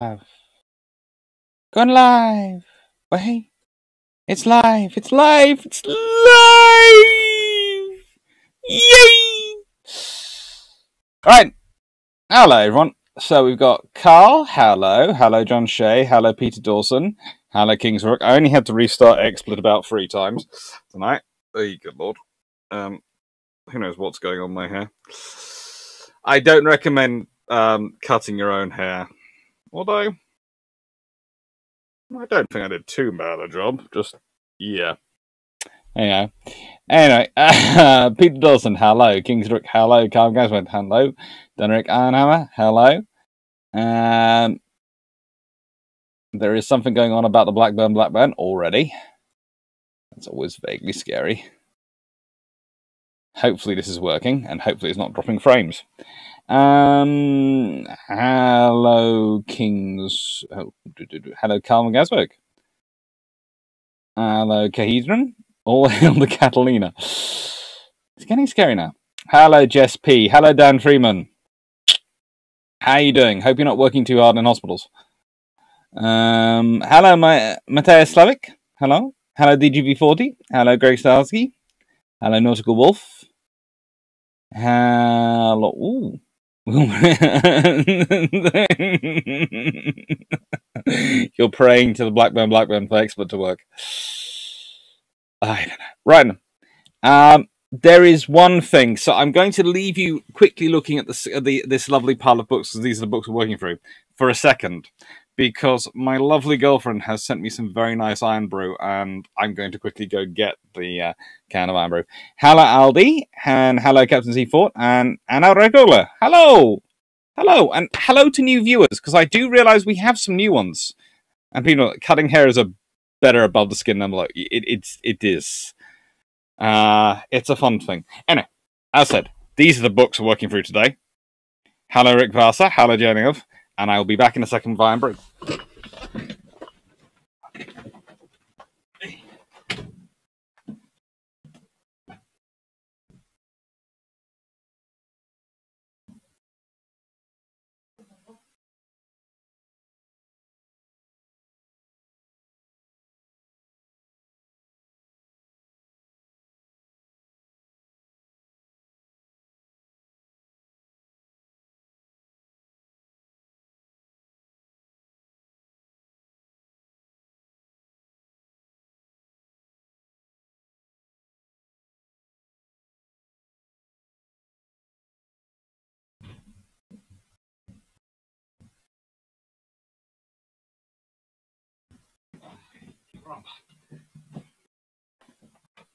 Going live. Wait. It's live. It's live. It's live. Yay! All right. Hello, everyone. So we've got Carl. Hello. Hello, John Shea. Hello, Peter Dawson. Hello, Kingsrook. I only had to restart XSplit about three times tonight. Oh, good lord. Um, who knows what's going on my hair? I don't recommend um, cutting your own hair. Although, I don't think I did too bad a job. Just, yeah. Anyway, anyway, uh, Peter Dawson, hello. Kingsrook, hello. Carl Gasman, hello. Denrick Ironhammer, hello. Um, there is something going on about the Blackburn Blackburn already. That's always vaguely scary. Hopefully this is working, and hopefully it's not dropping frames. Um, hello, Kings. Oh, hello, Carmen Gasberg. Hello, Cahedron. All hail the Catalina. It's getting scary now. Hello, Jess P. Hello, Dan Freeman. How are you doing? Hope you're not working too hard in hospitals. Um, hello, my Matthias Slavik. Hello. Hello, DGV40. Hello, Greg Starsky. Hello, Nautical Wolf. Hello. Ooh. You're praying to the Blackburn Blackburn for expert to work. I don't know. Right. Um, there is one thing. So I'm going to leave you quickly looking at this, the, this lovely pile of books, because these are the books we're working through, for a second because my lovely girlfriend has sent me some very nice Irn-Bru, and I'm going to quickly go get the uh, can of Irn-Bru. Hello, Aldi, and hello, Captain Z Fort, and Anna Regula. Hello, hello, and hello to new viewers because I do realize we have some new ones. And people, cutting hair is a better above the skin envelope. It, it's it is. Uh, it's a fun thing. Anyway, as said, these are the books we're working through today. Hello, Rick Vasa. Hello, Jenny of and I will be back in a second via brew.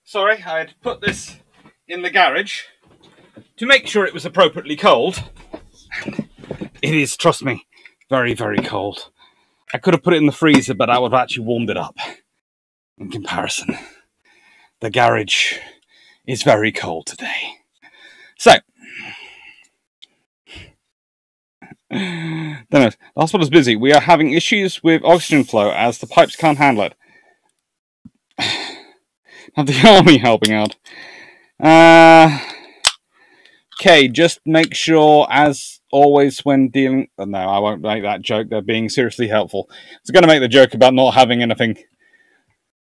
Sorry, I had put this in the garage to make sure it was appropriately cold. It is, trust me, very, very cold. I could have put it in the freezer, but I would have actually warmed it up. In comparison, the garage is very cold today. So, Dennis, the is busy. We are having issues with oxygen flow as the pipes can't handle it. Have the army helping out. Uh, okay, just make sure, as always, when dealing. Oh, no, I won't make that joke. They're being seriously helpful. I was going to make the joke about not having anything,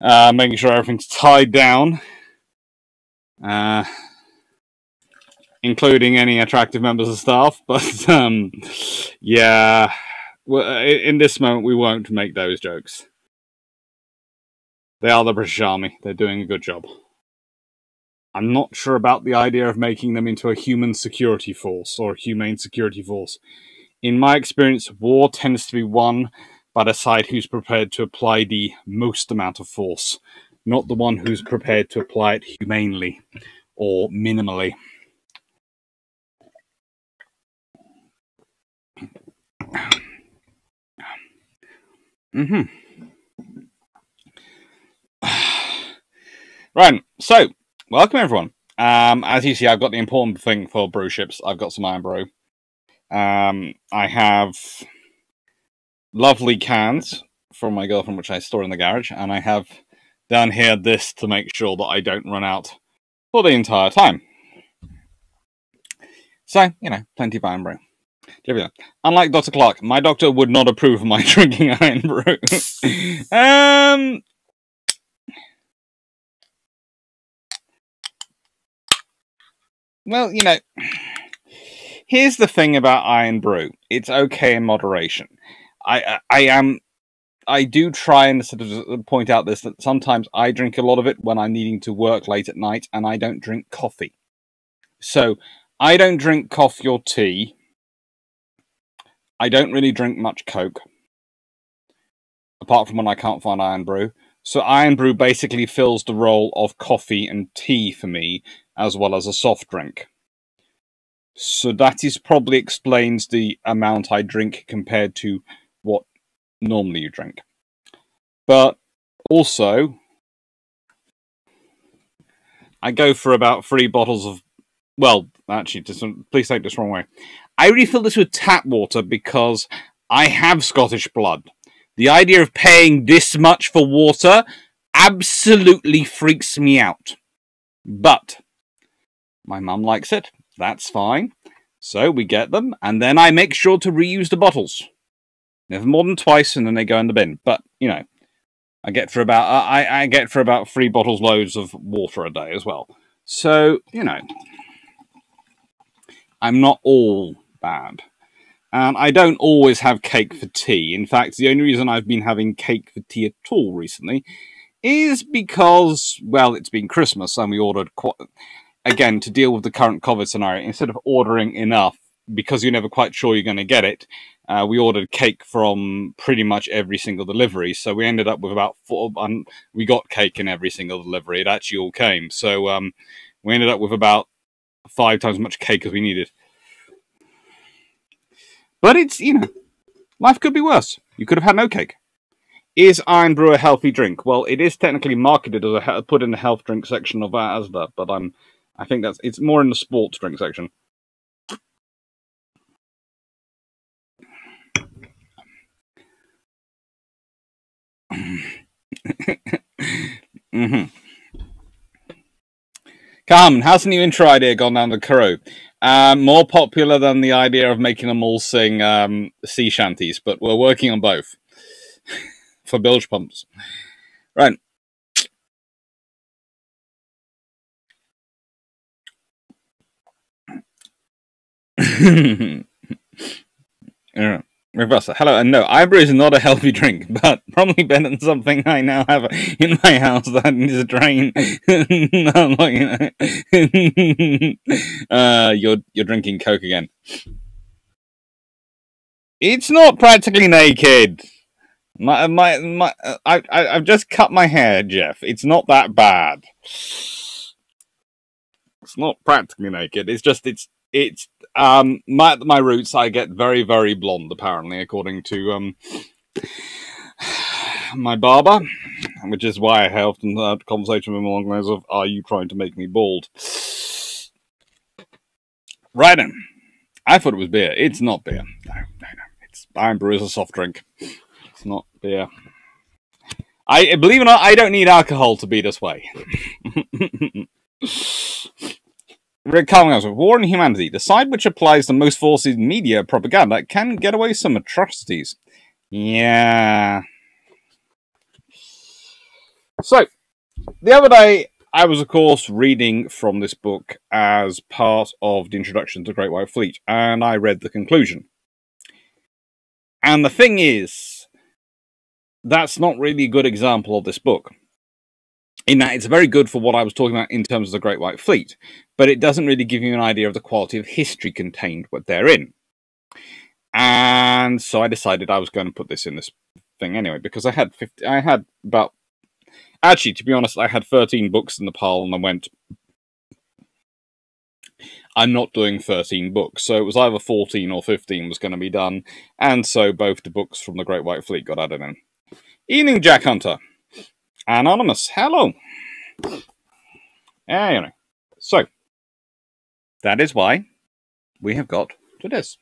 uh, making sure everything's tied down, uh, including any attractive members of staff. But um, yeah, in this moment, we won't make those jokes. They are the British Army. They're doing a good job. I'm not sure about the idea of making them into a human security force or a humane security force. In my experience, war tends to be won by the side who's prepared to apply the most amount of force, not the one who's prepared to apply it humanely or minimally. Mm-hmm. Right, so welcome everyone. Um, as you see, I've got the important thing for Bruships. I've got some Irn-Bru. Um, I have lovely cans from my girlfriend, which I store in the garage, and I have down here this to make sure that I don't run out for the entire time. So, you know, plenty of Irn-Bru. Unlike Dr. Clarke, my doctor would not approve of my drinking Irn-Bru. um, well, you know, here's the thing about Irn-Bru. It's okay in moderation. I, I am I do try and sort of uh, point out this that sometimes I drink a lot of it when I'm needing to work late at night and I don't drink coffee. So I don't drink coffee or tea. I don't really drink much Coke. Apart from when I can't find Irn-Bru. So Irn-Bru basically fills the role of coffee and tea for me, as well as a soft drink. So that is probably explains the amount I drink compared to what normally you drink. But also, I go for about three bottles of. Well, actually, please take this wrong way. I refill this with tap water because I have Scottish blood. The idea of paying this much for water absolutely freaks me out. But my mum likes it. That's fine. So we get them, and then I make sure to reuse the bottles. Never more than twice, and then they go in the bin. But you know, I get for about I I get for about three bottles loads of water a day as well. So you know, I'm not all bad. And I don't always have cake for tea. In fact, the only reason I've been having cake for tea at all recently is because, well, it's been Christmas and we ordered, quite, again, to deal with the current COVID scenario, instead of ordering enough because you're never quite sure you're going to get it, uh, we ordered cake from pretty much every single delivery. So we ended up with about four, um, we got cake in every single delivery. It actually all came. So um, we ended up with about five times as much cake as we needed. But it's, you know, life could be worse. You could have had no cake. Is Irn-Bru a healthy drink? Well, it is technically marketed as a put in the health drink section of ASDA, but I'm, I think that's it's more in the sports drink section. mm-hmm. Carmen, how's the new intro idea gone down the Karoo? Um, more popular than the idea of making them all sing um, sea shanties, but we're working on both for bilge pumps. Right. yeah. Reversa, hello, and no, Irn-Bru is not a healthy drink, but probably better than something I now have in my house that is a drain. uh, you're you're drinking Coke again. It's not practically naked. My my my. I, I I've just cut my hair, Jeff. It's not that bad. It's not practically naked. It's just it's it's um my my roots I get very very blonde apparently according to um my barber, which is why I have often had conversation with him along lines of "Are you trying to make me bald?" Right then, I thought it was beer. It's not beer. No, no, no. It's Irn-Bru is a soft drink. It's not beer. I believe it or not, I don't need alcohol to be this way. Rick Collins, War and Humanity. The side which applies the most force in media propaganda can get away some atrocities. Yeah. So, the other day, I was, of course, reading from this book as part of the introduction to the Great White Fleet, and I read the conclusion. And the thing is, that's not really a good example of this book in that it's very good for what I was talking about in terms of the Great White Fleet, but it doesn't really give you an idea of the quality of history contained therein. And so I decided I was going to put this in this thing anyway because I had 50, I had about actually to be honest I had 13 books in the pile and I went I'm not doing 13 books so it was either 14 or 15 was going to be done and so both the books from the Great White Fleet got added in. Evening Jack Hunter. Anonymous, hello. Anyway, so that is why we have got to this.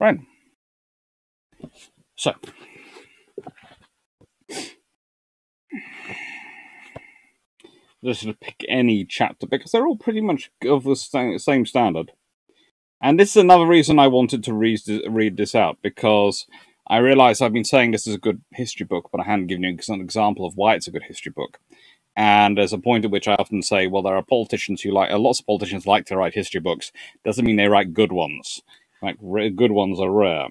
Right. So, just to pick any chapter because they're all pretty much of the same standard. And this is another reason I wanted to read, read this out because I realize I've been saying this is a good history book, but I hadn't given you an example of why it's a good history book. And there's a point at which I often say, well, there are politicians who like, a lots of politicians like to write history books. Doesn't mean they write good ones. Like, good ones are rare.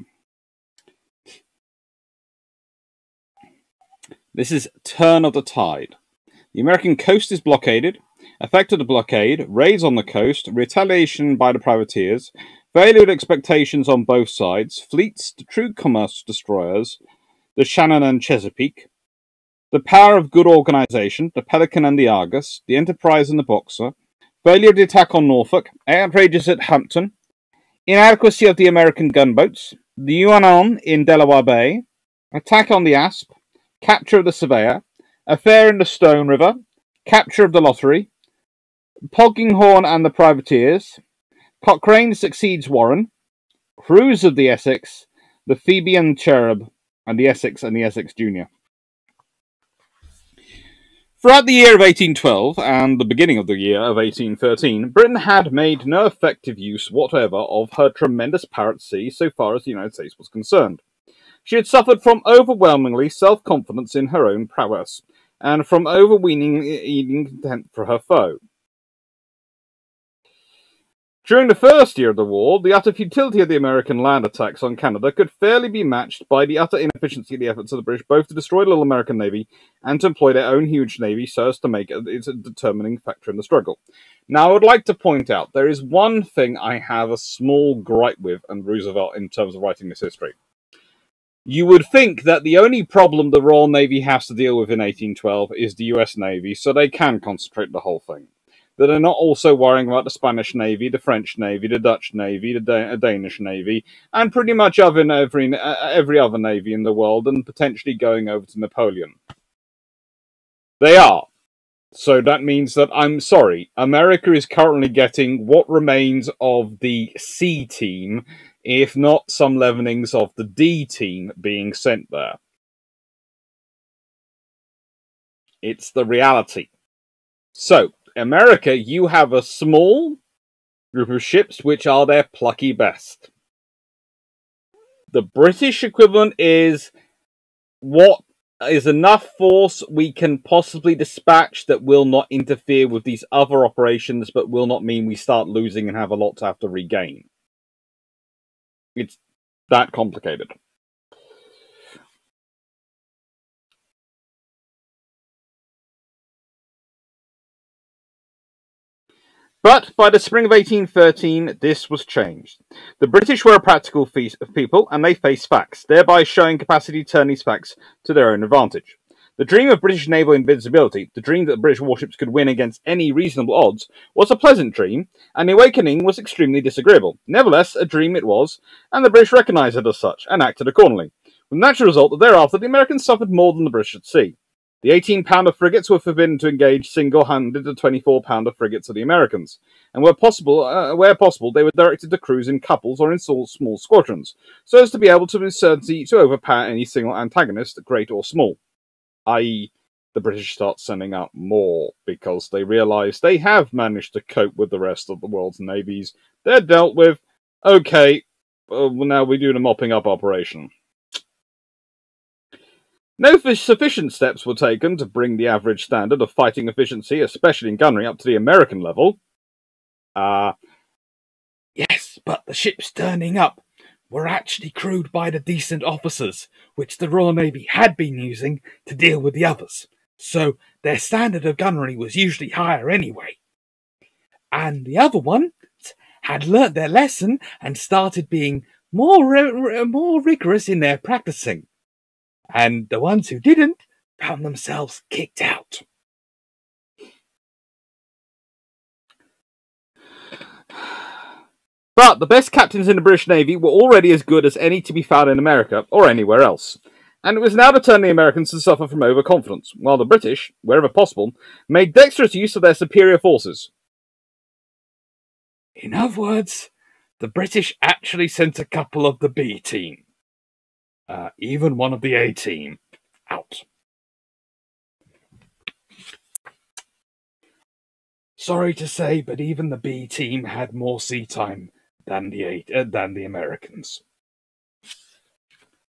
This is Turn of the Tide. The American coast is blockaded. Effect of the blockade, raids on the coast, retaliation by the privateers, failure of expectations on both sides, fleets, the true commerce destroyers, the Shannon and Chesapeake, the power of good organization, the Pelican and the Argus, the Enterprise and the Boxer, failure of the attack on Norfolk, outrages at Hampton, inadequacy of the American gunboats, the Junon in Delaware Bay, attack on the Asp, capture of the Surveyor, affair in the Stone River, capture of the Lottery, Polkinghorne and the Privateers, Cochrane succeeds Warren, cruise of the Essex, the Phoebe and Cherub, and the Essex and the Essex Junior. Throughout the year of 1812 and the beginning of the year of 1813, Britain had made no effective use whatever of her tremendous sea so far as the United States was concerned. She had suffered from overwhelmingly self confidence in her own prowess, and from overweening contempt for her foe. During the first year of the war, the utter futility of the American land attacks on Canada could fairly be matched by the utter inefficiency of the efforts of the British both to destroy the little American navy and to employ their own huge navy so as to make it a determining factor in the struggle. Now, I would like to point out there is one thing I have a small gripe with and Roosevelt in terms of writing this history. You would think that the only problem the Royal Navy has to deal with in 1812 is the US Navy, so they can concentrate the whole thing that are not also worrying about the Spanish Navy, the French Navy, the Dutch Navy, the da- Danish Navy, and pretty much other, every, uh, every other navy in the world, and potentially going over to Napoleon. They are. So that means that I'm sorry, America is currently getting what remains of the C team, if not some leavenings of the D team being sent there. It's the reality. So, America, you have a small group of ships which are their plucky best. The British equivalent is what is enough force we can possibly dispatch that will not interfere with these other operations, but will not mean we start losing and have a lot to have to regain. It's that complicated. But by the spring of 1813, this was changed. The British were a practical of people, and they faced facts, thereby showing capacity to turn these facts to their own advantage. The dream of British naval invincibility, the dream that British warships could win against any reasonable odds, was a pleasant dream, and the awakening was extremely disagreeable. Nevertheless, a dream it was, and the British recognised it as such, and acted accordingly. With the natural result that thereafter the Americans suffered more than the British at sea. The 18 pounder frigates were forbidden to engage single handed the 24 pounder frigates of the Americans, and where possible, uh, where possible, they were directed to cruise in couples or in small, squadrons, so as to be able to certainty to overpower any single antagonist, great or small. I.e., the British start sending out more because they realize they have managed to cope with the rest of the world's navies. They're dealt with. Okay, uh, now we do the mopping up operation. No sufficient steps were taken to bring the average standard of fighting efficiency, especially in gunnery, up to the American level. Ah, uh, yes, but the ships turning up were actually crewed by the decent officers, which the Royal Navy had been using to deal with the others. So their standard of gunnery was usually higher anyway. And the other ones had learnt their lesson and started being more, more rigorous in their practicing and the ones who didn't found themselves kicked out. But the best captains in the British Navy were already as good as any to be found in America or anywhere else, and it was now to turn the Americans to suffer from overconfidence, while the British, wherever possible, made dexterous use of their superior forces. In other words, the British actually sent a couple of the B team, uh, even one of the A team, out. Sorry to say, but even the B team had more sea time than the A, uh, than the Americans.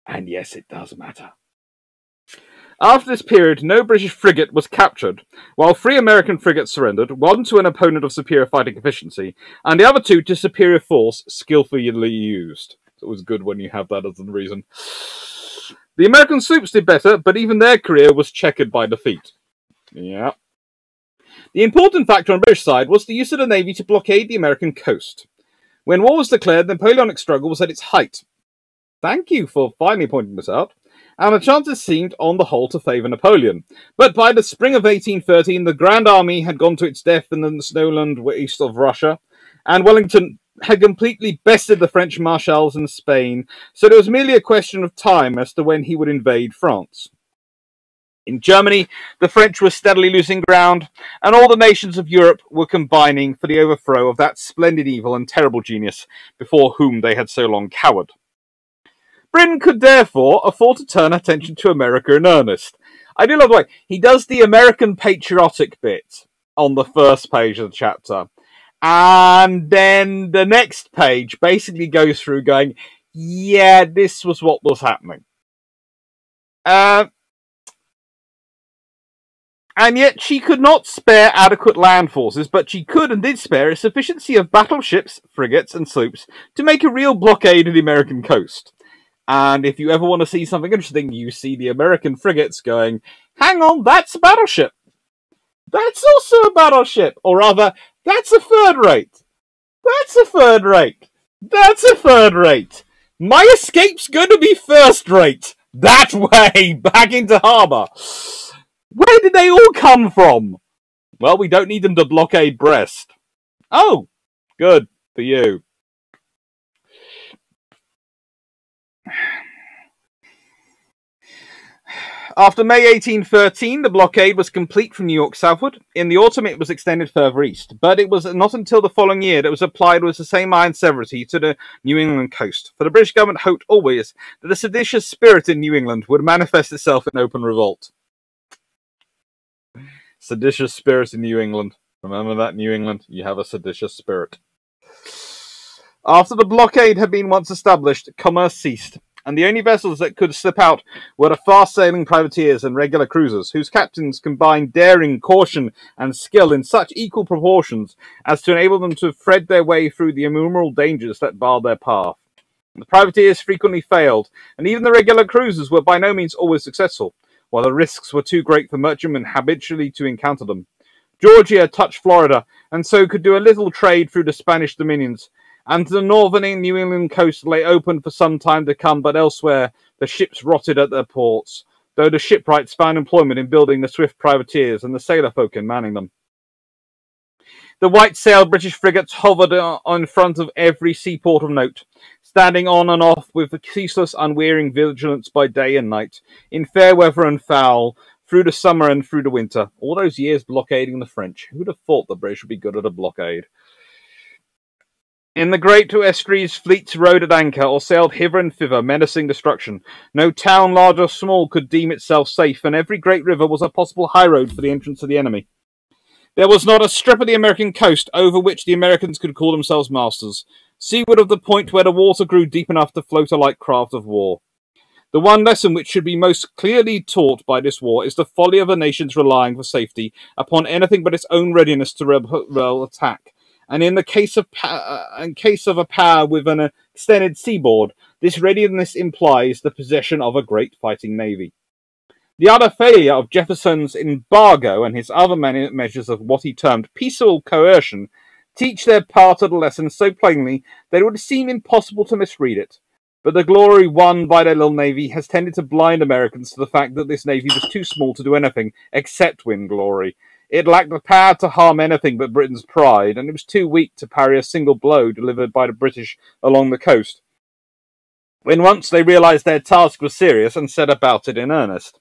And yes, it does matter. After this period, no British frigate was captured, while three American frigates surrendered, one to an opponent of superior fighting efficiency, and the other two to superior force skillfully used. It was good when you have that as a reason. The American sloops did better, but even their career was checkered by defeat. Yeah. The important factor on the British side was the use of the Navy to blockade the American coast. When war was declared, the Napoleonic struggle was at its height. Thank you for finally pointing this out and the chances seemed on the whole to favour Napoleon. But by the spring of 1813, the Grand Army had gone to its death in the snowland east of Russia, and Wellington had completely bested the French marshals in Spain, so it was merely a question of time as to when he would invade France. In Germany, the French were steadily losing ground, and all the nations of Europe were combining for the overthrow of that splendid evil and terrible genius before whom they had so long cowered. Britain could therefore afford to turn attention to America in earnest. I do love the way he does the American patriotic bit on the first page of the chapter. And then the next page basically goes through going, yeah, this was what was happening. Uh, and yet she could not spare adequate land forces, but she could and did spare a sufficiency of battleships, frigates, and sloops to make a real blockade of the American coast. And if you ever want to see something interesting, you see the American frigates going, hang on, that's a battleship. That's also a battleship. Or rather, that's a third rate. That's a third rate. That's a third rate. My escape's to be first rate. That way, back into harbour. Where did they all come from? Well, we don't need them to blockade Brest. Oh, good for you. After May 1813, the blockade was complete from New York southward. In the autumn, it was extended further east, but it was not until the following year that it was applied with the same iron severity to the New England coast. For the British government hoped always that the seditious spirit in New England would manifest itself in open revolt. Seditious spirit in New England. Remember that, New England? You have a seditious spirit. After the blockade had been once established, commerce ceased, and the only vessels that could slip out were the fast sailing privateers and regular cruisers, whose captains combined daring, caution, and skill in such equal proportions as to enable them to thread their way through the innumerable dangers that barred their path. The privateers frequently failed, and even the regular cruisers were by no means always successful, while the risks were too great for merchantmen habitually to encounter them. Georgia touched Florida, and so could do a little trade through the Spanish dominions, and the northern New England coast lay open for some time to come, but elsewhere the ships rotted at their ports, though the shipwrights found employment in building the swift privateers and the sailor folk in manning them. The white-sailed British frigates hovered in front of every seaport of note, standing on and off with ceaseless, unwearying vigilance by day and night, in fair weather and foul, through the summer and through the winter. All those years blockading the French. Who'd have thought the British would be good at a blockade? In the great estuaries fleets rode at anchor or sailed hither and thither, menacing destruction. No town, large or small, could deem itself safe, and every great river was a possible highroad for the entrance of the enemy. There was not a strip of the American coast over which the Americans could call themselves masters, seaward of the point where the water grew deep enough to float a light craft of war. The one lesson which should be most clearly taught by this war is the folly of a nation's relying for safety upon anything but its own readiness to rebel attack and in the case of uh, in case of a power with an extended seaboard, this readiness implies the possession of a great fighting navy. The utter failure of Jefferson's embargo and his other measures of what he termed peaceable coercion teach their part of the lesson so plainly that it would seem impossible to misread it. But the glory won by their little navy has tended to blind Americans to the fact that this navy was too small to do anything except win glory, it lacked the power to harm anything but Britain's pride, and it was too weak to parry a single blow delivered by the British along the coast. When once they realized their task was serious and set about it in earnest.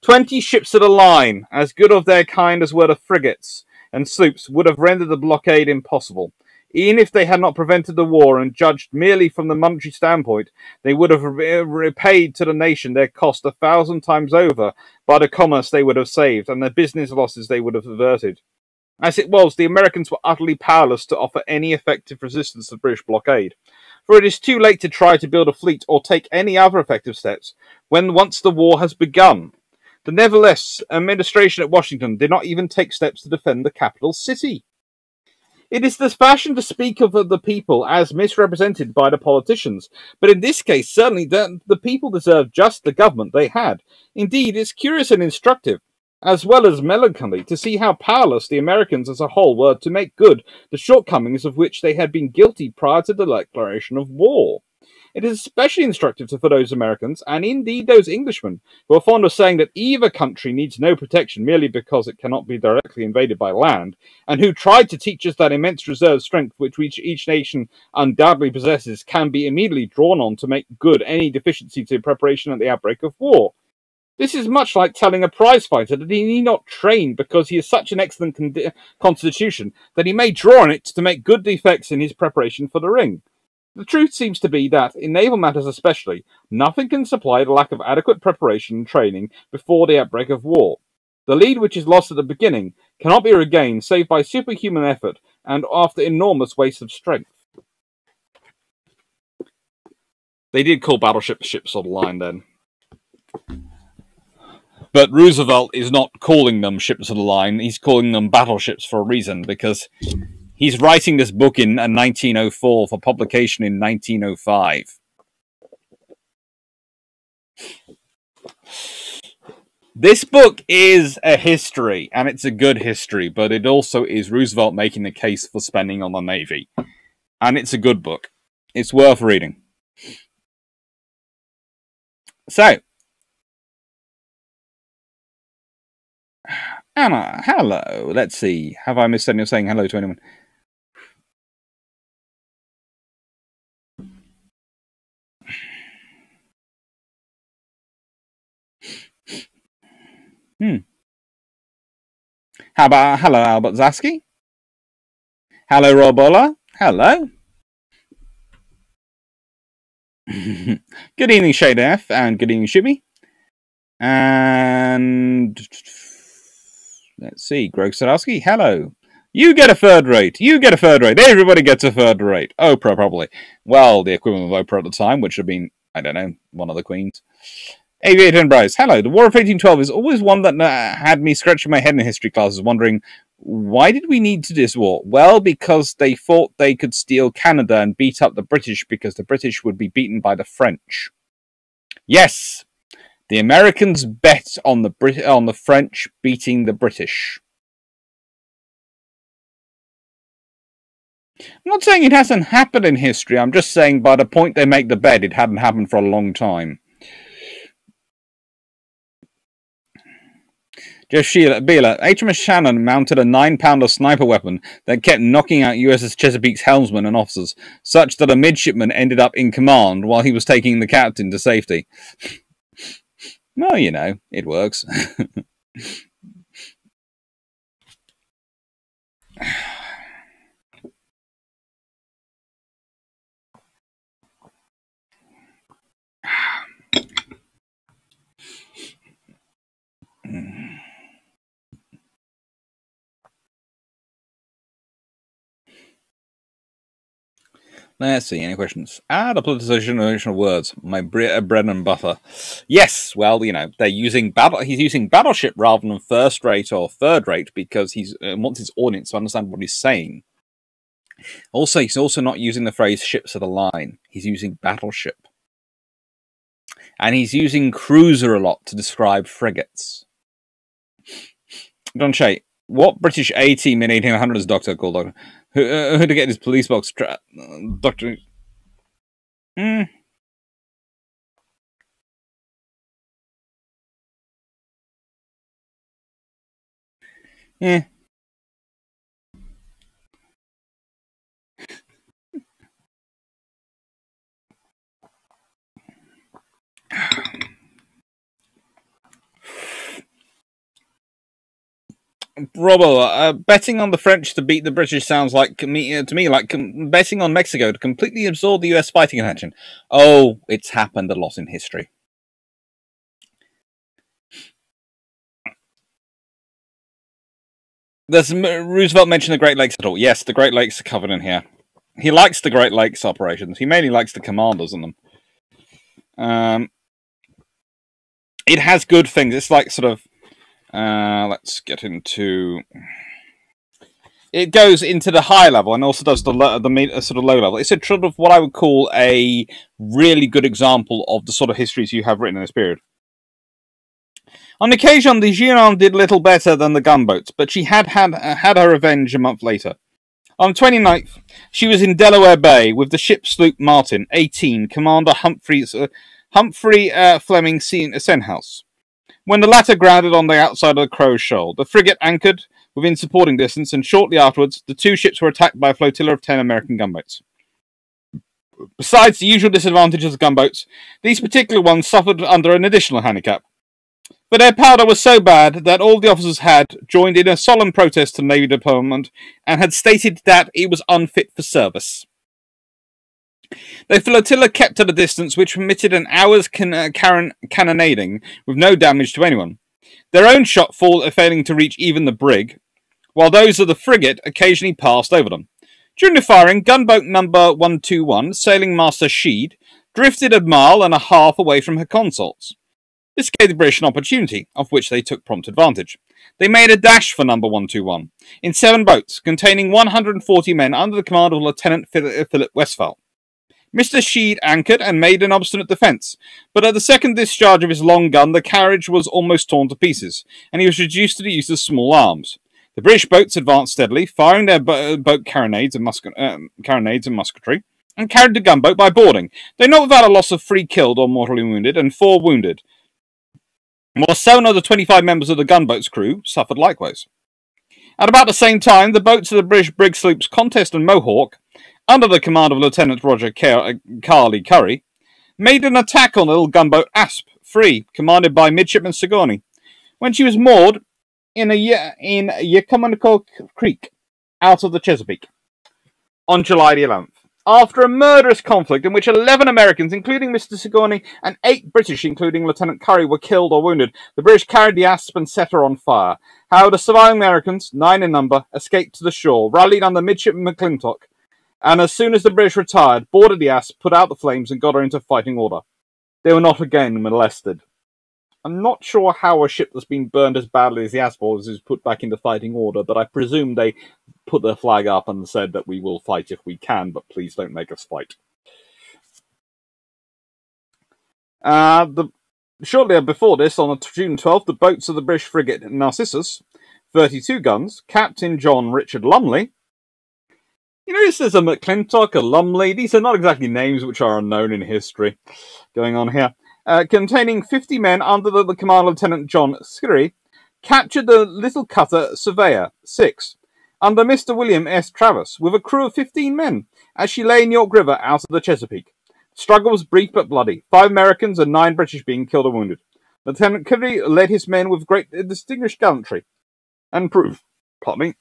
Twenty ships of the line, as good of their kind as were the frigates and sloops, would have rendered the blockade impossible. Even if they had not prevented the war and judged merely from the monetary standpoint, they would have repaid to the nation their cost a thousand times over by the commerce they would have saved and the business losses they would have averted. As it was, the Americans were utterly powerless to offer any effective resistance to the British blockade. For it is too late to try to build a fleet or take any other effective steps when once the war has begun. The nevertheless administration at Washington did not even take steps to defend the capital city. It is the fashion to speak of the people as misrepresented by the politicians, but in this case, certainly the, the people deserve just the government they had. Indeed, it's curious and instructive, as well as melancholy, to see how powerless the Americans as a whole were to make good the shortcomings of which they had been guilty prior to the declaration of war. It is especially instructive to for those Americans, and indeed those Englishmen, who are fond of saying that either country needs no protection merely because it cannot be directly invaded by land, and who tried to teach us that immense reserve strength which each, nation undoubtedly possesses can be immediately drawn on to make good any deficiencies in preparation at the outbreak of war. This is much like telling a prize fighter that he need not train because he has such an excellent con- constitution that he may draw on it to make good defects in his preparation for the ring. The truth seems to be that, in naval matters especially, nothing can supply the lack of adequate preparation and training before the outbreak of war. The lead which is lost at the beginning cannot be regained save by superhuman effort and after enormous waste of strength. They did call battleships ships of the line then. But Roosevelt is not calling them ships of the line, he's calling them battleships for a reason, because He's writing this book in uh, 1904 for publication in 1905. This book is a history, and it's a good history, but it also is Roosevelt making the case for spending on the Navy. And it's a good book. It's worth reading. So, Anna, hello. Let's see. Have I missed anyone saying hello to anyone? Hmm. How about hello, Albert Zaski? Hello, Robola. Hello. good evening, Shade F, and good evening, Shimmy. And let's see, Greg Sadowski. Hello. You get a third rate. You get a third rate. Everybody gets a third rate. Oprah, probably. Well, the equivalent of Oprah at the time, which had been, I don't know, one of the queens. Aviator and Bryce, hello. The War of 1812 is always one that uh, had me scratching my head in history classes, wondering why did we need to this war? Well, because they thought they could steal Canada and beat up the British because the British would be beaten by the French. Yes, the Americans bet on the Brit- on the French beating the British. I'm not saying it hasn't happened in history. I'm just saying by the point they make the bet, it hadn't happened for a long time. Jeff Sheila, Beeler, HMS Shannon mounted a nine pounder sniper weapon that kept knocking out USS Chesapeake's helmsmen and officers, such that a midshipman ended up in command while he was taking the captain to safety. well, you know, it works. Let's see, any questions? Ah, the politicization of words, my uh, bread and butter. Yes, well, you know, they're using battle. He's using battleship rather than first rate or third rate because he uh, wants his audience to understand what he's saying. Also, he's also not using the phrase ships of the line. He's using battleship. And he's using cruiser a lot to describe frigates. Don Shay, what British A team in 1800s Doctor called Doctor? Who, uh, who to get his police box? Tra- Doctor. Hmm. Yeah. Robo, uh, betting on the French to beat the British sounds like uh, to me like com- betting on Mexico to completely absorb the US fighting attention. Oh, it's happened a lot in history. Does Roosevelt mention the Great Lakes at all? Yes, the Great Lakes are covered in here. He likes the Great Lakes operations. He mainly likes the commanders in them. Um, it has good things. It's like sort of. Uh, let's get into. It goes into the high level and also does the the sort of low level. It's a sort of what I would call a really good example of the sort of histories you have written in this period. On occasion, the Gironde did little better than the gunboats, but she had had, had her revenge a month later. On the 29th, she was in Delaware Bay with the ship sloop Martin, 18, Commander Humphrey's, uh, Humphrey uh, Fleming Senhouse. When the latter grounded on the outside of the Crow's Shoal, the frigate anchored within supporting distance, and shortly afterwards, the two ships were attacked by a flotilla of ten American gunboats. Besides the usual disadvantages of gunboats, these particular ones suffered under an additional handicap. But their powder was so bad that all the officers had joined in a solemn protest to the Navy Department and had stated that it was unfit for service. The flotilla kept at a distance which permitted an hour's can- uh, cannonading with no damage to anyone. Their own shot fall- failing to reach even the brig, while those of the frigate occasionally passed over them. During the firing, gunboat number 121, Sailing Master Shead, drifted a mile and a half away from her consorts. This gave the British an opportunity, of which they took prompt advantage. They made a dash for number 121 in seven boats containing 140 men under the command of Lieutenant Philip Westphal. Mr. Shead anchored and made an obstinate defence, but at the second discharge of his long gun, the carriage was almost torn to pieces, and he was reduced to the use of small arms. The British boats advanced steadily, firing their bo- boat carronades and, uh, carronades and musketry, and carried the gunboat by boarding, though not without a loss of three killed or mortally wounded and four wounded, while seven of the 25 members of the gunboat's crew suffered likewise. At about the same time, the boats of the British brig sloops Contest and Mohawk, under the command of Lieutenant Roger Car- uh, Carley Curry, made an attack on the little gunboat Asp, free, commanded by Midshipman Sigourney, when she was moored in a in Yeocomico Creek, out of the Chesapeake, on July the 11th. After a murderous conflict in which 11 Americans, including Mr. Sigourney, and 8 British, including Lieutenant Curry, were killed or wounded, the British carried the Asp and set her on fire. However, the surviving Americans, nine in number, escaped to the shore, rallied under Midshipman McClintock, and as soon as the British retired, boarded the Asp, put out the flames, and got her into fighting order. They were not again molested. I'm not sure how a ship that's been burned as badly as the was is put back into fighting order, but I presume they put their flag up and said that we will fight if we can, but please don't make us fight. Uh, the, shortly before this, on June 12th, the boats of the British frigate Narcissus, 32 guns, Captain John Richard Lumley. You notice there's a McClintock, a Lumley. These are not exactly names which are unknown in history going on here uh, containing 50 men under the, the command of Lieutenant John Skirry, captured the little cutter Surveyor, 6, under Mr. William S. Travis, with a crew of 15 men, as she lay in York River out of the Chesapeake. Struggle was brief but bloody, five Americans and nine British being killed or wounded. Lieutenant Skirry led his men with great distinguished gallantry, and proved, pardon me,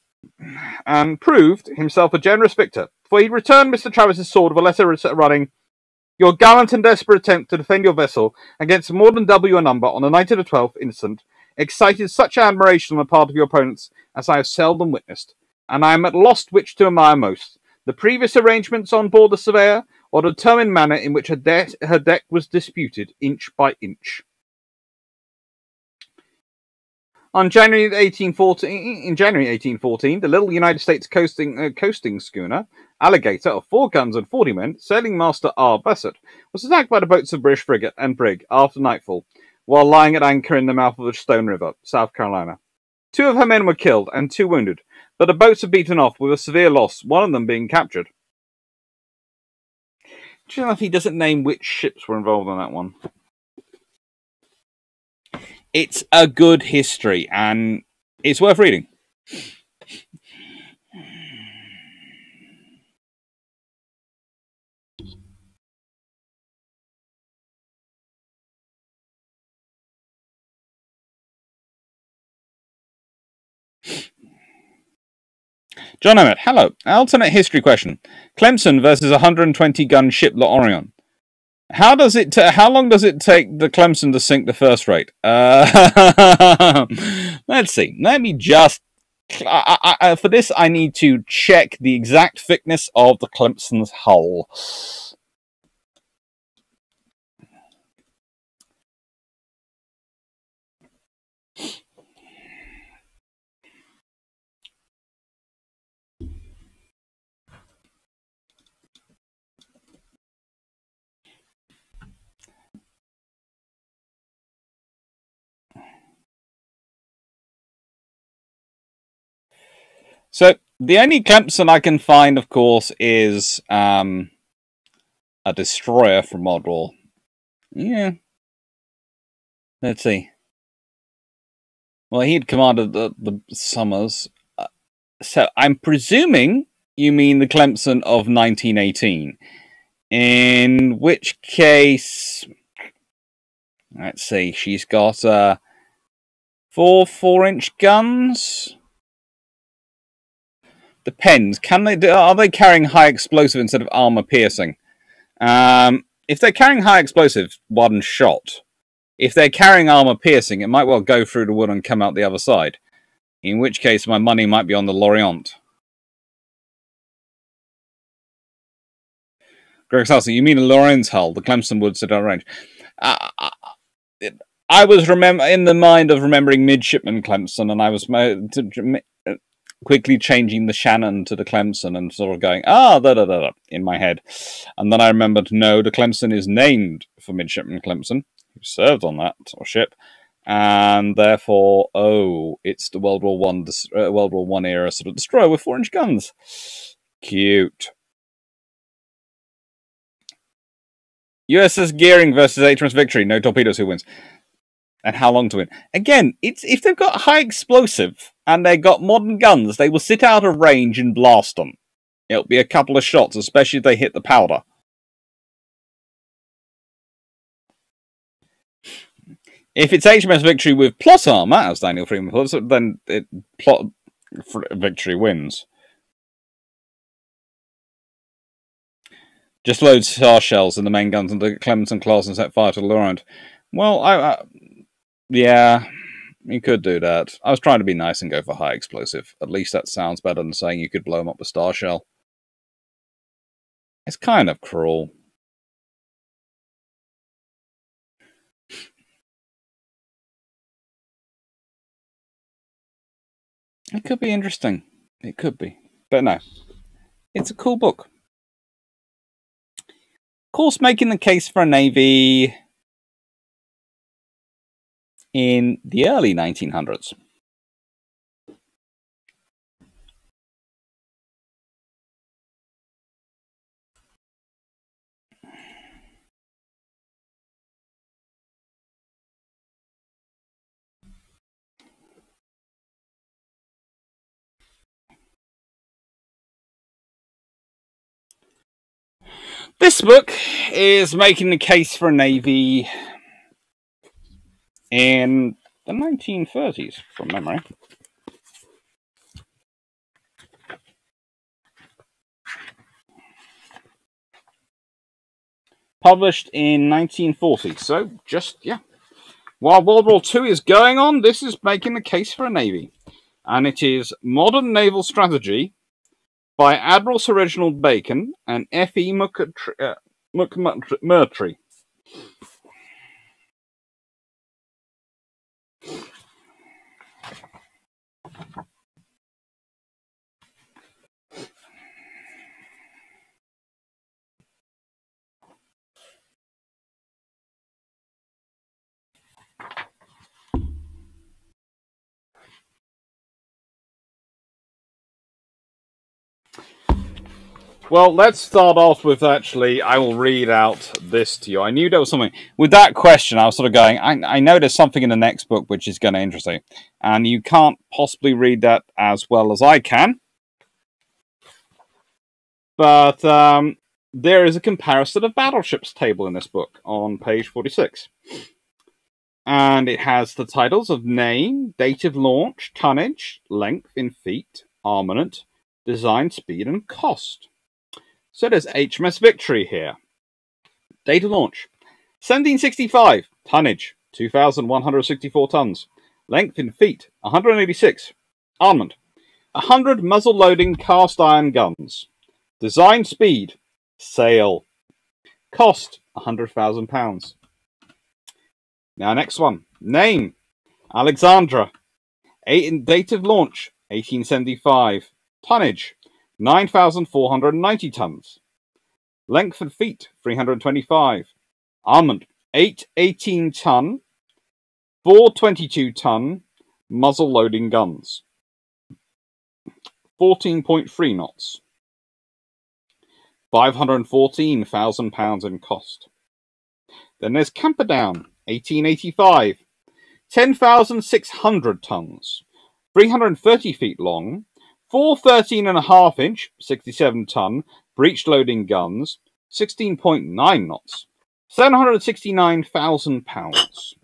and proved himself a generous victor, for he returned Mr. Travis's sword with a letter running, your gallant and desperate attempt to defend your vessel against more than double your number on the night of the 12th instant excited such admiration on the part of your opponents as I have seldom witnessed, and I am at loss which to admire most the previous arrangements on board the Surveyor or the determined manner in which her, de- her deck was disputed inch by inch. On January 1814, in January 1814, the little United States coasting, uh, coasting schooner Alligator of four guns and 40 men, sailing master R. Bassett, was attacked by the boats of British frigate and brig after nightfall, while lying at anchor in the mouth of the Stone River, South Carolina. Two of her men were killed and two wounded, but the boats were beaten off with a severe loss, one of them being captured. Do you know if he doesn't name which ships were involved in that one? It's a good history and it's worth reading. John Emmett, hello. Alternate history question. Clemson versus 120 gun ship L'Orient. How does it? T- how long does it take the Clemson to sink the first rate? Uh, let's see. Let me just. I, I, for this, I need to check the exact thickness of the Clemson's hull. So the only Clemson I can find, of course, is um, a destroyer from Model. Yeah. Let's see. Well, he had commanded the, the Somers. Uh, so I'm presuming you mean the Clemson of 1918. In which case, let's see, she's got uh, four four inch guns. Depends. Can they? Are they carrying high explosive instead of armor piercing? Um, if they're carrying high explosive, one shot. If they're carrying armor piercing, it might well go through the wood and come out the other side. In which case, my money might be on the Lorient. Greg Sassy, you mean the Lorient's hull? The Clemson Woods sit out range. Uh, I was remember in the mind of remembering midshipman Clemson, and I was quickly changing the Shannon to the Clemson and sort of going, ah, da da da da, in my head. And then I remembered, no, the Clemson is named for Midshipman Clemson, who served on that ship. And therefore, oh, it's the World War One, uh, World War One era sort of destroyer with four-inch guns. Cute. USS Gearing versus HMS Victory. No torpedoes. Who wins? And how long to win? Again, it's if they've got high explosive and they've got modern guns, they will sit out of range and blast them. It'll be a couple of shots, especially if they hit the powder. If it's HMS Victory with plus armor, as Daniel Freeman puts it, then it, plot, Victory wins. Just load star shells in the main guns and the Clemson class and set fire to the Lorient. Well, I, I yeah, you could do that. I was trying to be nice and go for high explosive. At least that sounds better than saying you could blow him up with star shell. It's kind of cruel. It could be interesting. It could be. But no. It's a cool book. Of course, making the case for a navy in the early 1900s. This book is making the case for a navy in the 1930s, from memory. Published in 1940. So, just, yeah. While World War II is going on, this is making the case for a navy. And it is Modern Naval Strategy by Admiral Sir Reginald Bacon and F.E. McMurtrie. Uh, Uh, Well, let's start off with actually, I will read out this to you. I knew there was something. With that question, I was sort of going, I, I know there's something in the next book which is going to interest you. And you can't possibly read that as well as I can. But um, there is a comparison of battleships table in this book on page 46. And it has the titles of name, date of launch, tonnage, length in feet, armament, design, speed, and cost. So there's HMS Victory here. Date of launch 1765, tonnage 2,164 tons, length in feet 186, armament 100 muzzle loading cast iron guns, design speed, sail, cost £100,000. Now, next one. Name Alexandra, date of launch 1875, tonnage 9,490 tons. Length and feet 325. Armament 818 ton, 4 22 ton muzzle loading guns. 14.3 knots. £514,000 in cost. Then there's Camperdown, 1885, 10,600 tons, 330 feet long, Four 13 and a half inch, 67 ton, breech loading guns, 16.9 knots, 769,000 pounds.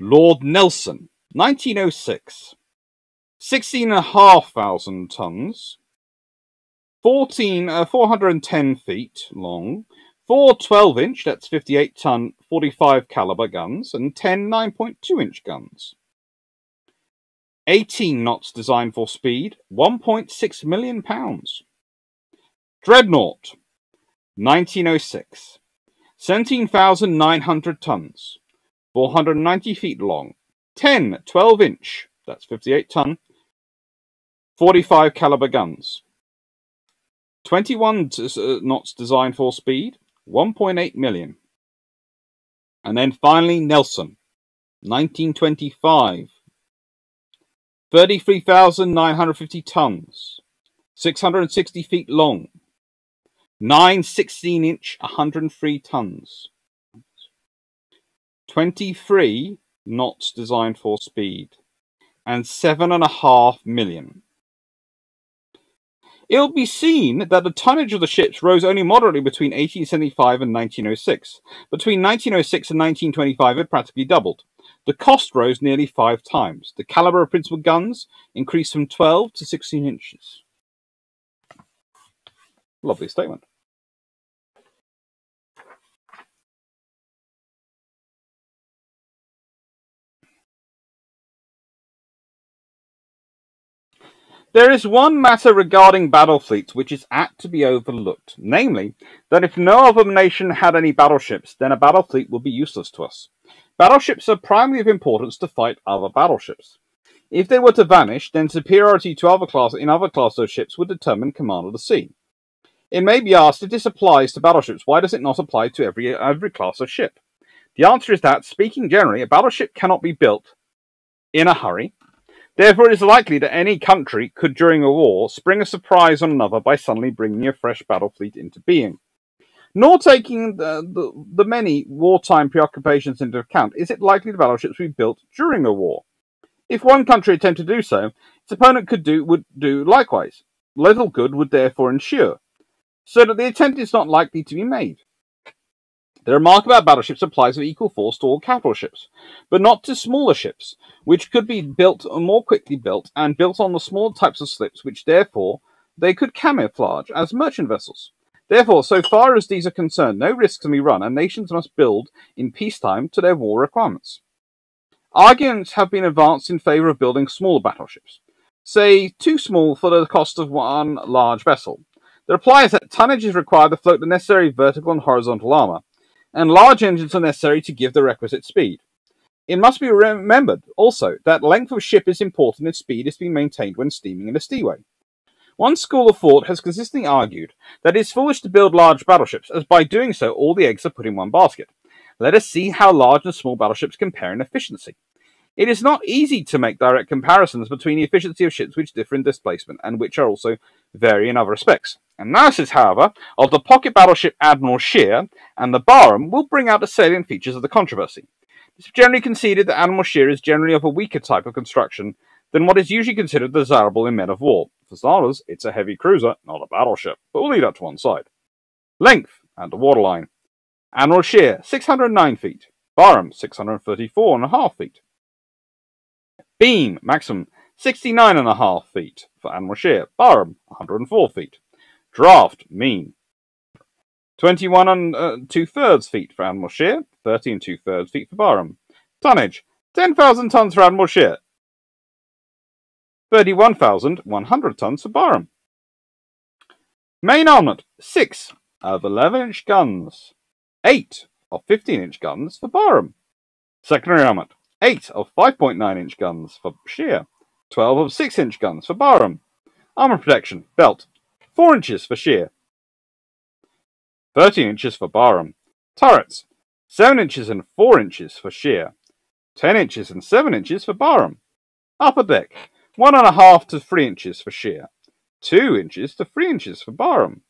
Lord Nelson, 1906, 16,500 tons, 14, uh, 410 feet long, four 12 inch, that's 58 ton, 45 caliber guns, and 10 9.2 inch guns. 18 knots designed for speed, 1.6 million pounds. Dreadnought, 1906, 17,900 tons, 490 feet long, 10 12 inch, that's 58 ton, 45 caliber guns. 21 uh, knots designed for speed, 1.8 million. And then finally Nelson, 1925, 33,950 tons, 660 feet long, 9 16 inch, 103 tons, 23 knots designed for speed, and 7.5 million. It will be seen that the tonnage of the ships rose only moderately between 1875 and 1906. Between 1906 and 1925, it practically doubled. The cost rose nearly five times. The caliber of principal guns increased from 12 to 16 inches. Lovely statement. There is one matter regarding battle fleets which is apt to be overlooked, namely, that if no other nation had any battleships, then a battle fleet would be useless to us. Battleships are primarily of importance to fight other battleships. If they were to vanish, then superiority to other class in other classes of ships would determine command of the sea. It may be asked if this applies to battleships, why does it not apply to every every class of ship? The answer is that, speaking generally, a battleship cannot be built in a hurry Therefore, it is likely that any country could, during a war, spring a surprise on another by suddenly bringing a fresh battle fleet into being. Nor taking the, the, the many wartime preoccupations into account, is it likely the battleships be built during a war. If one country attempted to do so, its opponent could do would do likewise. Little good would therefore ensure, so that the attempt is not likely to be made. The remark about battleships applies with equal force to all capital ships, but not to smaller ships, which could be built more quickly built and built on the small types of slips, which therefore they could camouflage as merchant vessels. Therefore, so far as these are concerned, no risks can be run, and nations must build in peacetime to their war requirements. Arguments have been advanced in favour of building smaller battleships, say too small for the cost of one large vessel. The reply is that tonnage is required to float the necessary vertical and horizontal armour, and large engines are necessary to give the requisite speed. It must be remembered also that length of ship is important if speed is being maintained when steaming in a seaway. One school of thought has consistently argued that it is foolish to build large battleships, as by doing so all the eggs are put in one basket. Let us see how large and small battleships compare in efficiency. It is not easy to make direct comparisons between the efficiency of ships which differ in displacement and which are also vary in other respects. Analysis, however, of the pocket battleship Admiral Scheer and the Barham will bring out the salient features of the controversy. It is generally conceded that Admiral Scheer is generally of a weaker type of construction than what is usually considered desirable in men of war. For starters, it's a heavy cruiser, not a battleship, but we'll leave that to one side. Length and the waterline. Admiral Scheer, 609 feet. Barham, 634.5 feet. Beam, maximum 69 and a half feet for Admiral Scheer. Barham, 104 feet. Draft, mean. 21 and uh, two thirds feet for Admiral Scheer, 30 and two thirds feet for Barham. Tonnage, 10,000 tons for Admiral Scheer, 31,100 tons for Barham. Main armament, 6 of 11 inch guns, 8 of 15 inch guns for Barham. Secondary armament, 8 of 5.9 inch guns for Scheer, 12 of 6 inch guns for Barham. Armor protection, belt, 4 inches for Scheer, 13 inches for Barham. Turrets, 7 inches and 4 inches for Scheer, 10 inches and 7 inches for Barham. Upper deck, 1.5 to 3 inches for Scheer, 2 inches to 3 inches for Barham.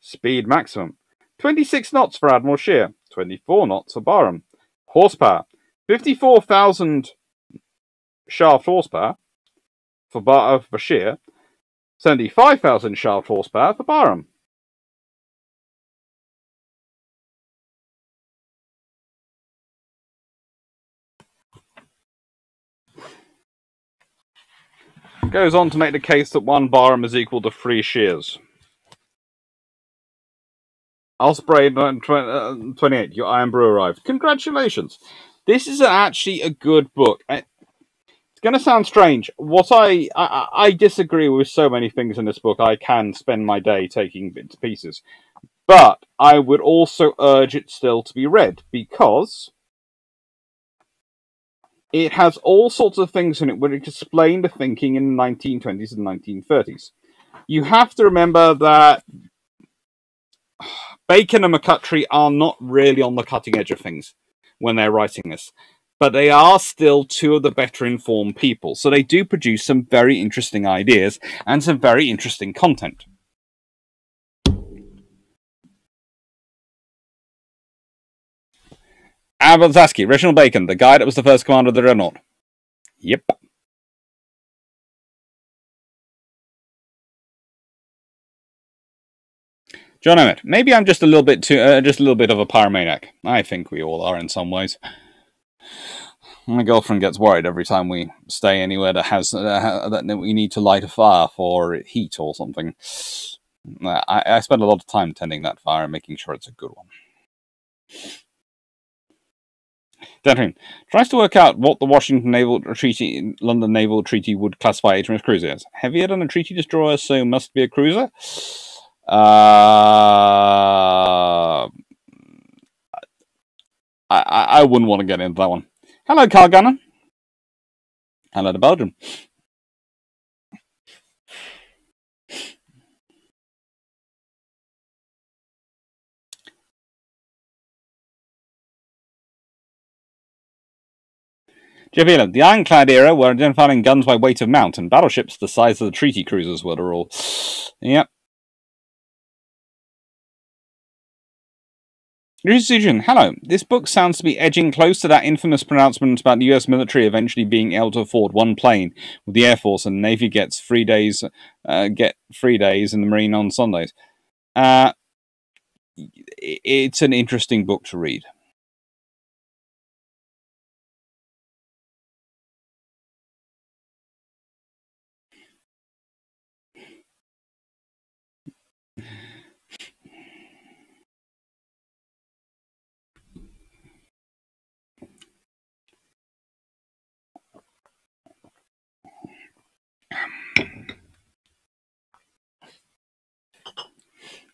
Speed maximum, 26 knots for Admiral Scheer, 24 knots for Barham. Horsepower, 54,000 shaft horsepower for, Bar- for Scheer, 75,000 shaft horsepower for Barham. Goes on to make the case that one Barham is equal to three Scheers. Osprey uh, uh, 28, your Irn-Bru arrived. Congratulations. This is actually a good book. It's going to sound strange. What I, I I disagree with so many things in this book. I can spend my day taking bits pieces, but I would also urge it still to be read because it has all sorts of things in it which explain the thinking in the 1920s and 1930s. You have to remember that Bacon and McCutcheon are not really on the cutting edge of things when they're writing this, but they are still two of the better informed people. So they do produce some very interesting ideas and some very interesting content. Albert Zaski, Reginald Bacon, the guy that was the first commander of the Dreadnought. Yep. John Emmett, maybe I'm just a little bit too, uh, just a little bit of a pyromaniac. I think we all are in some ways. My girlfriend gets worried every time we stay anywhere that has uh, that we need to light a fire for heat or something. I, I spend a lot of time tending that fire and making sure it's a good one. Denton tries to work out what the Washington Naval Treaty, London Naval Treaty would classify HMS Cruiser as. Heavier than a treaty destroyer, so must be a cruiser. Uh, I, I wouldn't want to get into that one. Hello, Carl Gunner. Hello to Belgium. Elam, the Ironclad era were identifying guns by weight of mount, and battleships the size of the treaty cruisers were the rule. Yep. Decision. Hello. This book sounds to be edging close to that infamous pronouncement about the US military eventually being able to afford one plane with the Air Force and Navy gets three days, uh, get three days and the Marine on Sundays. Uh, it's an interesting book to read.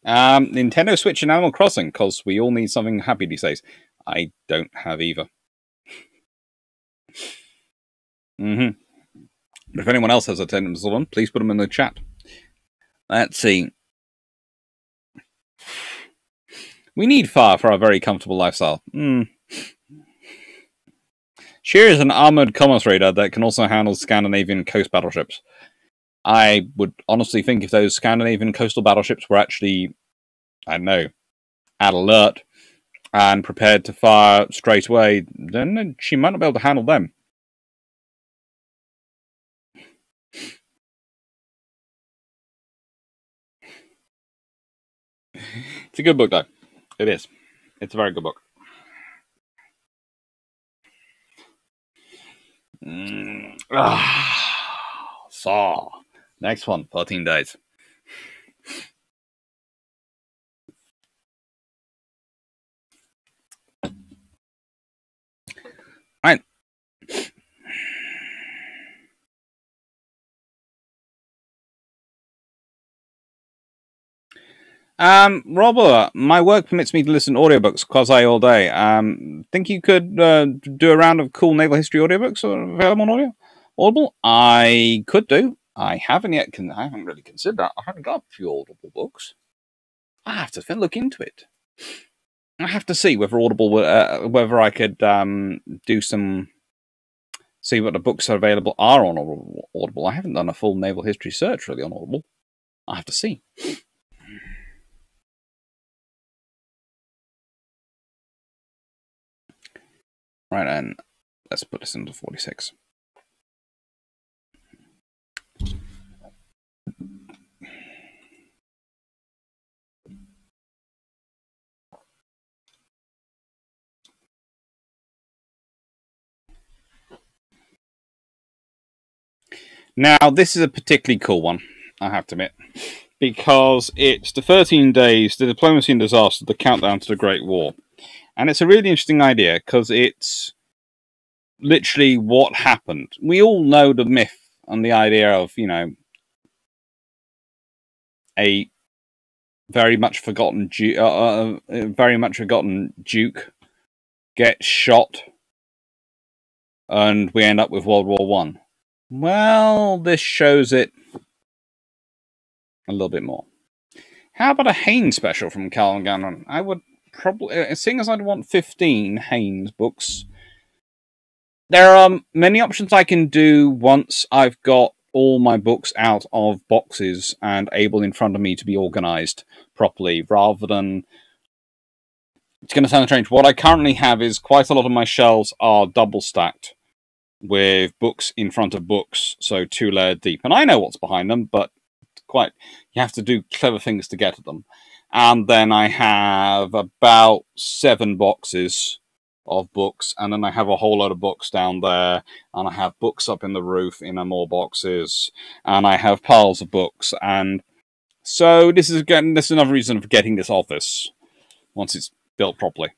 Um, Nintendo Switch and Animal Crossing, because we all need something happy these days. I don't have either. mm-hmm. But if anyone else has a Nintendo one, please put them in the chat. Let's see. We need fire for our very comfortable lifestyle. Mm. Scheer is an armored commerce raider that can also handle Scandinavian coast battleships. I would honestly think if those Scandinavian coastal battleships were actually, I don't know, at alert and prepared to fire straight away, then she might not be able to handle them. It's a good book, though. It is. It's a very good book. Mm. Ah. So, next one, 14 days. Right. Um, Robert, my work permits me to listen to audiobooks quasi all day. Um, think you could uh, do a round of cool naval history audiobooks available on audio? Audible? I could do. I haven't yet. Con- I haven't really considered that. I haven't got a few Audible books. I have to look into it. I have to see whether Audible, uh, whether I could um, do some, see what the books are available are on Audible. I haven't done a full naval history search really on Audible. I have to see. Right, and let's put this into 46. Now, this is a particularly cool one, I have to admit, because it's the 13 days, the diplomacy and disaster, the countdown to the Great War. And it's a really interesting idea because it's literally what happened. We all know the myth and the idea of, you know, a very much forgotten, uh, uh, uh, very much forgotten Duke gets shot, and we end up with World War One. Well, this shows it a little bit more. How about a Haynes special from Cal Gannon? I would probably, uh, seeing as I'd want 15 Haynes books, there are many options I can do once I've got all my books out of boxes and able in front of me to be organized properly rather than it's going to sound strange. What I currently have is quite a lot of my shelves are double stacked with books in front of books, so two layered deep. And I know what's behind them, but quite you have to do clever things to get at them. And then I have about seven boxes of books, and then I have a whole lot of books down there, and I have books up in the roof in a more boxes, and I have piles of books, and so this is again this is another reason for getting this office once it's built properly.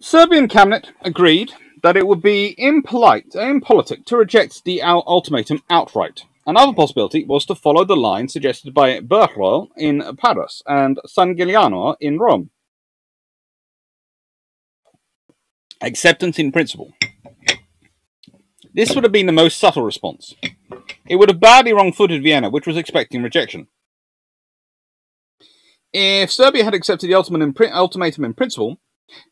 Serbian cabinet agreed that it would be impolite, impolitic to reject the ultimatum outright. Another possibility was to follow the line suggested by Berthelot in Paris and San Giuliano in Rome. Acceptance in principle. This would have been the most subtle response. It would have badly wrong footed Vienna, which was expecting rejection. If Serbia had accepted the ultimatum in principle,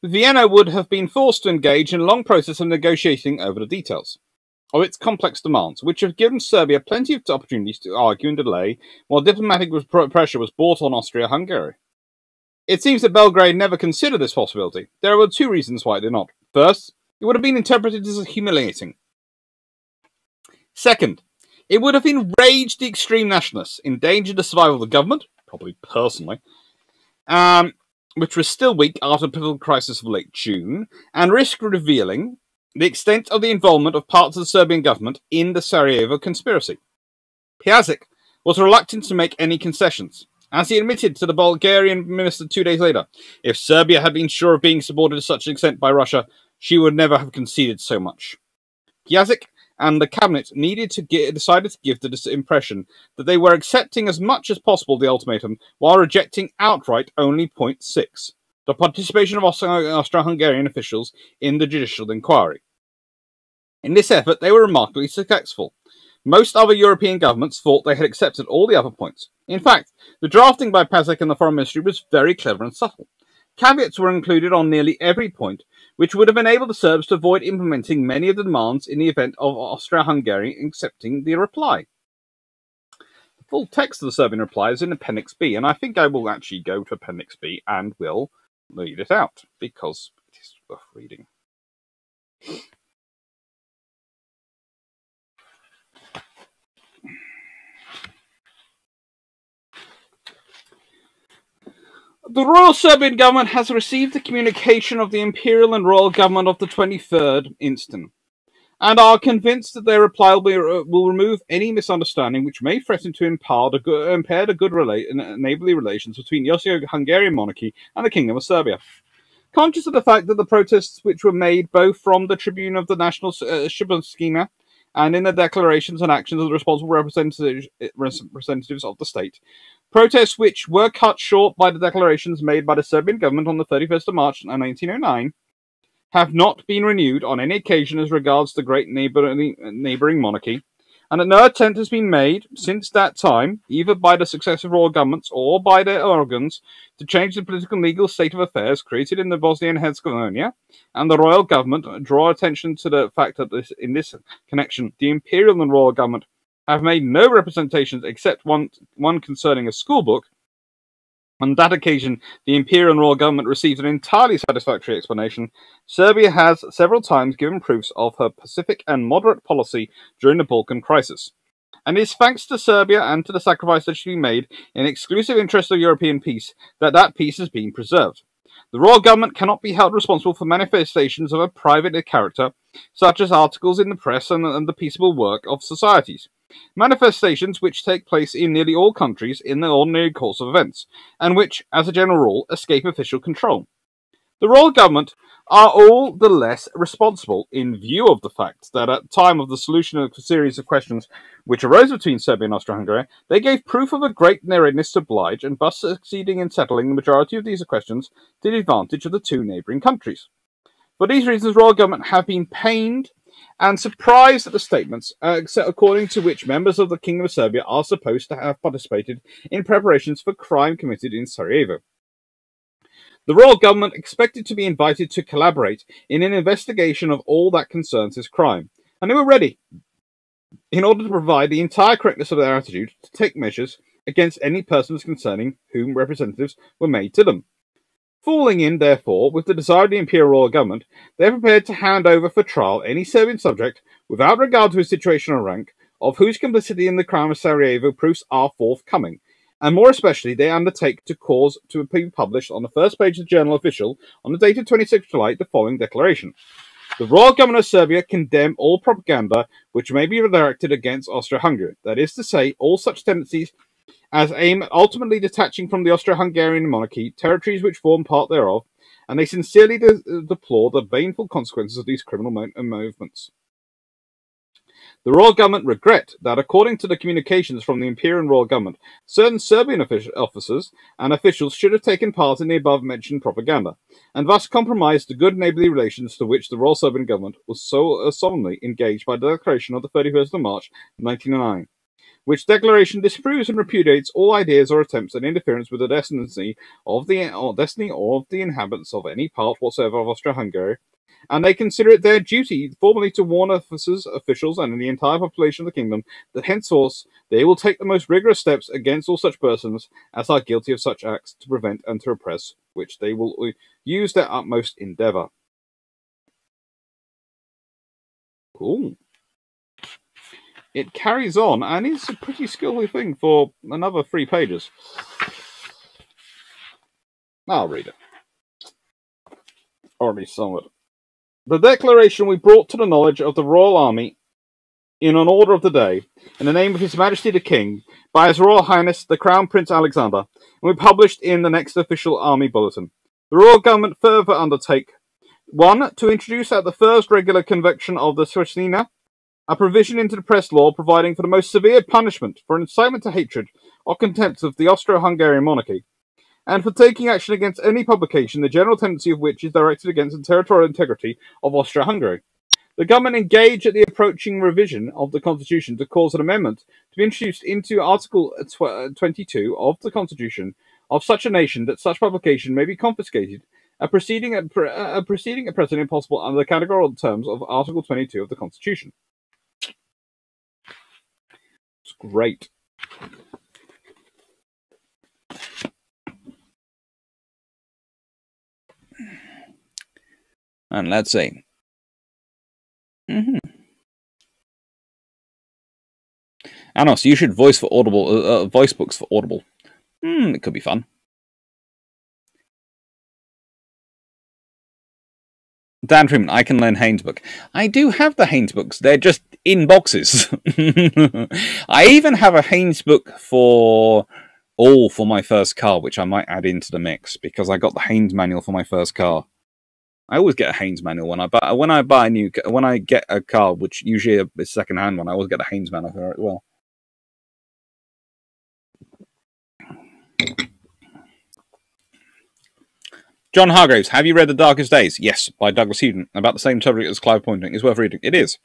Vienna would have been forced to engage in a long process of negotiating over the details of its complex demands, which have given Serbia plenty of opportunities to argue and delay, while diplomatic pressure was brought on Austria-Hungary. It seems that Belgrade never considered this possibility. There were two reasons why it did not. First, it would have been interpreted as humiliating. Second, it would have enraged the extreme nationalists, endangered the survival of the government, probably personally, um, which was still weak after the political crisis of late June, and risked revealing the extent of the involvement of parts of the Serbian government in the Sarajevo conspiracy. Pajacic was reluctant to make any concessions, as he admitted to the Bulgarian minister two days later. If Serbia had been sure of being supported to such an extent by Russia, she would never have conceded so much. Pajacic and the cabinet needed to get, decided to give the impression that they were accepting as much as possible the ultimatum while rejecting outright only point six the participation of Austro-Hungarian officials in the judicial inquiry. In this effort, they were remarkably successful. Most other European governments thought they had accepted all the other points. In fact, the drafting by Pajacic and the Foreign Ministry was very clever and subtle. Caveats were included on nearly every point, which would have enabled the Serbs to avoid implementing many of the demands in the event of Austria-Hungary accepting the reply. The full text of the Serbian reply is in Appendix B, and I think I will actually go to Appendix B and will read it out, because it is worth reading. The Royal Serbian government has received the communication of the Imperial and Royal government of the 23rd instant, and are convinced that their reply will, be, uh, will remove any misunderstanding which may threaten to impair the good, impair the good rela- neighbourly relations between the Austro-Hungarian monarchy and the Kingdom of Serbia. Conscious of the fact that the protests which were made both from the Tribune of the National uh, Shibunskina and in the declarations and actions of the responsible representatives, representatives of the state. Protests which were cut short by the declarations made by the Serbian government on the 31st of March uh, 1909 have not been renewed on any occasion as regards the great neighbouring uh, monarchy, and that no attempt has been made since that time, either by the successive royal governments or by their organs, to change the political and legal state of affairs created in the Bosnia and Herzegovina, and the royal government draw attention to the fact that this, in this connection, the imperial and royal government have made no representations except one, one concerning a school book, on that occasion, the Imperial and Royal Government received an entirely satisfactory explanation. Serbia has several times given proofs of her pacific and moderate policy during the Balkan crisis. And it is thanks to Serbia and to the sacrifice that be made in exclusive interest of European peace that that peace has been preserved. The Royal Government cannot be held responsible for manifestations of a private character, such as articles in the press and, and the peaceable work of societies. Manifestations which take place in nearly all countries in the ordinary course of events, and which, as a general rule, escape official control. The royal government are all the less responsible in view of the fact that at the time of the solution of a series of questions which arose between Serbia and Austro-Hungary, they gave proof of a great readiness to oblige and thus succeeding in settling the majority of these questions to the advantage of the two neighbouring countries. For these reasons, royal government have been pained and surprised at the statements uh, according to which members of the Kingdom of Serbia are supposed to have participated in preparations for crime committed in Sarajevo. The royal government expected to be invited to collaborate in an investigation of all that concerns this crime, and they were ready, in order to provide the entire correctness of their attitude, to take measures against any persons concerning whom representatives were made to them. Falling in, therefore, with the desire of the Imperial Royal Government, they are prepared to hand over for trial any Serbian subject, without regard to his situation or rank, of whose complicity in the crime of Sarajevo proofs are forthcoming, and more especially they undertake to cause to be published on the first page of the Journal Official on the date of 26 July the following declaration. The Royal Government of Serbia condemn all propaganda which may be directed against Austro-Hungary, that is to say, all such tendencies as aim at ultimately detaching from the Austro-Hungarian monarchy territories which form part thereof, and they sincerely de- deplore the baneful consequences of these criminal mo- movements. The royal government regret that, according to the communications from the Imperial Royal Government, certain Serbian officers and officials should have taken part in the above-mentioned propaganda, and thus compromised the good neighbourly relations to which the Royal Serbian Government was so uh, solemnly engaged by the declaration of the 31st of March, 1909 which declaration disproves and repudiates all ideas or attempts at interference with the destiny of the or destiny of the inhabitants of any part whatsoever of Austria-Hungary, and they consider it their duty formally to warn officers, officials, and the entire population of the kingdom that henceforth they will take the most rigorous steps against all such persons as are guilty of such acts to prevent and to repress, which they will use their utmost endeavour. Cool it carries on and is a pretty skillful thing for another three pages. I'll read it. Or at least some of it. The declaration we brought to the knowledge of the Royal Army in an order of the day, in the name of His Majesty the King, by His Royal Highness the Crown Prince Alexander, and we published in the next official army bulletin. The Royal Government further undertake 1. To introduce at the first regular convention of the Swisnina a provision into the press law providing for the most severe punishment for incitement to hatred or contempt of the Austro-Hungarian monarchy, and for taking action against any publication the general tendency of which is directed against the territorial integrity of Austro-Hungary. The government engaged at the approaching revision of the constitution to cause an amendment to be introduced into Article uh, 22 of the constitution of such a nation that such publication may be confiscated a proceeding at, a proceeding at present impossible under the categorical terms of Article 22 of the Constitution. Great. And let's see. Mm-hmm. Anos, you should voice for Audible, uh, uh, voice books for Audible. Hmm, it could be fun. Dan Freeman, I can learn Haynes book. I do have the Haynes books. They're just in boxes. I even have a Haynes book for all for my first car, which I might add into the mix because I got the Haynes manual for my first car. I always get a Haynes manual when I buy when I buy a new when I get a car, which usually is second hand one. I always get a Haynes manual for it as well. John Hargraves, have you read The Darkest Days? Yes, by Douglas Eden. About the same subject as Clive Ponting. It's worth reading. It is.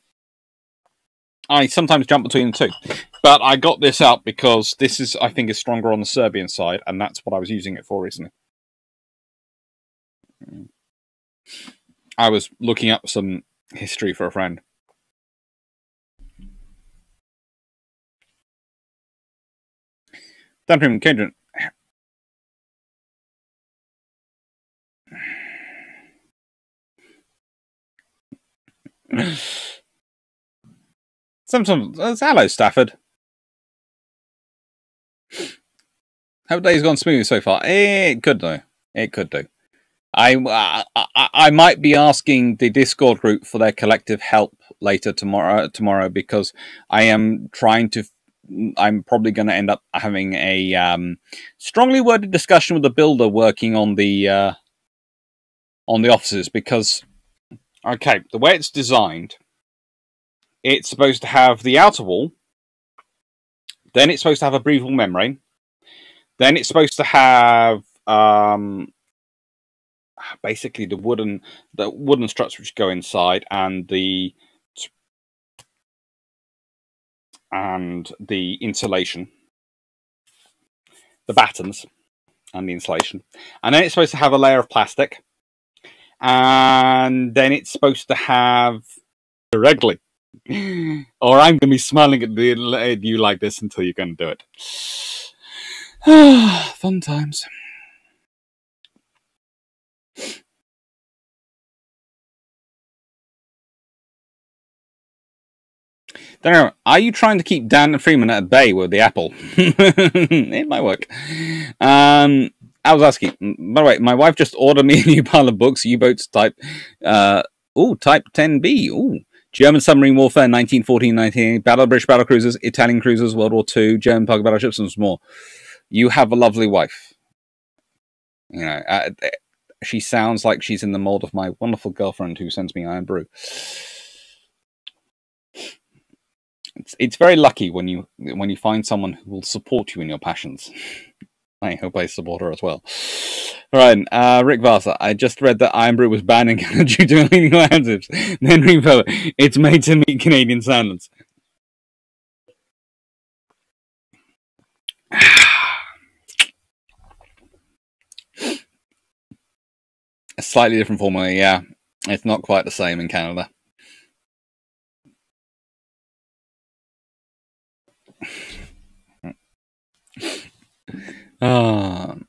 I sometimes jump between the two. But I got this out because this is, I think, is stronger on the Serbian side, and that's what I was using it for recently. I was looking up some history for a friend. Dan Freeman, Sometimes, uh, hello, Stafford. Hope day's gone smooth so far. It could do. It could do. I, I I might be asking the Discord group for their collective help later tomorrow tomorrow because I am trying to. I'm probably going to end up having a um, strongly worded discussion with the builder working on the uh, on the offices because Okay, the way it's designed, it's supposed to have the outer wall, then it's supposed to have a breathable membrane, then it's supposed to have um, basically the wooden the wooden struts which go inside and the and the insulation, the battens and the insulation, and then it's supposed to have a layer of plastic and then it's supposed to have directly. or I'm going to be smiling at you like this until you're going to do it. Fun times. Don't. Are you trying to keep Dan Freeman at bay with the apple? it might work. Um, I was asking. By the way, my wife just ordered me a new pile of books. U-boats type. Uh, oh, type 10B. Oh, German submarine warfare, 1914-19, battle British battle cruisers, Italian cruisers, World War II, German cargo battleships, and more. You have a lovely wife. You know, uh, she sounds like she's in the mold of my wonderful girlfriend who sends me Irn-Bru. It's it's very lucky when you when you find someone who will support you in your passions. I hope I support her as well. Right, uh, Rick Vasa. I just read that Irn-Bru was banned in Canada due to illegal additives. Then repo It's made to meet Canadian standards. A slightly different formula, yeah. It's not quite the same in Canada. Um,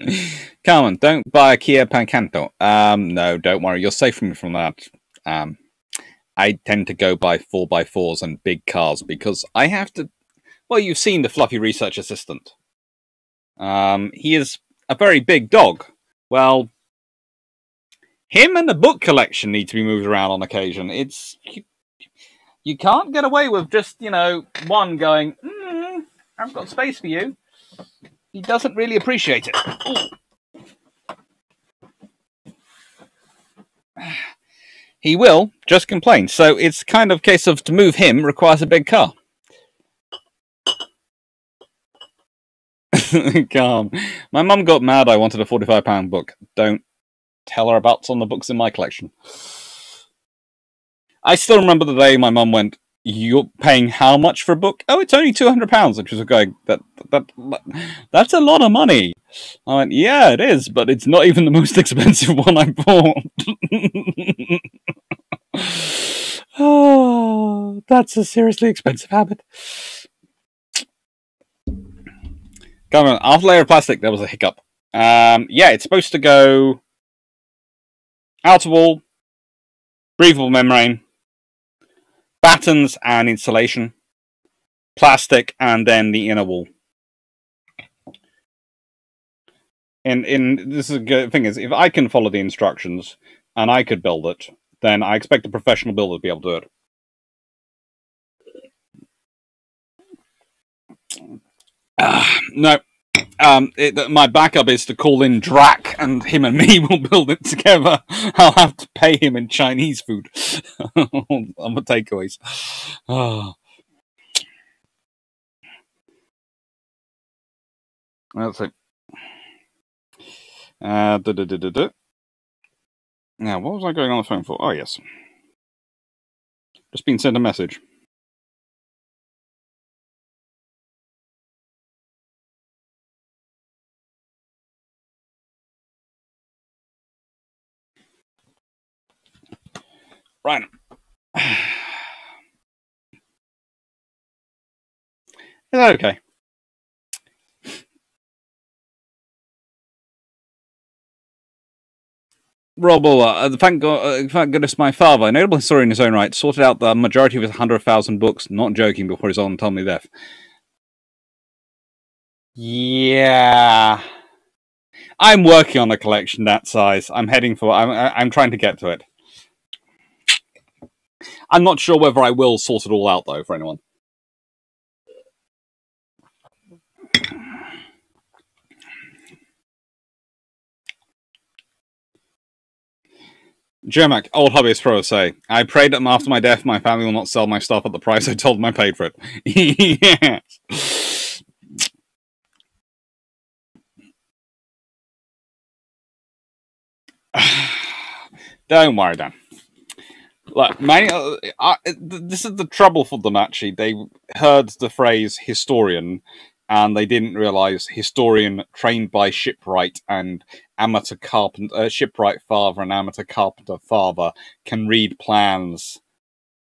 Carmen, don't buy a Kia Picanto. Um, no, don't worry. You're safe from, from that. Um, I tend to go by 4x4s and big cars because I have to. Well, you've seen the fluffy research assistant. Um, he is a very big dog. Well, him and the book collection need to be moved around on occasion. It's you can't get away with just, you know, one going, mm, I've got space for you. He doesn't really appreciate it. He will just complain. So it's kind of case of to move him requires a big car. Calm. My mum got mad I wanted a £45 book. Don't tell her about some of the books in my collection. I still remember the day my mum went, "You're paying how much for a book? Oh, it's only two hundred pounds." She was going, "That that that's a lot of money." I went, "Yeah, it is, but it's not even the most expensive one I bought." oh, that's a seriously expensive habit. Come on, after layer of plastic, there was a hiccup. Um, yeah, it's supposed to go outer wall, breathable membrane, battens and insulation, plastic, and then the inner wall. in in this is a good thing is if I can follow the instructions and I could build it, then I expect a professional builder to be able to do it. Uh, no. Um, it, my backup is to call in Drac, and him and me will build it together. I'll have to pay him in Chinese food the takeaways. Oh. That's it. Uh. Now, what was I going on the phone for? Oh, yes. Just been sent a message. Right. Is that okay? Rob uh, thank, God, uh, thank goodness my father, a notable historian in his own right, sorted out the majority of his 100,000 books, not joking, before his untimely death. Yeah. I'm working on a collection that size. I'm heading for. I'm. I'm trying to get to it. I'm not sure whether I will sort it all out though for anyone. Jermac, old hobbyist pro say, I pray that after my death my family will not sell my stuff at the price I told them I paid for it. yes. Don't worry, Dan. Look, many, uh, uh, this is the trouble for them. Actually, they heard the phrase historian, and they didn't realize historian trained by shipwright and amateur carpenter, uh, shipwright father and amateur carpenter father can read plans.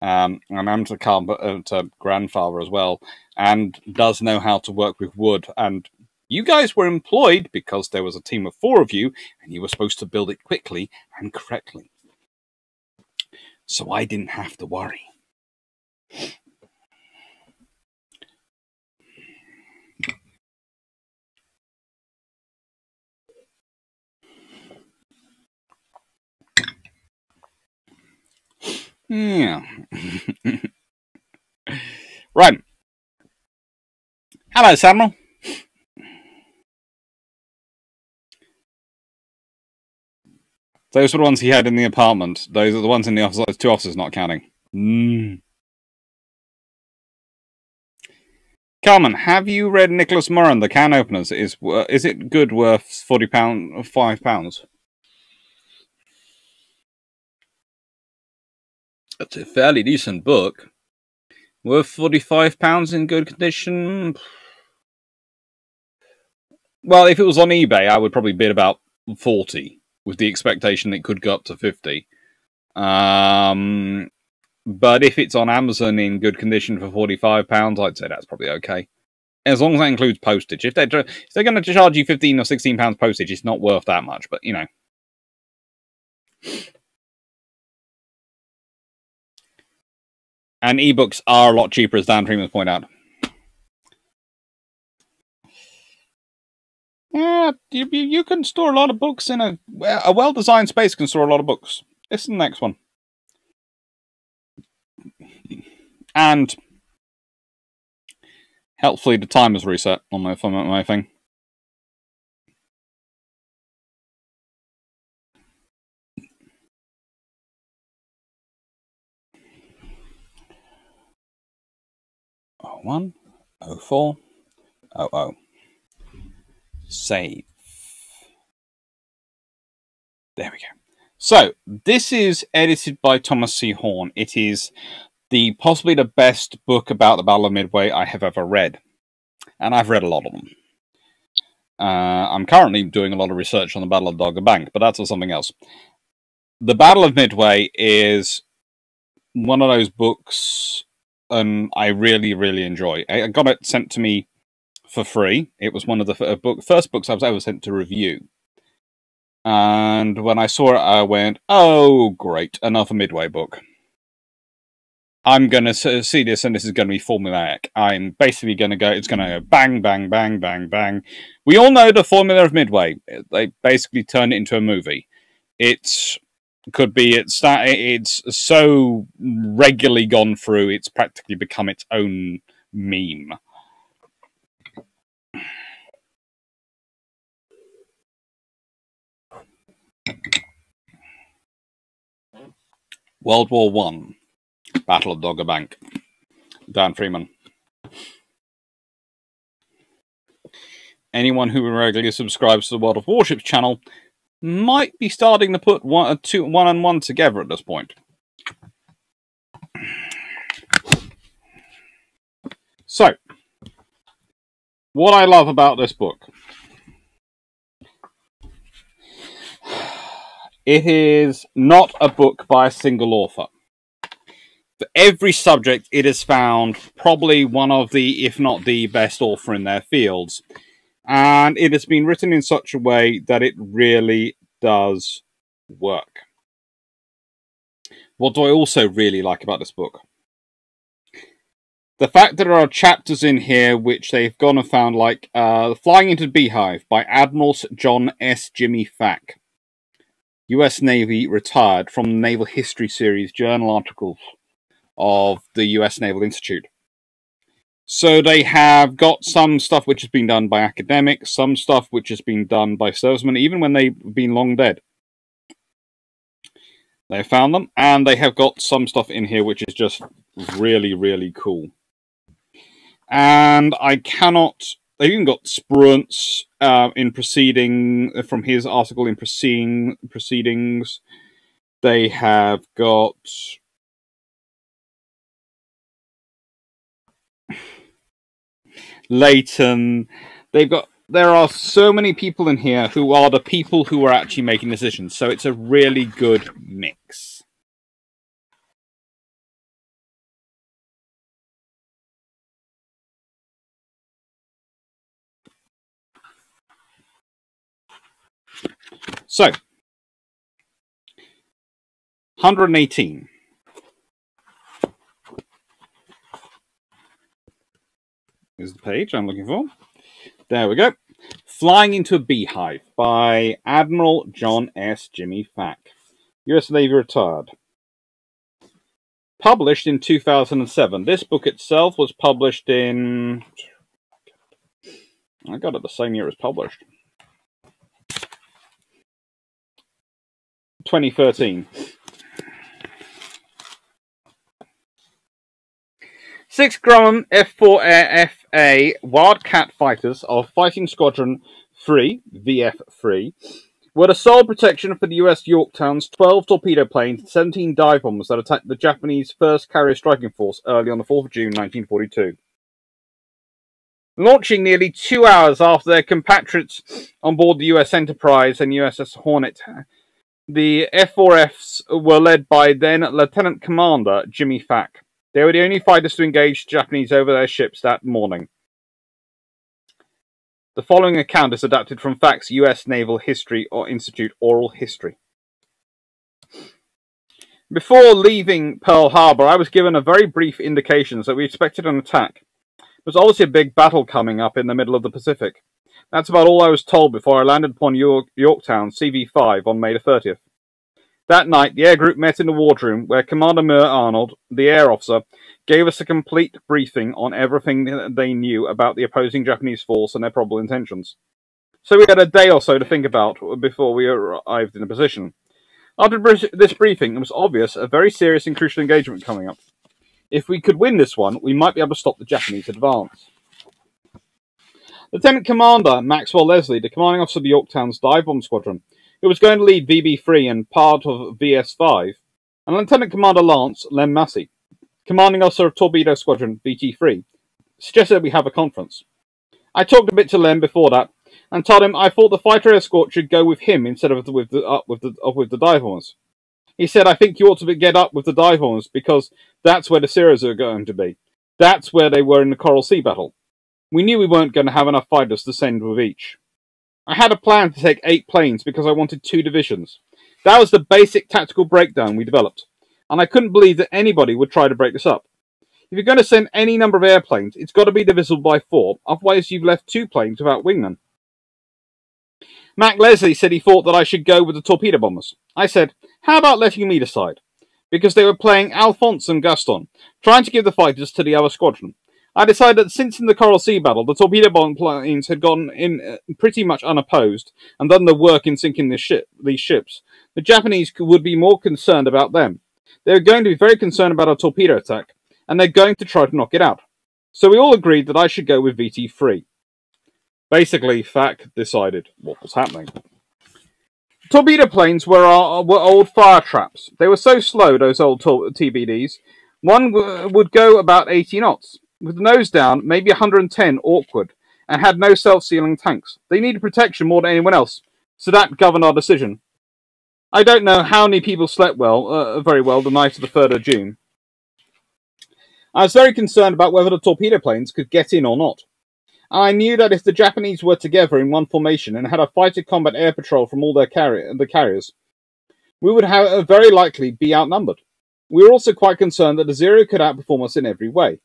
Um, an amateur carpenter grandfather as well, and does know how to work with wood. And you guys were employed because there was a team of four of you, and you were supposed to build it quickly and correctly so I didn't have to worry. Yeah. right. Hello, Samuel. Those were the ones he had in the apartment. Those are the ones in the office. Two officers not counting. Mm. Carmen, have you read Nicholas Moran, The Can Openers? Is uh, is it good? Worth forty pound, five pounds? That's a fairly decent book. Worth forty-five pounds in good condition. Well, if it was on eBay, I would probably bid about forty with the expectation it could go up to 50. Um, but if it's on Amazon in good condition for £45, I'd say that's probably okay. As long as that includes postage. If they're, if they're going to charge you 15 or 16 pounds postage, it's not worth that much, but you know. And ebooks are a lot cheaper, as Dan Freeman point out. Yeah, you, you can store a lot of books in a a well designed space. Can store a lot of books. This is the next one, and helpfully the timer's reset on my on my thing. Oh one, oh four, oh oh save. There we go. So, this is edited by Thomas C. Hone. It is the possibly the best book about the Battle of Midway I have ever read. And I've read a lot of them. Uh, I'm currently doing a lot of research on the Battle of Dogger Bank, but that's something else. The Battle of Midway is one of those books and I really, really enjoy. I got it sent to me for free. It was one of the uh, book, first books I was ever sent to review. And when I saw it, I went, oh, great, another Midway book. I'm going to see this, and this is going to be formulaic. I'm basically going to go. It's going to go bang, bang, bang, bang, bang. We all know the formula of Midway. They basically turn it into a movie. It's could be it's that it's so regularly gone through. It's practically become its own meme. World War One, Battle of Dogger Bank, Dan Freeman. Anyone who regularly subscribes to the World of Warships channel might be starting to put one, uh, two, one and one together at this point. So, what I love about this book It is not a book by a single author. For every subject, it has found probably one of the, if not the best author in their fields. And it has been written in such a way that it really does work. What do I also really like about this book? The fact that there are chapters in here which they've gone and found, like uh, Flying into the Beehive by Admiral John S. Jimmy Thach. US Navy retired from the Naval History Series journal articles of the US Naval Institute. So they have got some stuff which has been done by academics, some stuff which has been done by servicemen, even when they've been long dead. They have found them, and they have got some stuff in here which is just really, really cool. And I cannot They've even got Spruance uh, in proceeding from his article in proceeding proceedings. They have got Layton. They've got there are so many people in here who are the people who are actually making decisions. So it's a really good mix. So, 118. Is the page I'm looking for. There we go. Flying into a Beehive by Admiral John S. Jimmy Thach. US Navy retired. Published in 2007. This book itself was published in. I got it the same year it was published. 2013. Six Grumman F4 FA Wildcat fighters of Fighting Squadron 3, VF3, were the sole protection for the US Yorktown's 12 torpedo planes and 17 dive bombers that attacked the Japanese 1st Carrier Striking Force early on the 4th of June 1942. Launching nearly two hours after their compatriots on board the US Enterprise and USS Hornet the F4Fs were led by then Lieutenant Commander Jimmy Thach. They were the only fighters to engage Japanese over their ships that morning. The following account is adapted from Thach's U.S. Naval History or Institute Oral History. Before leaving Pearl Harbor, I was given a very brief indication that we expected an attack. There was obviously a big battle coming up in the middle of the Pacific. That's about all I was told before I landed upon York- Yorktown CV5 on May the 30th. That night, the air group met in the wardroom where Commander Murr Arnold, the air officer, gave us a complete briefing on everything they knew about the opposing Japanese force and their probable intentions. So we had a day or so to think about before we arrived in a position. After this briefing, it was obvious a very serious and crucial engagement coming up. If we could win this one, we might be able to stop the Japanese advance. Lieutenant Commander Maxwell Leslie, the commanding officer of Yorktown's dive bomb squadron, who was going to lead VB3 and part of VS5, and Lieutenant Commander Lance Lem Massey, commanding officer of Torpedo Squadron VT3, suggested that we have a conference. I talked a bit to Lem before that, and told him I thought the fighter escort should go with him instead of with the, up with the up with the dive bombers. He said, "I think you ought to get up with the dive bombers because that's where the Series are going to be. That's where they were in the Coral Sea battle. We knew we weren't going to have enough fighters to send with each. I had a plan to take eight planes because I wanted two divisions. That was the basic tactical breakdown we developed. and I couldn't believe that anybody would try to break this up. If you're going to send any number of airplanes, it's got to be divisible by four, otherwise you've left two planes without wingmen. Mac Leslie said he thought that I should go with the torpedo bombers. I said, how about letting me decide? Because they were playing Alphonse and Gaston, trying to give the fighters to the other squadron. I decided that since in the Coral Sea battle the torpedo bomb planes had gone in uh, pretty much unopposed and done the work in sinking ship, these ships, the Japanese would be more concerned about them. They were going to be very concerned about a torpedo attack, and they're going to try to knock it out. So we all agreed that I should go with VT3. Basically, Thach decided what was happening. Torpedo planes were, uh, were old fire traps. They were so slow, those old TBDs. One would go about 80 knots, with the nose down, maybe 110 awkward, and had no self-sealing tanks. They needed protection more than anyone else, so that governed our decision. I don't know how many people slept well, uh, very well, the night of the 3rd of June. I was very concerned about whether the torpedo planes could get in or not. I knew that if the Japanese were together in one formation and had a fighter combat air patrol from all their carri- the carriers, we would have uh, very likely be outnumbered. We were also quite concerned that the Zero could outperform us in every way.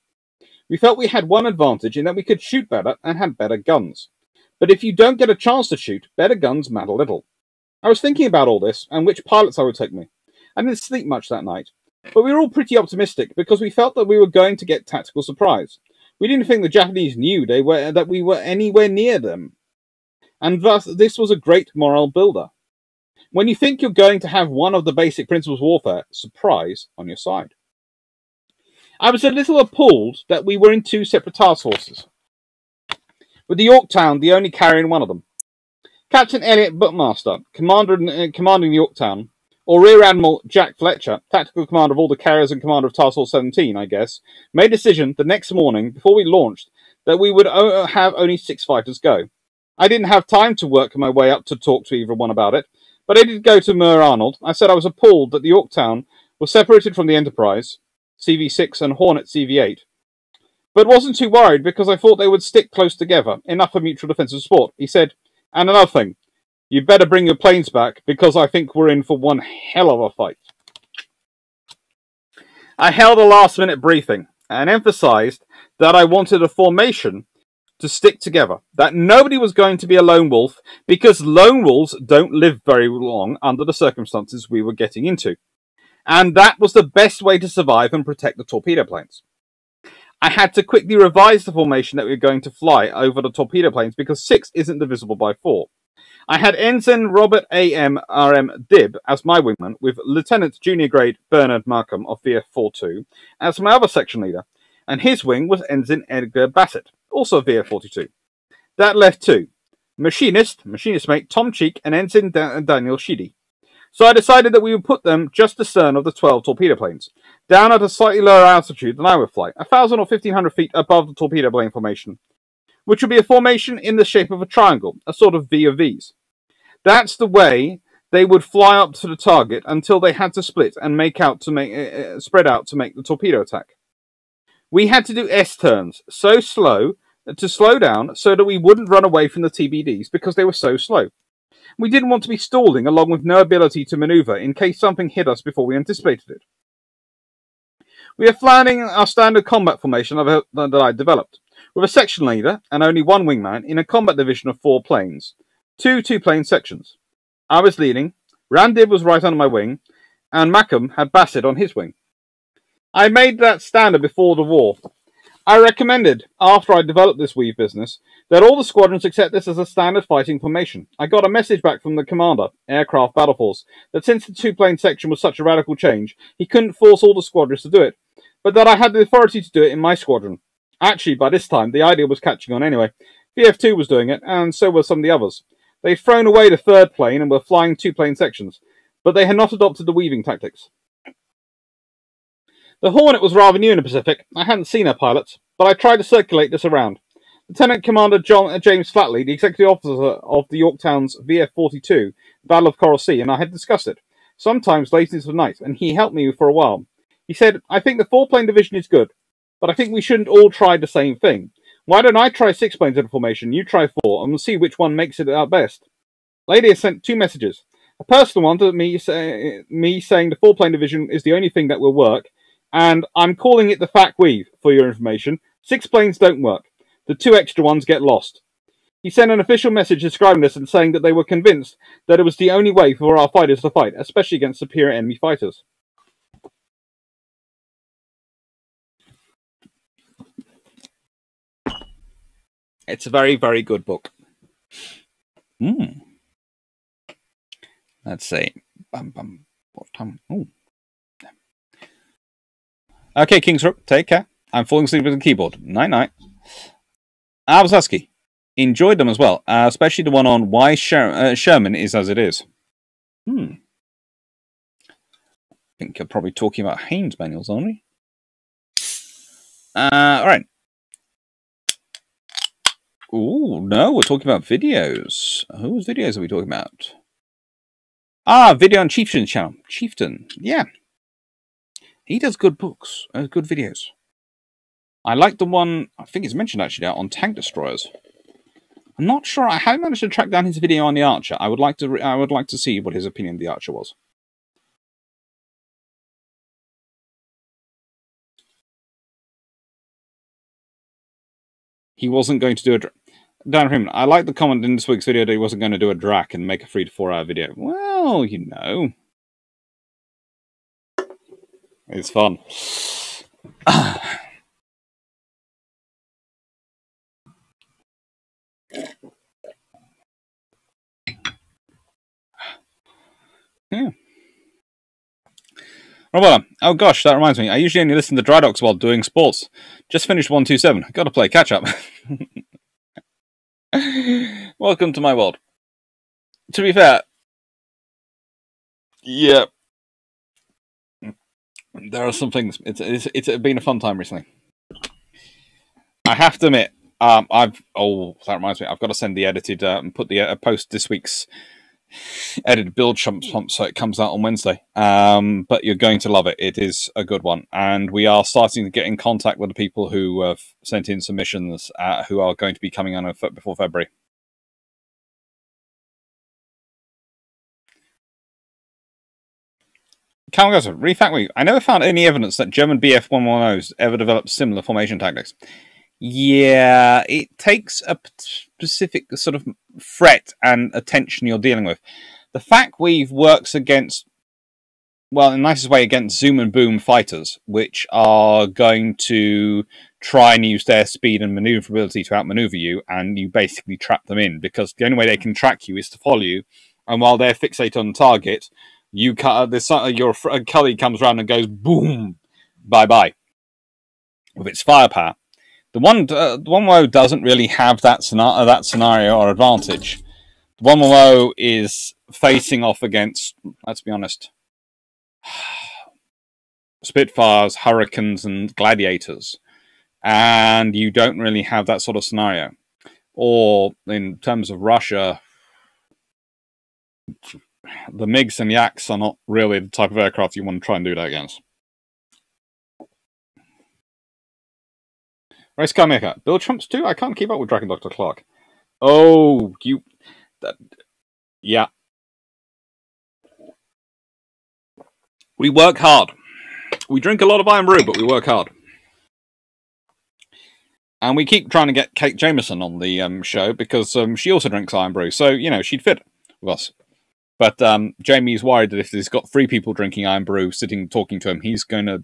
We felt we had one advantage in that we could shoot better and had better guns. But if you don't get a chance to shoot, better guns matter little. I was thinking about all this and which pilots I would take me. I didn't sleep much that night, but we were all pretty optimistic because we felt that we were going to get tactical surprise. We didn't think the Japanese knew they were that we were anywhere near them, and thus this was a great morale builder. When you think you're going to have one of the basic principles of warfare, surprise, on your side. I was a little appalled that we were in two separate task forces, with the Yorktown the only carrier in one of them. Captain Elliot Buckmaster, commander, uh, commanding the Yorktown, or Rear Admiral Jack Fletcher, tactical commander of all the carriers and commander of Task Force 17, I guess, made a decision the next morning before we launched that we would o- have only six fighters go. I didn't have time to work my way up to talk to either one about it, but I did go to Murr Arnold. I said I was appalled that the Yorktown was separated from the Enterprise, CV6 and Hornet CV8, but wasn't too worried because I thought they would stick close together, enough for mutual defensive support. He said, and another thing, you better bring your planes back because I think we're in for one hell of a fight. I held a last minute briefing and emphasized that I wanted a formation to stick together, that nobody was going to be a lone wolf because lone wolves don't live very long under the circumstances we were getting into. And that was the best way to survive and protect the torpedo planes. I had to quickly revise the formation that we were going to fly over the torpedo planes because six isn't divisible by four. I had Ensign Robert A.M. R.M. Dibb as my wingman, with Lieutenant Junior Grade Bernard Markham of VF-42 as my other section leader, and his wing was Ensign Edgar Bassett, also VF-42. That left two, machinist, machinist mate Tom Cheek, and Ensign da- Daniel Sheedy. So I decided that we would put them just astern of the 12 torpedo planes, down at a slightly lower altitude than I would fly, a thousand or fifteen hundred feet above the torpedo plane formation, which would be a formation in the shape of a triangle, a sort of V of V's. That's the way they would fly up to the target until they had to split and make out to make uh, spread out to make the torpedo attack. We had to do S turns so slow to slow down so that we wouldn't run away from the TBDs because they were so slow. We didn't want to be stalling along with no ability to maneuver in case something hit us before we anticipated it. We are flying our standard combat formation that I developed, with a section leader and only one wingman in a combat division of four planes, two two-plane sections. I was leading, Randib was right under my wing, and Mackham had Bassett on his wing. I made that standard before the war. I recommended, after I developed this weave business, that all the squadrons accept this as a standard fighting formation. I got a message back from the commander, Aircraft Battle Force, that since the two-plane section was such a radical change, he couldn't force all the squadrons to do it, but that I had the authority to do it in my squadron. Actually, by this time, the idea was catching on anyway. VF2 was doing it, and so were some of the others. They'd thrown away the third plane and were flying two plane sections, but they had not adopted the weaving tactics. The Hornet was rather new in the Pacific. I hadn't seen her pilots, but I tried to circulate this around. Lieutenant Commander John uh, James Flatley, the executive officer of the Yorktown's VF-42, Battle of Coral Sea, and I had discussed it, sometimes late into the night, and he helped me for a while. He said, I think the four-plane division is good, but I think we shouldn't all try the same thing. Why don't I try six planes in a formation, you try four, and we'll see which one makes it out best. Lady has sent two messages. A personal one to me, say, me saying the four plane division is the only thing that will work, and I'm calling it the Thach weave for your information. Six planes don't work. The two extra ones get lost. He sent an official message describing this and saying that they were convinced that it was the only way for our fighters to fight, especially against superior enemy fighters. It's a very, very good book. Hmm. Let's see. Bum, bum. What time? Oh. Okay, Kingsrook, take care. I'm falling asleep with the keyboard. Night night. Alvasaski, enjoyed them as well, uh, especially the one on why Sher- uh, Sherman is as it is. Hmm. I think you're probably talking about Haynes manuals, aren't we? Uh, all right. Ooh, no, we're talking about videos. Whose videos are we talking about? Ah, video on Chieftain's channel. Chieftain, yeah. He does good books, uh, good videos. I like the one, I think it's mentioned actually on tank destroyers. I'm not sure. I haven't managed to track down his video on the Archer. I would like to. I would like to see what his opinion of the Archer was. He wasn't going to do a. Dan Freeman, I like the comment in this week's video that he wasn't going to do a DRAC and make a three to four hour video. Well, you know. It's fun. yeah. Robola, oh gosh, that reminds me. I usually only listen to Dry Docks while doing sports. Just finished 127. Gotta play catch up. Welcome to my world. To be fair, yeah, there are some things. It's it's, it's been a fun time recently. I have to admit, um, I've oh that reminds me, I've got to send the edited uh, and put the uh, post this week's edited build chump so it comes out on Wednesday. Um, but you're going to love it. It is a good one, and we are starting to get in contact with the people who have sent in submissions uh, who are going to be coming on before February. Cal goes, refact week. I never found any evidence that German BF 110s ever developed similar formation tactics. Yeah, it takes a specific sort of threat and attention you're dealing with. The Thach weave works against, well, in the nicest way, against zoom and boom fighters, which are going to try and use their speed and maneuverability to outmaneuver you, and you basically trap them in because the only way they can track you is to follow you. And while they're fixated on target, you cut uh, this. Uh, your uh, colleague comes around and goes boom, bye bye, with its firepower. The one, uh, the one wo doesn't really have that scenario, that scenario or advantage. The one wo is facing off against. Let's be honest. Spitfires, Hurricanes, and Gladiators, and you don't really have that sort of scenario. Or in terms of Russia, the MiGs and Yaks are not really the type of aircraft you want to try and do that against. Race Car Maker. Bilgepumps too? I can't keep up with Dragon Dr. Clarke. Oh, you. That, yeah. We work hard. We drink a lot of Irn-Bru, but we work hard. And we keep trying to get Kate Jameson on the um, show because um, she also drinks Irn-Bru. So, you know, she'd fit with us. But um, Jamie's worried that if he's got three people drinking Irn-Bru, sitting talking to him, he's going to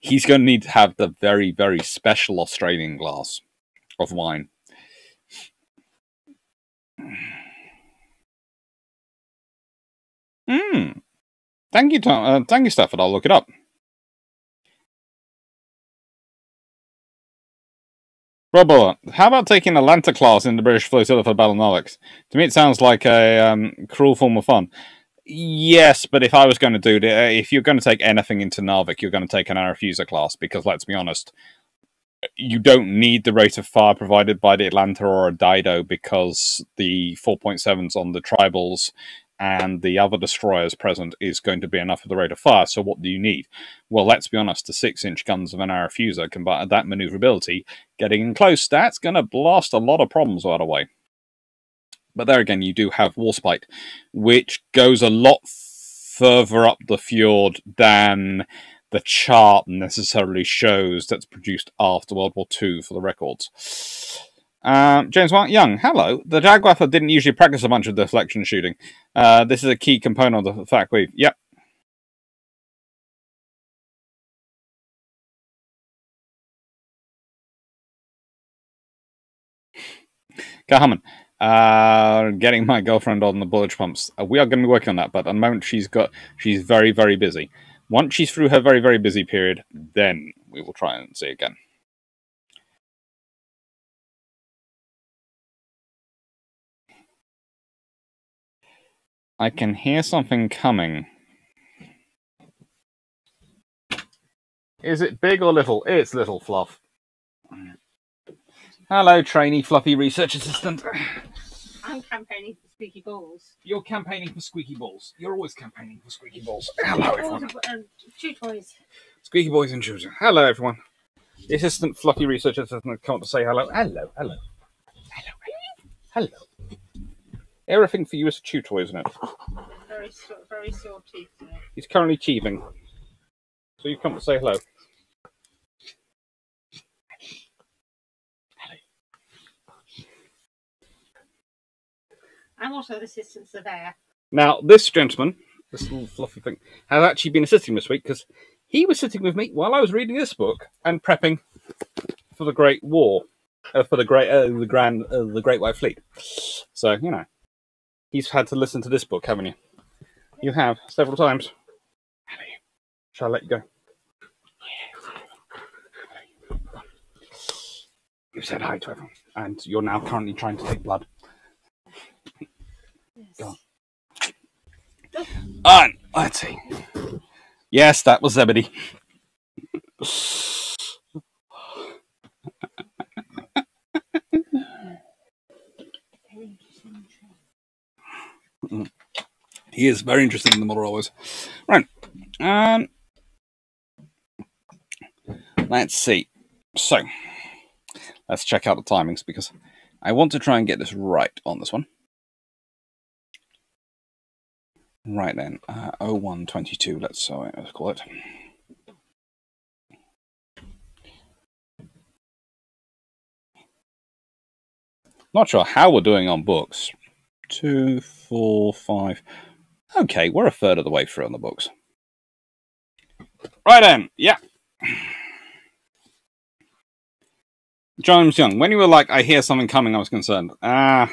he's going to need to have the very very special Australian glass of wine. Hmm. Thank you, Tom. Uh, thank you, Stafford. I'll look it up. Robo, how about taking Atlanta class in the British flotilla for Battle Nolix? To me, it sounds like a um, cruel form of fun. Yes, but if I was going to do it, uh, if you're going to take anything into Narvik, you're going to take an Arethusa class because, let's be honest, you don't need the rate of fire provided by the Atlanta or a Dido because the 4.7s on the tribals and the other destroyers present is going to be enough of the rate of fire. So what do you need? Well, let's be honest, the six-inch guns of an Arethusa combined that maneuverability, getting in close, that's going to blast a lot of problems right away. But there again, you do have Warspite, which goes a lot further up the fjord than the chart necessarily shows that's produced after World War II for the records. Um, James Mark Young, hello. The Jagdwaffe didn't usually practice a bunch of deflection shooting. Uh, this is a key component of the Thach weave. Yep. Gahaman, uh, getting my girlfriend on the Bilgepumps. Uh, we are going to be working on that, but at the moment she's got she's very very busy. Once she's through her very very busy period, then we will try and see again. I can hear something coming. Is it big or little? It's little, Fluff. Hello, trainee fluffy research assistant. I'm campaigning for squeaky balls. You're campaigning for squeaky balls. You're always campaigning for squeaky balls. Hello, everyone. Um, chew toys. Squeaky boys and children. Hello, everyone. The assistant fluffy research assistant come up to say hello. Hello, hello. Hello, hello. Everything for you is a chew toy, isn't it? Very, sore- very sore teeth. He's currently teething. So you've come to say hello. I'm also the assistant surveyor. Now, this gentleman, this little fluffy thing, has actually been assisting this week because he was sitting with me while I was reading this book and prepping for the Great War, uh, for the Great, uh, the Grand, uh, the Great White Fleet. So you know, he's had to listen to this book, haven't you? You have several times. Shall I let you go? You said hi to everyone, and you're now currently trying to take blood. Go on. Ah, on, let's see. Yes, that was Zebedee. He is very interested in the model always. Right. Um, let's see. So, let's check out the timings because I want to try and get this right on this one. Right then, uh, 0122, let's, so let's call it. Not sure how we're doing on books. Two, four, five. Okay, we're a third of the way through on the books. Right then, yeah. James Young, when you were like, I hear something coming, I was concerned. Ah,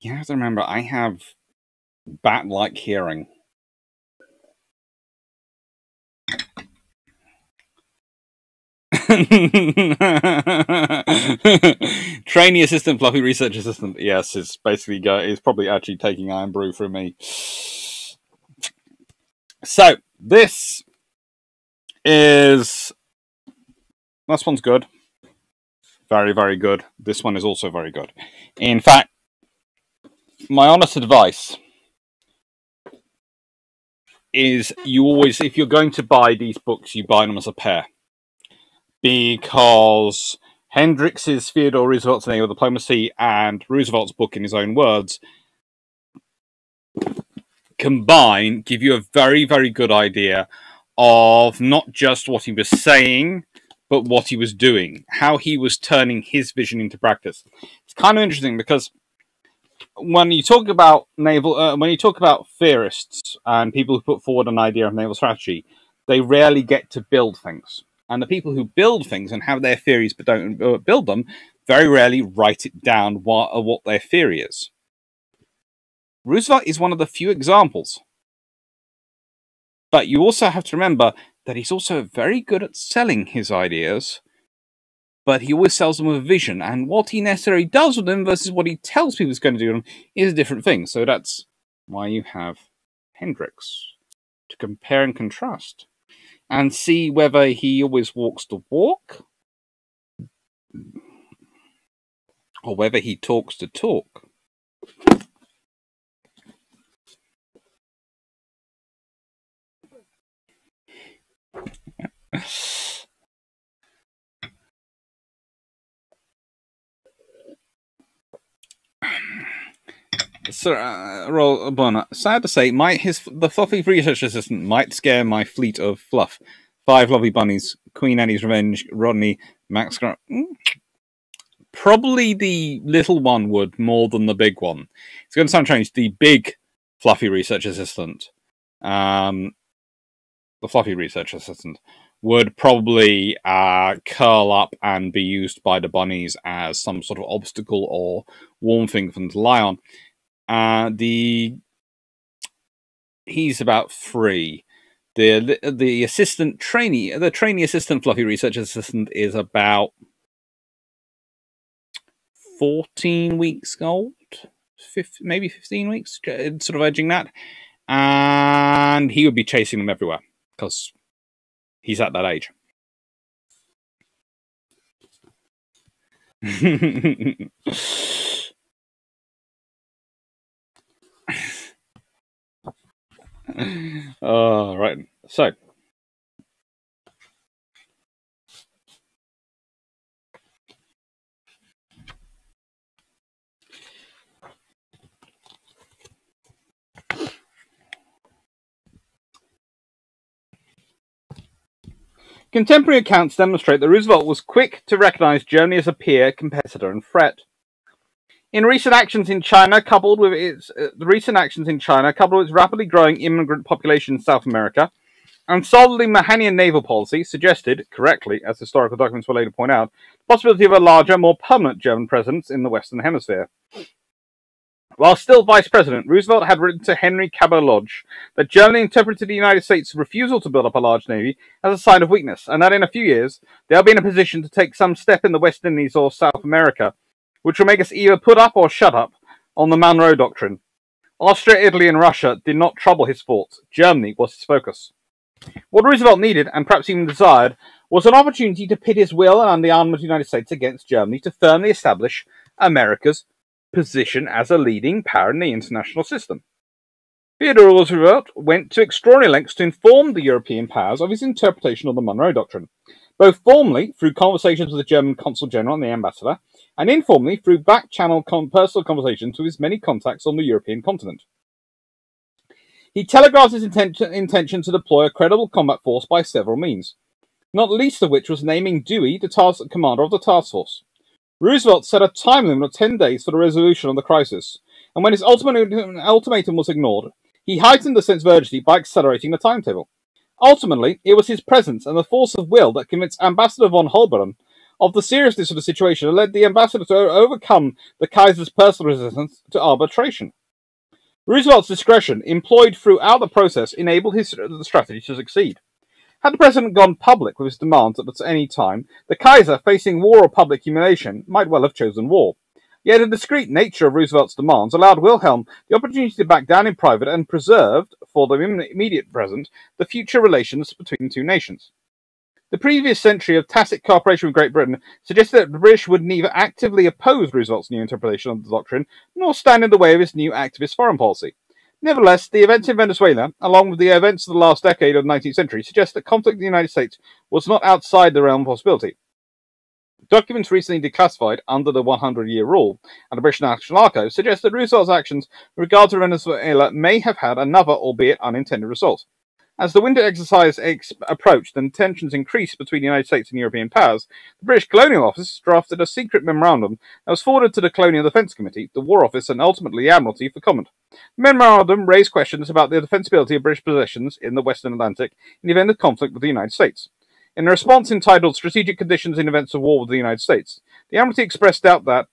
you have to remember, I have bat like hearing. Trainee assistant, fluffy research assistant. Yes, it's basically go. It's probably actually taking Irn-Bru from me. So this is this one's good. Very, very good. This one is also very good. In fact, my honest advice is you always, if you're going to buy these books, you buy them as a pair. Because Hendrix's Theodore Roosevelt's Naval Diplomacy and Roosevelt's book in his own words combine give you a very, very good idea of not just what he was saying, but what he was doing, how he was turning his vision into practice. It's kind of interesting because when you talk about naval, uh, when you talk about theorists and people who put forward an idea of naval strategy, they rarely get to build things. And the people who build things and have their theories but don't uh, build them very rarely write it down what, uh, what their theory is. Roosevelt is one of the few examples. But you also have to remember that he's also very good at selling his ideas, but he always sells them with a vision. And what he necessarily does with them versus what he tells people he's going to do with them is a different thing. So that's why you have Hendrix to compare and contrast and see whether he always walks the walk or whether he talks the talk. Sir uh, Roll Bonner. Sad to say, my his the fluffy research assistant might scare my fleet of fluff. Five lovely bunnies, Queen Annie's Revenge, Rodney, Max. Gra- Mm. Probably the little one would more than the big one. It's going to sound strange. The big fluffy research assistant, um, the fluffy research assistant, would probably uh, curl up and be used by the bunnies as some sort of obstacle or warm thing for them to lie on. Uh, the he's about three. The the assistant trainee, the trainee assistant fluffy research assistant is about fourteen weeks old, Fif- maybe fifteen weeks, sort of edging that, and he would be chasing them everywhere because he's at that age. oh, right. So, Contemporary accounts demonstrate that Roosevelt was quick to recognize Germany as a peer, competitor, and threat. In recent actions in China, coupled with its uh, recent actions in China, coupled with its rapidly growing immigrant population in South America, and solidly Mahanian naval policy, suggested correctly, as historical documents will later point out, the possibility of a larger, more permanent German presence in the Western Hemisphere. While still vice president, Roosevelt had written to Henry Cabot Lodge that Germany interpreted the United States' refusal to build up a large navy as a sign of weakness, and that in a few years they'll be in a position to take some step in the West Indies or South America, which will make us either put up or shut up on the Monroe Doctrine. Austria, Italy, and Russia did not trouble his thoughts. Germany was his focus. What Roosevelt needed, and perhaps even desired, was an opportunity to pit his will and the armament of the United States against Germany to firmly establish America's position as a leading power in the international system. Theodore Roosevelt went to extraordinary lengths to inform the European powers of his interpretation of the Monroe Doctrine, both formally through conversations with the German consul general and the ambassador, and informally through back channel con- personal conversations with his many contacts on the European continent. He telegraphed his intention, intention to deploy a credible combat force by several means, not least of which was naming Dewey the task commander of the task force. Roosevelt set a time limit of 10 days for the resolution of the crisis, and when his ultimatum, ultimatum was ignored, he heightened the sense of urgency by accelerating the timetable. Ultimately, it was his presence and the force of will that convinced Ambassador von Holleben of the seriousness of the situation and led the ambassador to overcome the Kaiser's personal resistance to arbitration. Roosevelt's discretion, employed throughout the process, enabled his strategy to succeed. Had the president gone public with his demands at any time, the Kaiser, facing war or public humiliation, might well have chosen war. Yet the discreet nature of Roosevelt's demands allowed Wilhelm the opportunity to back down in private and preserved, for the immediate present, the future relations between the two nations. The previous century of tacit cooperation with Great Britain suggested that the British would neither actively oppose Roosevelt's new interpretation of the doctrine nor stand in the way of his new activist foreign policy. Nevertheless, the events in Venezuela, along with the events of the last decade of the 19th century, suggest that conflict in the United States was not outside the realm of possibility. Documents recently declassified under the 100 year rule and the British National Archives suggest that Roosevelt's actions in regard to Venezuela may have had another, albeit unintended, result. As the winter exercise ex- approached and tensions increased between the United States and European powers, the British Colonial Office drafted a secret memorandum that was forwarded to the Colonial Defence Committee, the War Office, and ultimately the Admiralty for comment. The memorandum raised questions about the defensibility of British possessions in the Western Atlantic in the event of conflict with the United States. In a response entitled Strategic Conditions in Events of War with the United States, the Admiralty expressed doubt that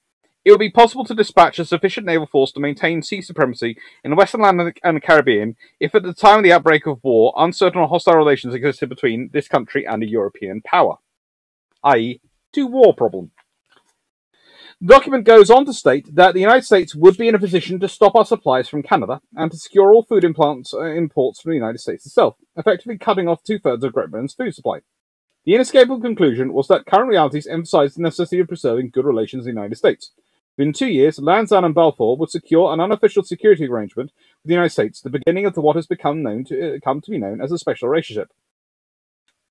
it would be possible to dispatch a sufficient naval force to maintain sea supremacy in the Western Atlantic and the Caribbean if at the time of the outbreak of war uncertain or hostile relations existed between this country and a European power, i.e., to war problem. The document goes on to state that the United States would be in a position to stop our supplies from Canada and to secure all food implants, uh, imports from the United States itself, effectively cutting off two thirds of Great Britain's food supply. The inescapable conclusion was that current realities emphasized the necessity of preserving good relations with the United States. Within two years, Lansdowne and Balfour would secure an unofficial security arrangement with the United States, the beginning of what has become known to uh, come to be known as a special relationship.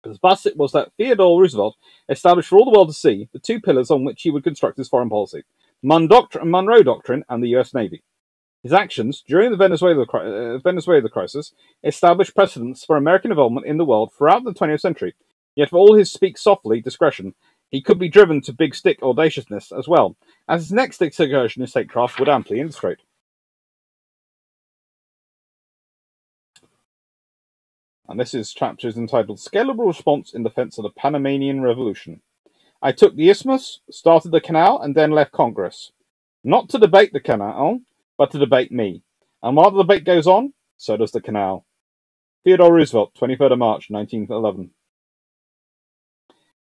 But thus it was that Theodore Roosevelt established for all the world to see the two pillars on which he would construct his foreign policy: Mon Monroe Doctrine and the U.S. Navy. His actions during the Venezuela, uh, Venezuela crisis established precedents for American involvement in the world throughout the 20th century. Yet, for all his speak softly discretion, he could be driven to big stick audaciousness as well, as his next excursion in statecraft would amply illustrate. And this is chapters entitled Scalable Response in Defense of the Panamanian Revolution. I took the isthmus, started the canal, and then left Congress. Not to debate the canal, but to debate me. And while the debate goes on, so does the canal. Theodore Roosevelt, 23rd of March, 1911.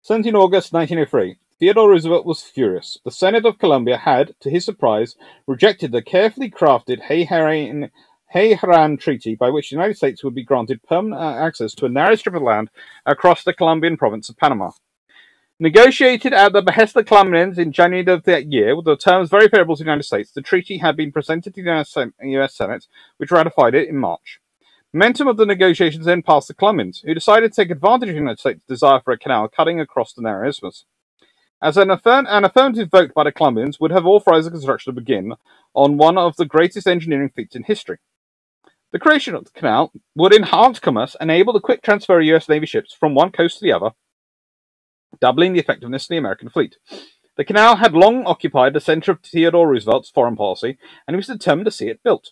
17 August 1903. Theodore Roosevelt was furious. The Senate of Colombia had, to his surprise, rejected the carefully crafted Hay-Herran Treaty by which the United States would be granted permanent uh, access to a narrow strip of land across the Colombian province of Panama. Negotiated at the behest of the Colombians in January of that year, with the terms very favorable to the United States, the treaty had been presented to the US Senate, which ratified it in March. Momentum of the negotiations then passed to Colombians, who decided to take advantage of the United States' desire for a canal cutting across the narrow isthmus. As an, affirm- an affirmative vote by the Colombians would have authorized the construction to begin on one of the greatest engineering feats in history. The creation of the canal would enhance commerce, enable the quick transfer of US Navy ships from one coast to the other, doubling the effectiveness of the American fleet. The canal had long occupied the center of Theodore Roosevelt's foreign policy, and he was determined to see it built.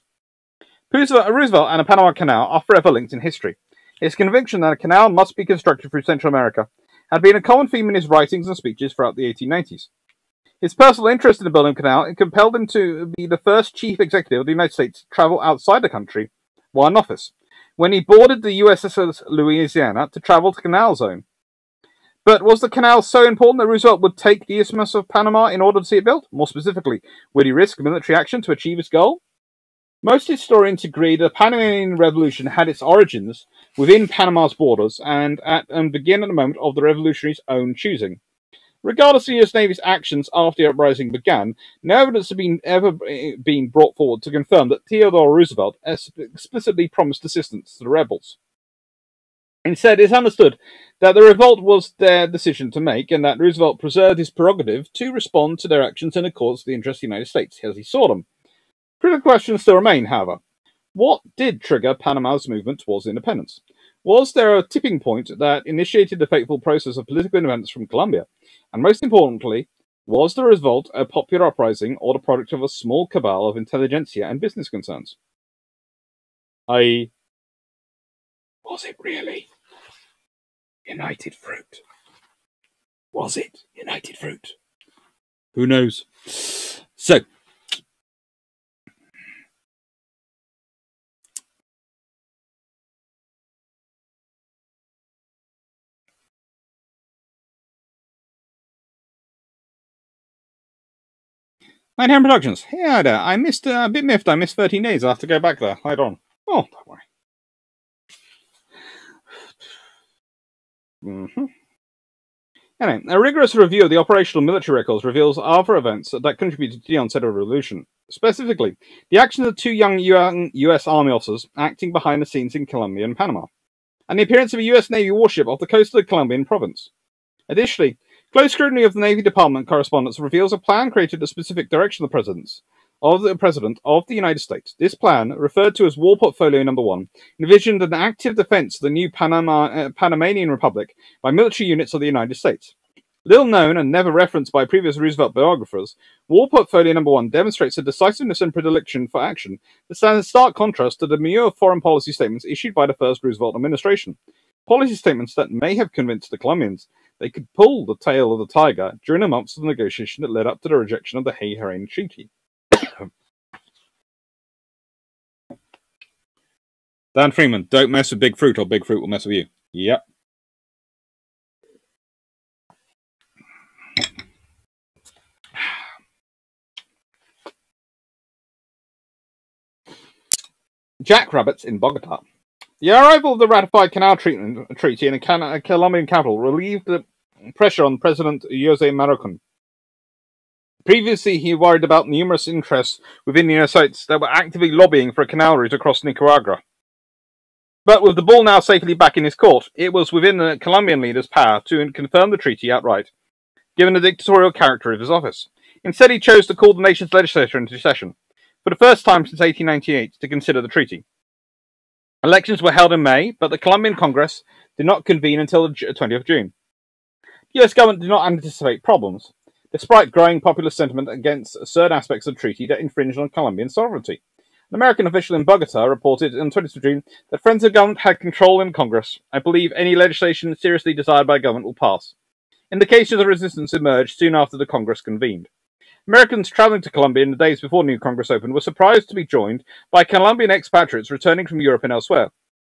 Roosevelt and the Panama Canal are forever linked in history. His conviction that a canal must be constructed through Central America had been a common theme in his writings and speeches throughout the 1890s. His personal interest in the the canal compelled him to be the first chief executive of the United States to travel outside the country while in office, when he boarded the USS Louisiana to travel to Canal Zone. But was the canal so important that Roosevelt would take the Isthmus of Panama in order to see it built? More specifically, would he risk military action to achieve his goal? Most historians agree that the Panamanian Revolution had its origins within Panama's borders and, at, and began at the moment of the revolutionaries' own choosing. Regardless of the US Navy's actions after the uprising began, no evidence has been ever eh, been brought forward to confirm that Theodore Roosevelt explicitly promised assistance to the rebels. Instead, it's understood that the revolt was their decision to make, and that Roosevelt preserved his prerogative to respond to their actions in accordance with the interests of the United States as he saw them. Critical questions still remain, however. What did trigger Panama's movement towards independence? Was there a tipping point that initiated the fateful process of political independence from Colombia? And most importantly, was the revolt a popular uprising or the product of a small cabal of intelligentsia and business concerns? I. Was it really? United Fruit. Was it United Fruit? Who knows? So, Nightham Productions. Hey, Yeah, I missed uh, a bit miffed. I missed 13 days. I have to go back there later on. Oh, don't worry. Mm-hmm. Anyway, a rigorous review of the operational military records reveals other events that contributed to the onset of revolution. Specifically, the actions of two young U.S. Army officers acting behind the scenes in Colombia and Panama, and the appearance of a U.S. Navy warship off the coast of the Colombian province. Additionally, close scrutiny of the Navy Department correspondence reveals a plan created the specific direction of the president's of the President of the United States. This plan, referred to as War Portfolio Number One, envisioned an active defense of the new Panama, uh, Panamanian Republic by military units of the United States. Little known and never referenced by previous Roosevelt biographers, War Portfolio Number One demonstrates a decisiveness and predilection for action that stands in stark contrast to the demure foreign policy statements issued by the first Roosevelt administration. Policy statements that may have convinced the Colombians they could pull the tail of the tiger during the months of the negotiation that led up to the rejection of the Hay-Herran Treaty. Dan Freeman, don't mess with Big Fruit or Big Fruit will mess with you. Yep. Jackrabbits in Bogota. The arrival of the ratified canal treaty in the Colombian capital relieved the pressure on President Jose Marroquin. Previously, he worried about numerous interests within the United States that were actively lobbying for a canal route across Nicaragua. But with the ball now safely back in his court, it was within the Colombian leader's power to confirm the treaty outright, given the dictatorial character of his office. Instead, he chose to call the nation's legislature into session. for the first time since 1898 to consider the treaty. Elections were held in May, but the Colombian Congress did not convene until the 20th of June. US government did not anticipate problems, despite growing popular sentiment against certain aspects of the treaty that infringed on Colombian sovereignty. An American official in Bogota reported on 20th of June that friends of government had control in Congress. I believe any legislation seriously desired by government will pass. Indications of the resistance emerged soon after the Congress convened. Americans traveling to Colombia in the days before new Congress opened were surprised to be joined by Colombian expatriates returning from Europe and elsewhere.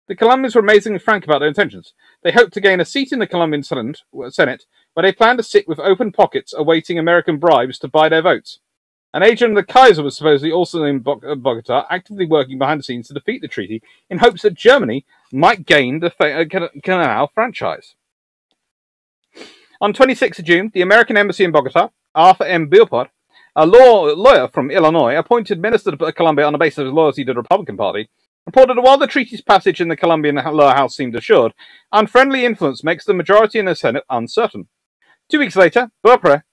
The Colombians were amazingly frank about their intentions. They hoped to gain a seat in the Colombian Senate, where they planned to sit with open pockets awaiting American bribes to buy their votes. An agent of the Kaiser was supposedly also in Bogota, actively working behind the scenes to defeat the treaty in hopes that Germany might gain the uh, canal franchise. On 26 June, the American embassy in Bogota, Arthur M. Beaupre, a law, lawyer from Illinois, appointed minister to Colombia on the basis of his loyalty to the Republican Party, reported that while the treaty's passage in the Colombian lower house seemed assured, unfriendly influence makes the majority in the Senate uncertain. Two weeks later, Beaupre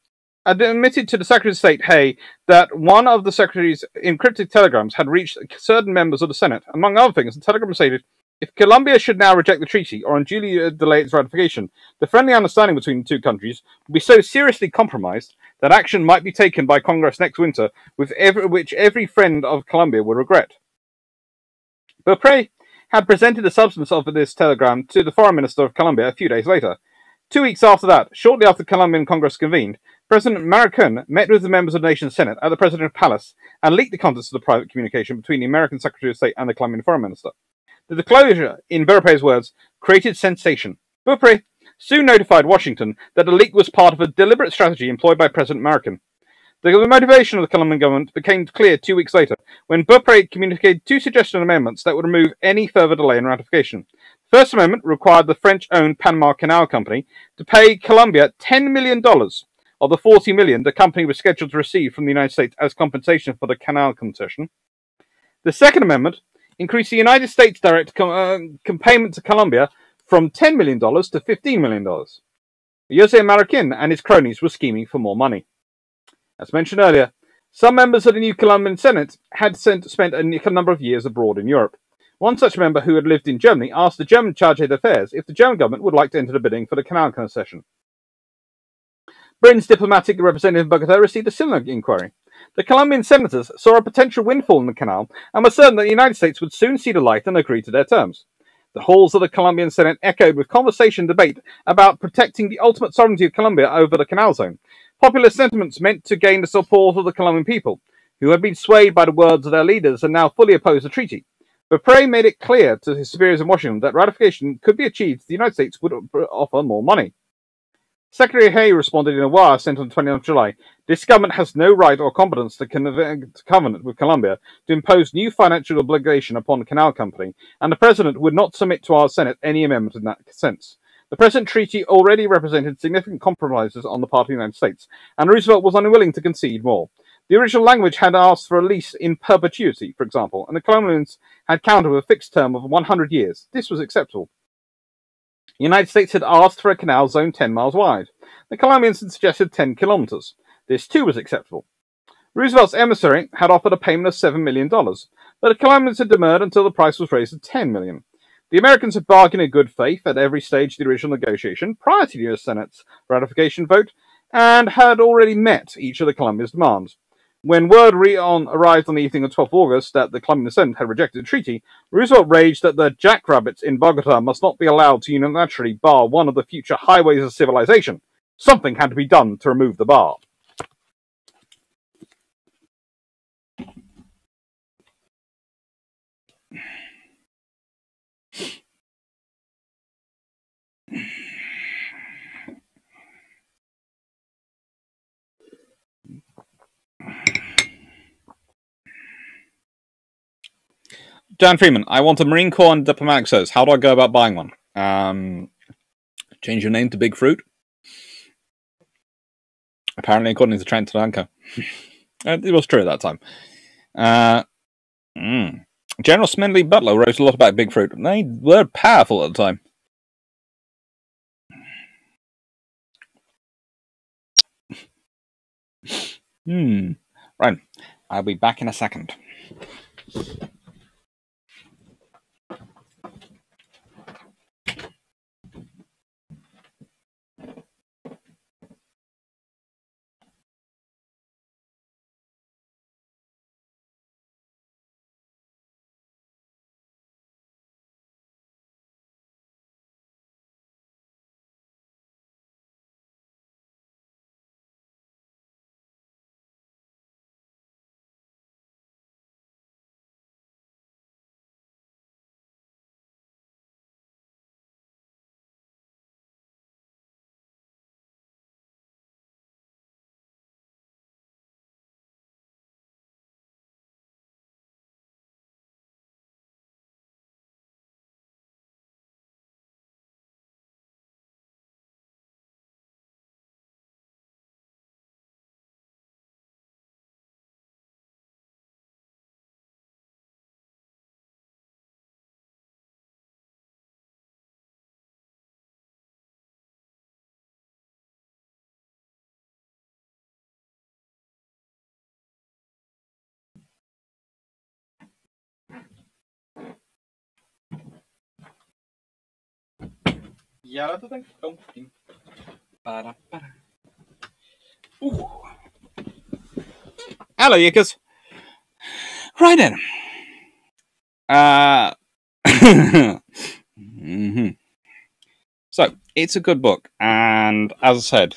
admitted to the Secretary of State Hay that one of the Secretary's encrypted telegrams had reached certain members of the Senate. Among other things, the telegram stated, if Colombia should now reject the treaty or unduly uh, delay its ratification, the friendly understanding between the two countries would be so seriously compromised that action might be taken by Congress next winter, with every, which every friend of Colombia would regret. Beaupre had presented the substance of this telegram to the Foreign Minister of Colombia a few days later. Two weeks after that, shortly after the Colombian Congress convened, President Marroquin met with the members of the nation's Senate at the President's Palace and leaked the contents of the private communication between the American Secretary of State and the Colombian Foreign Minister. The disclosure, in Beaupre's words, created sensation. Beaupre soon notified Washington that the leak was part of a deliberate strategy employed by President Marroquin. The motivation of the Colombian government became clear two weeks later when Beaupre communicated two suggested amendments that would remove any further delay in ratification. The First Amendment required the French-owned Panama Canal Company to pay Colombia $10 million of the 40 million the company was scheduled to receive from the United States as compensation for the canal concession. The Second Amendment increased the United States direct com- uh, payment to Colombia from $10 million to $15 million. Jose Marroquin and his cronies were scheming for more money. As mentioned earlier, some members of the new Colombian Senate had sent, spent a number of years abroad in Europe. One such member who had lived in Germany asked the German charge d'affaires if the German government would like to enter the bidding for the canal concession. Britain's diplomatic representative in Bogota received a similar inquiry. The Colombian senators saw a potential windfall in the canal and were certain that the United States would soon see the light and agree to their terms. The halls of the Colombian Senate echoed with conversation and debate about protecting the ultimate sovereignty of Colombia over the canal zone. Popular sentiments meant to gain the support of the Colombian people, who had been swayed by the words of their leaders and now fully opposed the treaty. Beaupre made it clear to his superiors in Washington that ratification could be achieved if the United States would offer more money. Secretary Hay responded in a wire sent on 29th July. This government has no right or competence to, to covenant with Colombia to impose new financial obligation upon the canal company, and the President would not submit to our Senate any amendment in that sense. The present treaty already represented significant compromises on the part of the United States, and Roosevelt was unwilling to concede more. The original language had asked for a lease in perpetuity, for example, and the colonials had countered with a fixed term of 100 years. This was acceptable. The United States had asked for a canal zone 10 miles wide. The Colombians had suggested 10 kilometers. This too was acceptable. Roosevelt's emissary had offered a payment of $7 million, but the Colombians had demurred until the price was raised to $10 million. The Americans had bargained in good faith at every stage of the original negotiation prior to the US Senate's ratification vote and had already met each of the Colombia's demands. When word on arrived on the evening of 12th August that the Colombian Senate had rejected the treaty, Roosevelt raged that the jackrabbits in Bogota must not be allowed to unilaterally bar one of the future highways of civilization. Something had to be done to remove the bar. Dan Freeman, I want a Marine Corps and diplomatic service. How do I go about buying one? Um, change your name to Big Fruit. Apparently, according to Trent Tadanka. it was true at that time. Uh, mm. General Smedley Butler wrote a lot about Big Fruit. They were powerful at the time. Hmm. Right. I'll be back in a second. That's the thing. Oh, Ba-da-ba-da. Ooh. Hello, Yickers. Right then. Uh, mhm. So, it's a good book, and as I said,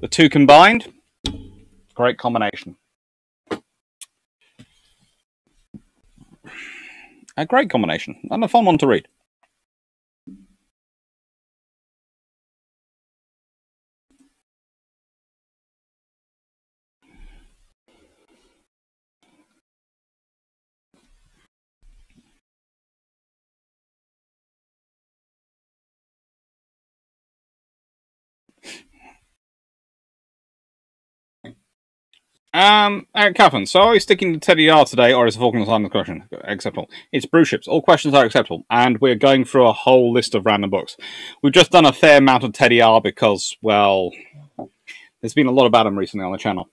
the two combined, great combination. A great combination, and a fun one to read. Um, Eric Catherine, so are we sticking to Teddy R today, or is the Falklands Islands question acceptable? It's Bruships. All questions are acceptable, and we're going through a whole list of random books. We've just done a fair amount of Teddy R because, well, there's been a lot about him recently on the channel.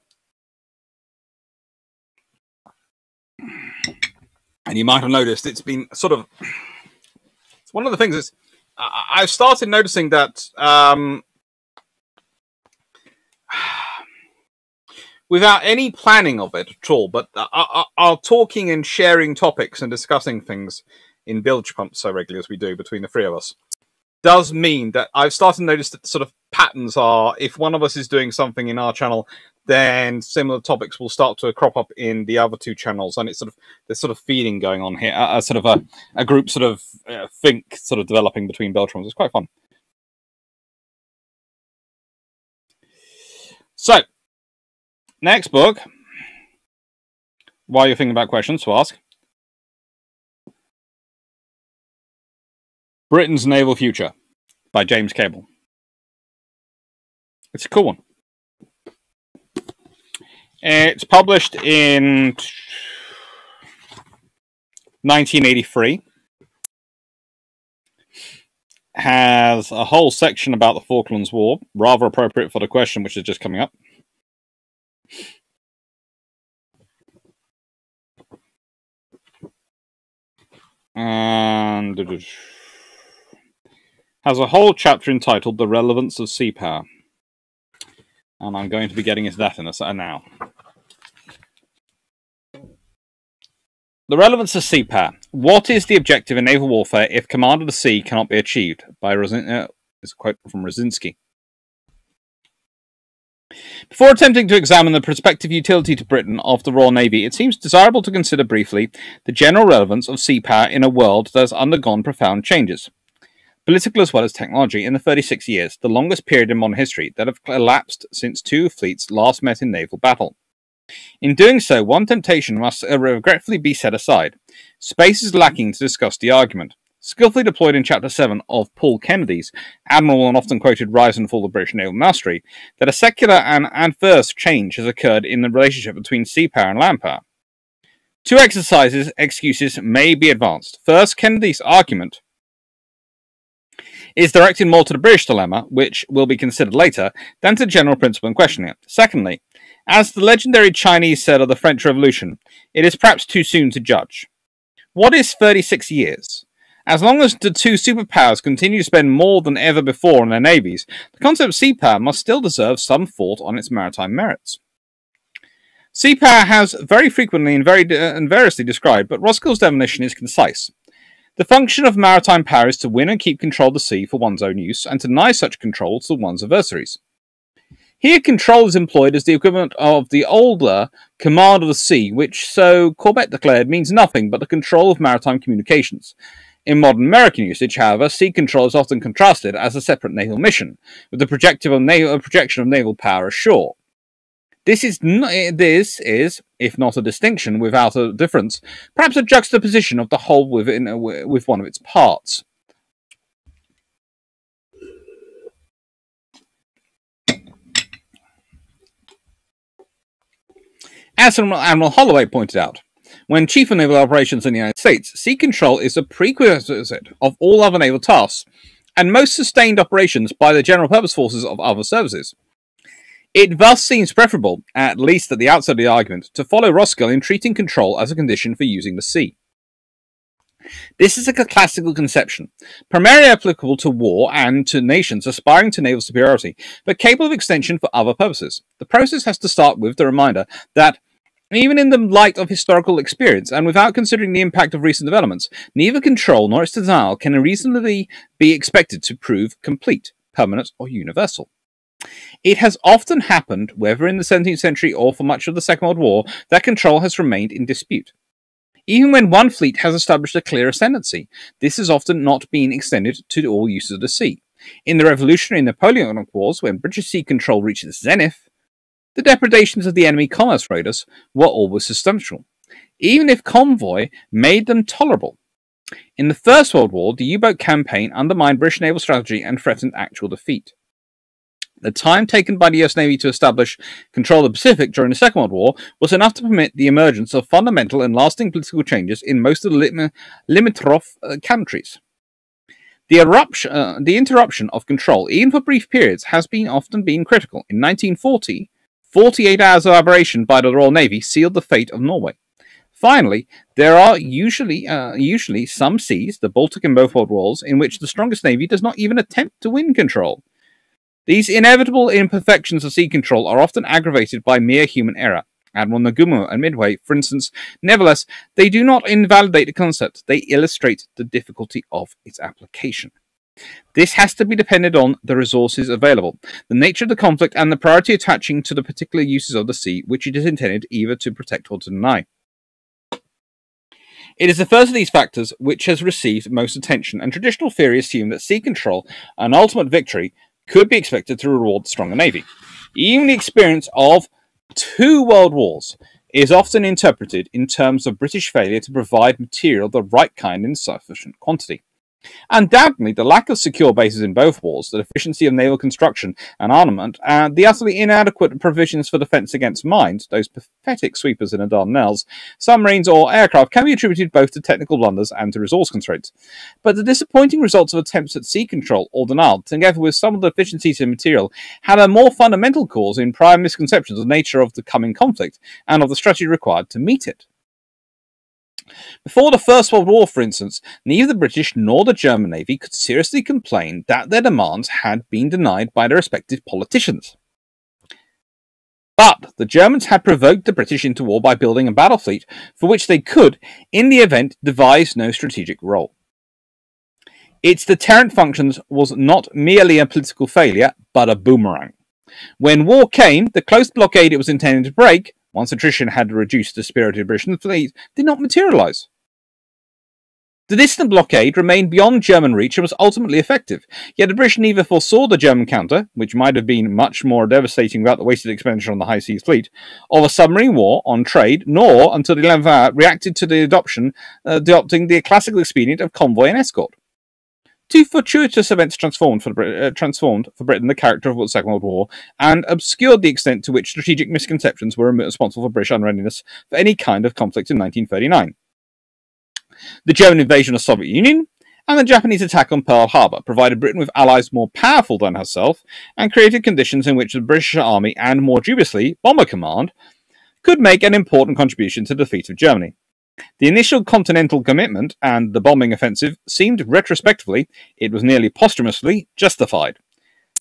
And you might have noticed it's been sort of. It's one of the things that's. I've started noticing that um, without any planning of it at all, but our, our, talking and sharing topics and discussing things in Bilgepumps so regularly as we do between the three of us does mean that I've started to notice that sort of patterns are if one of us is doing something in our channel, then similar topics will start to crop up in the other two channels, and it's sort of there's sort of feeding going on here, a, a sort of a, a group sort of uh, think sort of developing between Beltrons. It's quite fun. So, next book. While you're thinking about questions to ask, Britain's Naval Future by James Cable. It's a cool one. It's published in 1983. Has a whole section about the Falklands War, rather appropriate for the question which is just coming up. And has a whole chapter entitled The Relevance of Sea Power. And I'm going to be getting into that in a second now. The relevance of sea power. What is the objective in naval warfare if command of the sea cannot be achieved? By Rosin- uh, is a quote from Rosinski. Before attempting to examine the prospective utility to Britain of the Royal Navy, it seems desirable to consider briefly the general relevance of sea power in a world that has undergone profound changes political as well as technology, in the 36 years, the longest period in modern history that have elapsed since two fleets last met in naval battle. In doing so, one temptation must regretfully be set aside. Space is lacking to discuss the argument. Skillfully deployed in Chapter 7 of Paul Kennedy's admirable and often quoted Rise and Fall of British Naval Mastery, that a secular and adverse change has occurred in the relationship between sea power and land power. Two exercises, excuses may be advanced. First, Kennedy's argument is directed more to the British dilemma, which will be considered later, than to the general principle in questioning it. Secondly, As the legendary Chinese said of the French Revolution, it is perhaps too soon to judge. What is 36 years? As long as the two superpowers continue to spend more than ever before on their navies, the concept of sea power must still deserve some thought on its maritime merits. Sea power has very frequently and very uh, and variously described, but Roskill's definition is concise. The function of maritime power is to win and keep control of the sea for one's own use, and to deny such control to one's adversaries. Here, control is employed as the equivalent of the older command of the sea, which, so Corbett declared, means nothing but the control of maritime communications. In modern American usage, however, sea control is often contrasted as a separate naval mission, with the naval, projection of naval power ashore. This is this is, if not a distinction without a difference, perhaps a juxtaposition of the whole within with one of its parts. As Admiral Holloway pointed out, when Chief of Naval Operations in the United States, sea control is a prerequisite of all other naval tasks and most sustained operations by the general purpose forces of other services. It thus seems preferable, at least at the outset of the argument, to follow Roskill in treating control as a condition for using the sea. This is a classical conception, primarily applicable to war and to nations aspiring to naval superiority, but capable of extension for other purposes. The process has to start with the reminder that even in the light of historical experience, and without considering the impact of recent developments, neither control nor its denial can reasonably be expected to prove complete, permanent, or universal. It has often happened, whether in the 17th century or for much of the Second World War, that control has remained in dispute. Even when one fleet has established a clear ascendancy, this has often not been extended to all uses of the sea. In the Revolutionary and Napoleonic Wars, when British sea control reached its zenith, the depredations of the enemy commerce raiders were always substantial, even if convoy made them tolerable. In the First World War, the U boat campaign undermined British naval strategy and threatened actual defeat. The time taken by the US Navy to establish control of the Pacific during the Second World War was enough to permit the emergence of fundamental and lasting political changes in most of the lim- Limitrophe uh, countries. The, eruption, uh, the interruption of control, even for brief periods, has been often been critical. In 1940, 48 hours of operation by the Royal Navy sealed the fate of Norway. Finally, there are usually uh, usually some seas, the Baltic and World Wars, in which the strongest navy does not even attempt to win control. These inevitable imperfections of sea control are often aggravated by mere human error. Admiral Nagumo and Midway, for instance, nevertheless, they do not invalidate the concept, they illustrate the difficulty of its application. This has to be depended on the resources available, the nature of the conflict, and the priority attaching to the particular uses of the sea which it is intended either to protect or to deny. It is the first of these factors which has received most attention, and traditional theory assumed that sea control and ultimate victory could be expected to reward the stronger navy. Even the experience of two world wars is often interpreted in terms of British failure to provide material the right kind in sufficient quantity. Undoubtedly, the lack of secure bases in both wars, the deficiency of naval construction and armament, and the utterly inadequate provisions for defence against mines, those pathetic sweepers in the Dardanelles, submarines, or aircraft, can be attributed both to technical blunders and to resource constraints. But the disappointing results of attempts at sea control or denial, together with some of the deficiencies in material, had a more fundamental cause in prior misconceptions of the nature of the coming conflict and of the strategy required to meet it. Before the First World War, for instance, neither the British nor the German Navy could seriously complain that their demands had been denied by their respective politicians. But the Germans had provoked the British into war by building a battle fleet for which they could, in the event, devise no strategic role. Its deterrent functions was not merely a political failure, but a boomerang. When war came, the close blockade it was intended to break once attrition had reduced the spirited British fleet, did not materialise. The distant blockade remained beyond German reach and was ultimately effective, yet the British neither foresaw the German counter, which might have been much more devastating without the wasted expenditure on the high seas fleet, of a submarine war on trade, nor, until the 11th hour, reacted to the adoption, uh, adopting the classical expedient of convoy and escort. Two fortuitous events transformed for, uh, transformed for Britain the character of the Second World War and obscured the extent to which strategic misconceptions were responsible for British unreadiness for any kind of conflict in 1939. The German invasion of the Soviet Union and the Japanese attack on Pearl Harbor provided Britain with allies more powerful than herself and created conditions in which the British Army and, more dubiously, Bomber Command could make an important contribution to the defeat of Germany. The initial continental commitment and the bombing offensive seemed retrospectively, it was nearly posthumously, justified.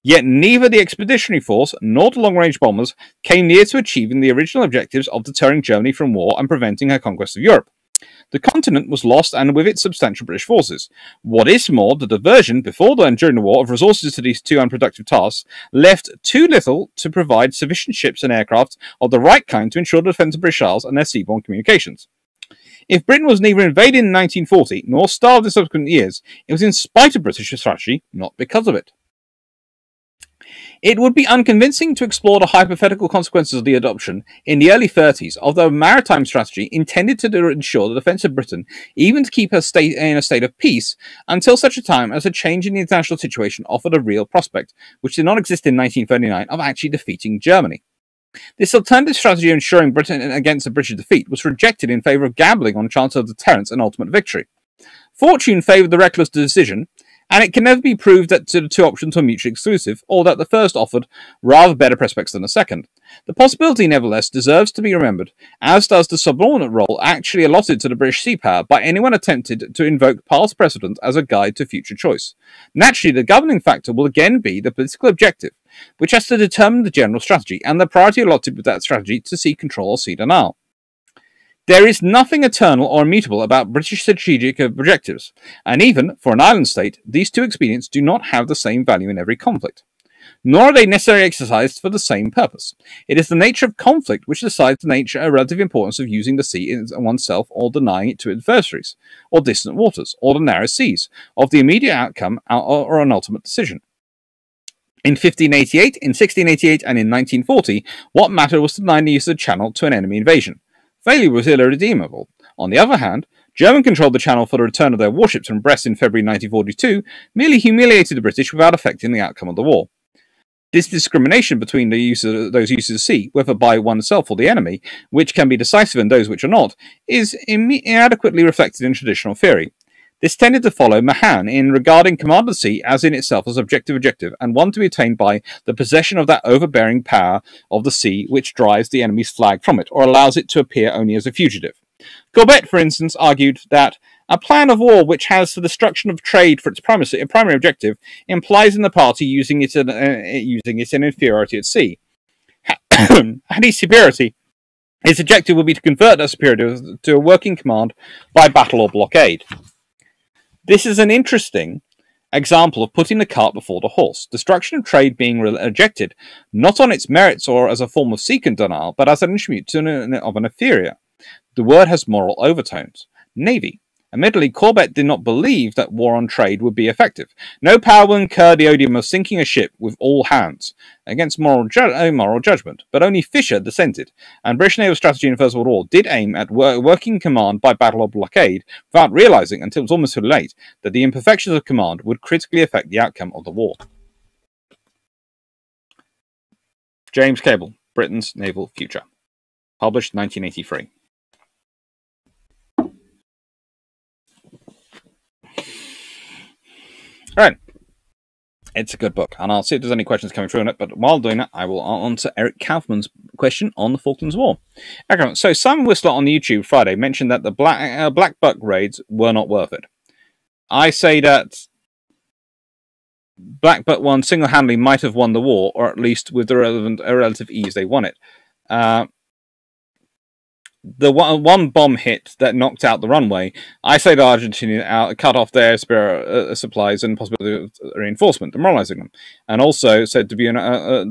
Yet neither the expeditionary force nor the long range bombers came near to achieving the original objectives of deterring Germany from war and preventing her conquest of Europe. The continent was lost and with it substantial British forces. What is more, the diversion before and during the war of resources to these two unproductive tasks left too little to provide sufficient ships and aircraft of the right kind to ensure the defence of British Isles and their seaborne communications. If Britain was neither invaded in 1940 nor starved in subsequent years, it was in spite of British strategy, not because of it. It would be unconvincing to explore the hypothetical consequences of the adoption in the early 30s of maritime strategy intended to ensure the defence of Britain, even to keep her state in a state of peace, until such a time as a change in the international situation offered a real prospect, which did not exist in 1939, of actually defeating Germany. This alternative strategy of ensuring Britain against a British defeat was rejected in favour of gambling on chance of deterrence and ultimate victory. Fortune favoured the reckless decision, and it can never be proved that the two options were mutually exclusive, or that the first offered rather better prospects than the second. The possibility, nevertheless, deserves to be remembered, as does the subordinate role actually allotted to the British sea power by anyone attempted to invoke past precedent as a guide to future choice. Naturally, the governing factor will again be the political objective, which has to determine the general strategy and the priority allotted with that strategy to seek control of sea denial. There is nothing eternal or immutable about British strategic objectives, and even for an island state, these two expedients do not have the same value in every conflict. Nor are they necessarily exercised for the same purpose. It is the nature of conflict which decides the nature and relative importance of using the sea in oneself or denying it to adversaries, or distant waters, or the narrow seas, of the immediate outcome or an ultimate decision. In 1588, in 1688, and in 1940, what mattered was to deny the use of the channel to an enemy invasion. Failure was irredeemable. On the other hand, German controlled the channel for the return of their warships from Brest in February 1942 merely humiliated the British without affecting the outcome of the war. This discrimination between the use of those uses of sea, whether by oneself or the enemy, which can be decisive and those which are not, is inadequately reflected in traditional theory. This tended to follow Mahan in regarding command of the sea as in itself as objective objective, and one to be attained by the possession of that overbearing power of the sea which drives the enemy's flag from it, or allows it to appear only as a fugitive. Corbett, for instance, argued that a plan of war which has the destruction of trade for its primacy, primary objective implies in the party using it, in, uh, using it in inferiority at sea. Had he superiority, his objective would be to convert that superiority to a working command by battle or blockade. This is an interesting example of putting the cart before the horse, destruction of trade being rejected not on its merits or as a form of secant denial, but as an instrument of an inferior. The word has moral overtones. Navy. Admittedly, Corbett did not believe that war on trade would be effective. No power will incur the odium of sinking a ship with all hands against moral, ju- uh, moral judgment, but only Fisher dissented, and British naval strategy in the First World War did aim at wor- working command by battle or blockade without realizing, until it was almost too late, that the imperfections of command would critically affect the outcome of the war. James Cable, Britain's Naval Future. Published 1983. Right. It's a good book, and I'll see if there's any questions coming through on it. But while doing that, I will answer Eric Kaufman's question on the Falklands War. Okay, so Simon Whistler on the YouTube Friday mentioned that the Black uh, Black Buck raids were not worth it. I say that Black Buck one single-handedly might have won the war, or at least with the relevant relative ease they won it. Uh, the one, one bomb hit that knocked out the runway, I say the Argentina out, cut off their spare uh, supplies and possibility of reinforcement, demoralizing them. And also said to Buenos, uh, uh,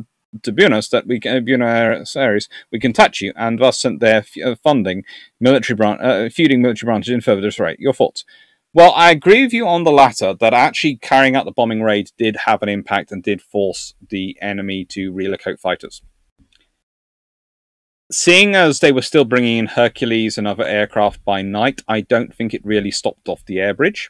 to Buenos that we can, Buenos Aires, we can touch you, and thus sent their uh, funding military branch, uh, feuding military branches in further disarray. Your thoughts? Well, I agree with you on the latter that actually carrying out the bombing raid did have an impact and did force the enemy to relocate fighters seeing as they were still bringing in Hercules and other aircraft by night, I don't think it really stopped off the air bridge.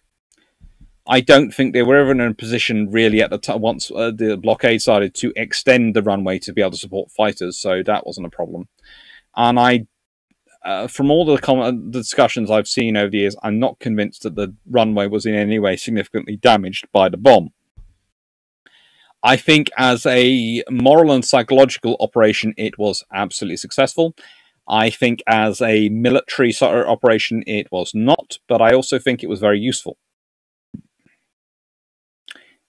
I don't think they were ever in a position really at the time once uh, the blockade started to extend the runway to be able to support fighters, so that wasn't a problem. And I, uh, from all the, com- uh, the discussions I've seen over the years, I'm not convinced that the runway was in any way significantly damaged by the bomb. I think, as a moral and psychological operation, it was absolutely successful. I think, as a military operation, it was not, but I also think it was very useful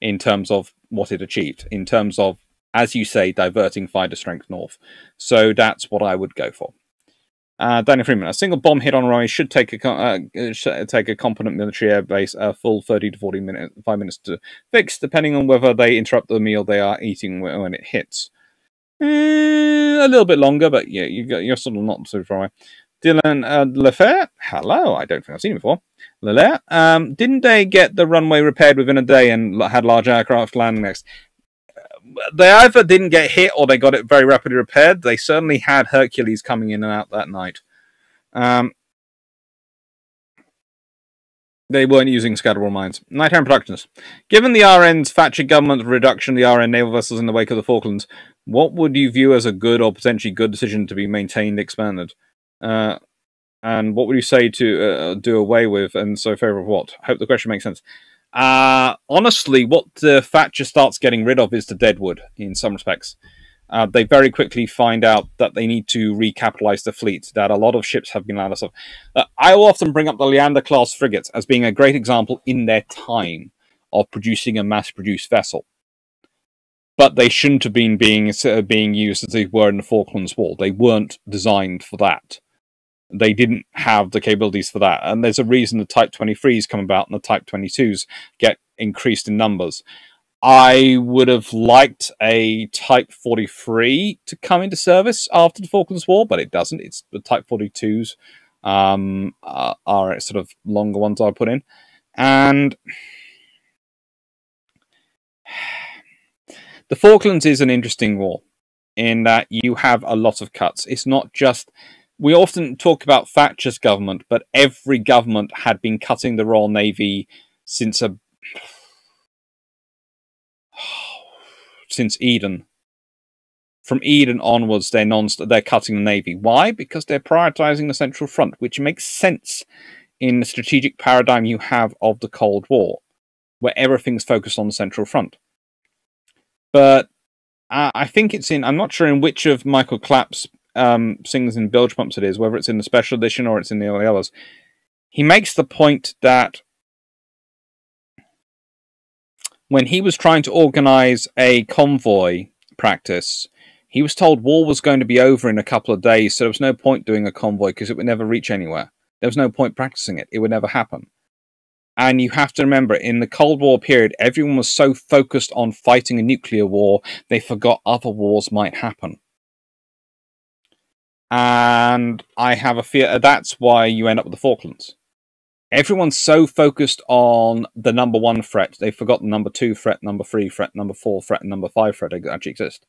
in terms of what it achieved, in terms of, as you say, diverting fighter strength north. So that's what I would go for. Uh, Daniel Freeman, a single bomb hit on runway should take a uh, should take a competent military airbase a full 30 to 40 minutes, five minutes to fix, depending on whether they interrupt the meal they are eating when it hits. Eh, a little bit longer, but yeah, you got, you're sort of not so far away. Dylan uh, hello, I don't think I've seen him before. Lelaire, um, didn't they get the runway repaired within a day and had large aircraft landing next? They either didn't get hit or they got it very rapidly repaired. They certainly had Hercules coming in and out that night. Um, they weren't using scatterable mines. Nighttime Productions. Given the RN's Thatcher government reduction of the RN naval vessels in the wake of the Falklands, what would you view as a good or potentially good decision to be maintained, expanded? Uh, and what would you say to uh, do away with, and so favor of what? I hope the question makes sense. Uh, honestly, what uh, Thatcher starts getting rid of is the deadwood in some respects. Uh, they very quickly find out that they need to recapitalize the fleet, that a lot of ships have been landed. of. Uh, I will often bring up the Leander class frigates as being a great example in their time of producing a mass produced vessel. But they shouldn't have been being, uh, being used as they were in the Falklands War. They weren't designed for that they didn't have the capabilities for that. And there's a reason the Type 23s come about and the Type 22s get increased in numbers. I would have liked a Type 43 to come into service after the Falklands War, but it doesn't. It's the Type 42s um, are, are sort of longer ones I put in. And the Falklands is an interesting war in that you have a lot of cuts. It's not just we often talk about Thatcher's government, but every government had been cutting the Royal Navy since a since Eden. From Eden onwards, they're non they're cutting the navy. Why? Because they're prioritizing the Central Front, which makes sense in the strategic paradigm you have of the Cold War, where everything's focused on the Central Front. But uh, I think it's in. I'm not sure in which of Michael Clapp's um, sings in Bilgepumps it is, whether it's in the special edition or it's in the others, he makes the point that when he was trying to organize a convoy practice, he was told war was going to be over in a couple of days, so there was no point doing a convoy because it would never reach anywhere. There was no point practicing it, it would never happen. And you have to remember, in the Cold War period, everyone was so focused on fighting a nuclear war, they forgot other wars might happen and I have a fear that's why you end up with the Falklands. Everyone's so focused on the number one threat, they've forgotten number two threat, number three threat, number four threat, and number five threat actually exist.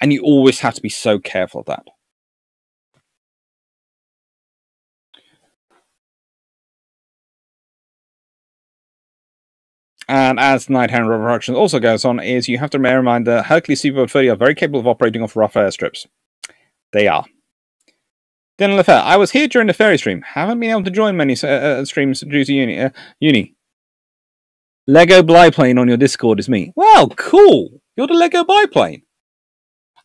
And you always have to be so careful of that. And as Nighthand Productions also goes on, is you have to bear in mind that Hercules Seaboard 30 are very capable of operating off rough airstrips. They are. Dylan Lefebvre, I was here during the fairy stream. Haven't been able to join many uh, uh, streams due to uni. Uh, uni. Lego biplane on your Discord is me. Well, cool. You're the Lego biplane.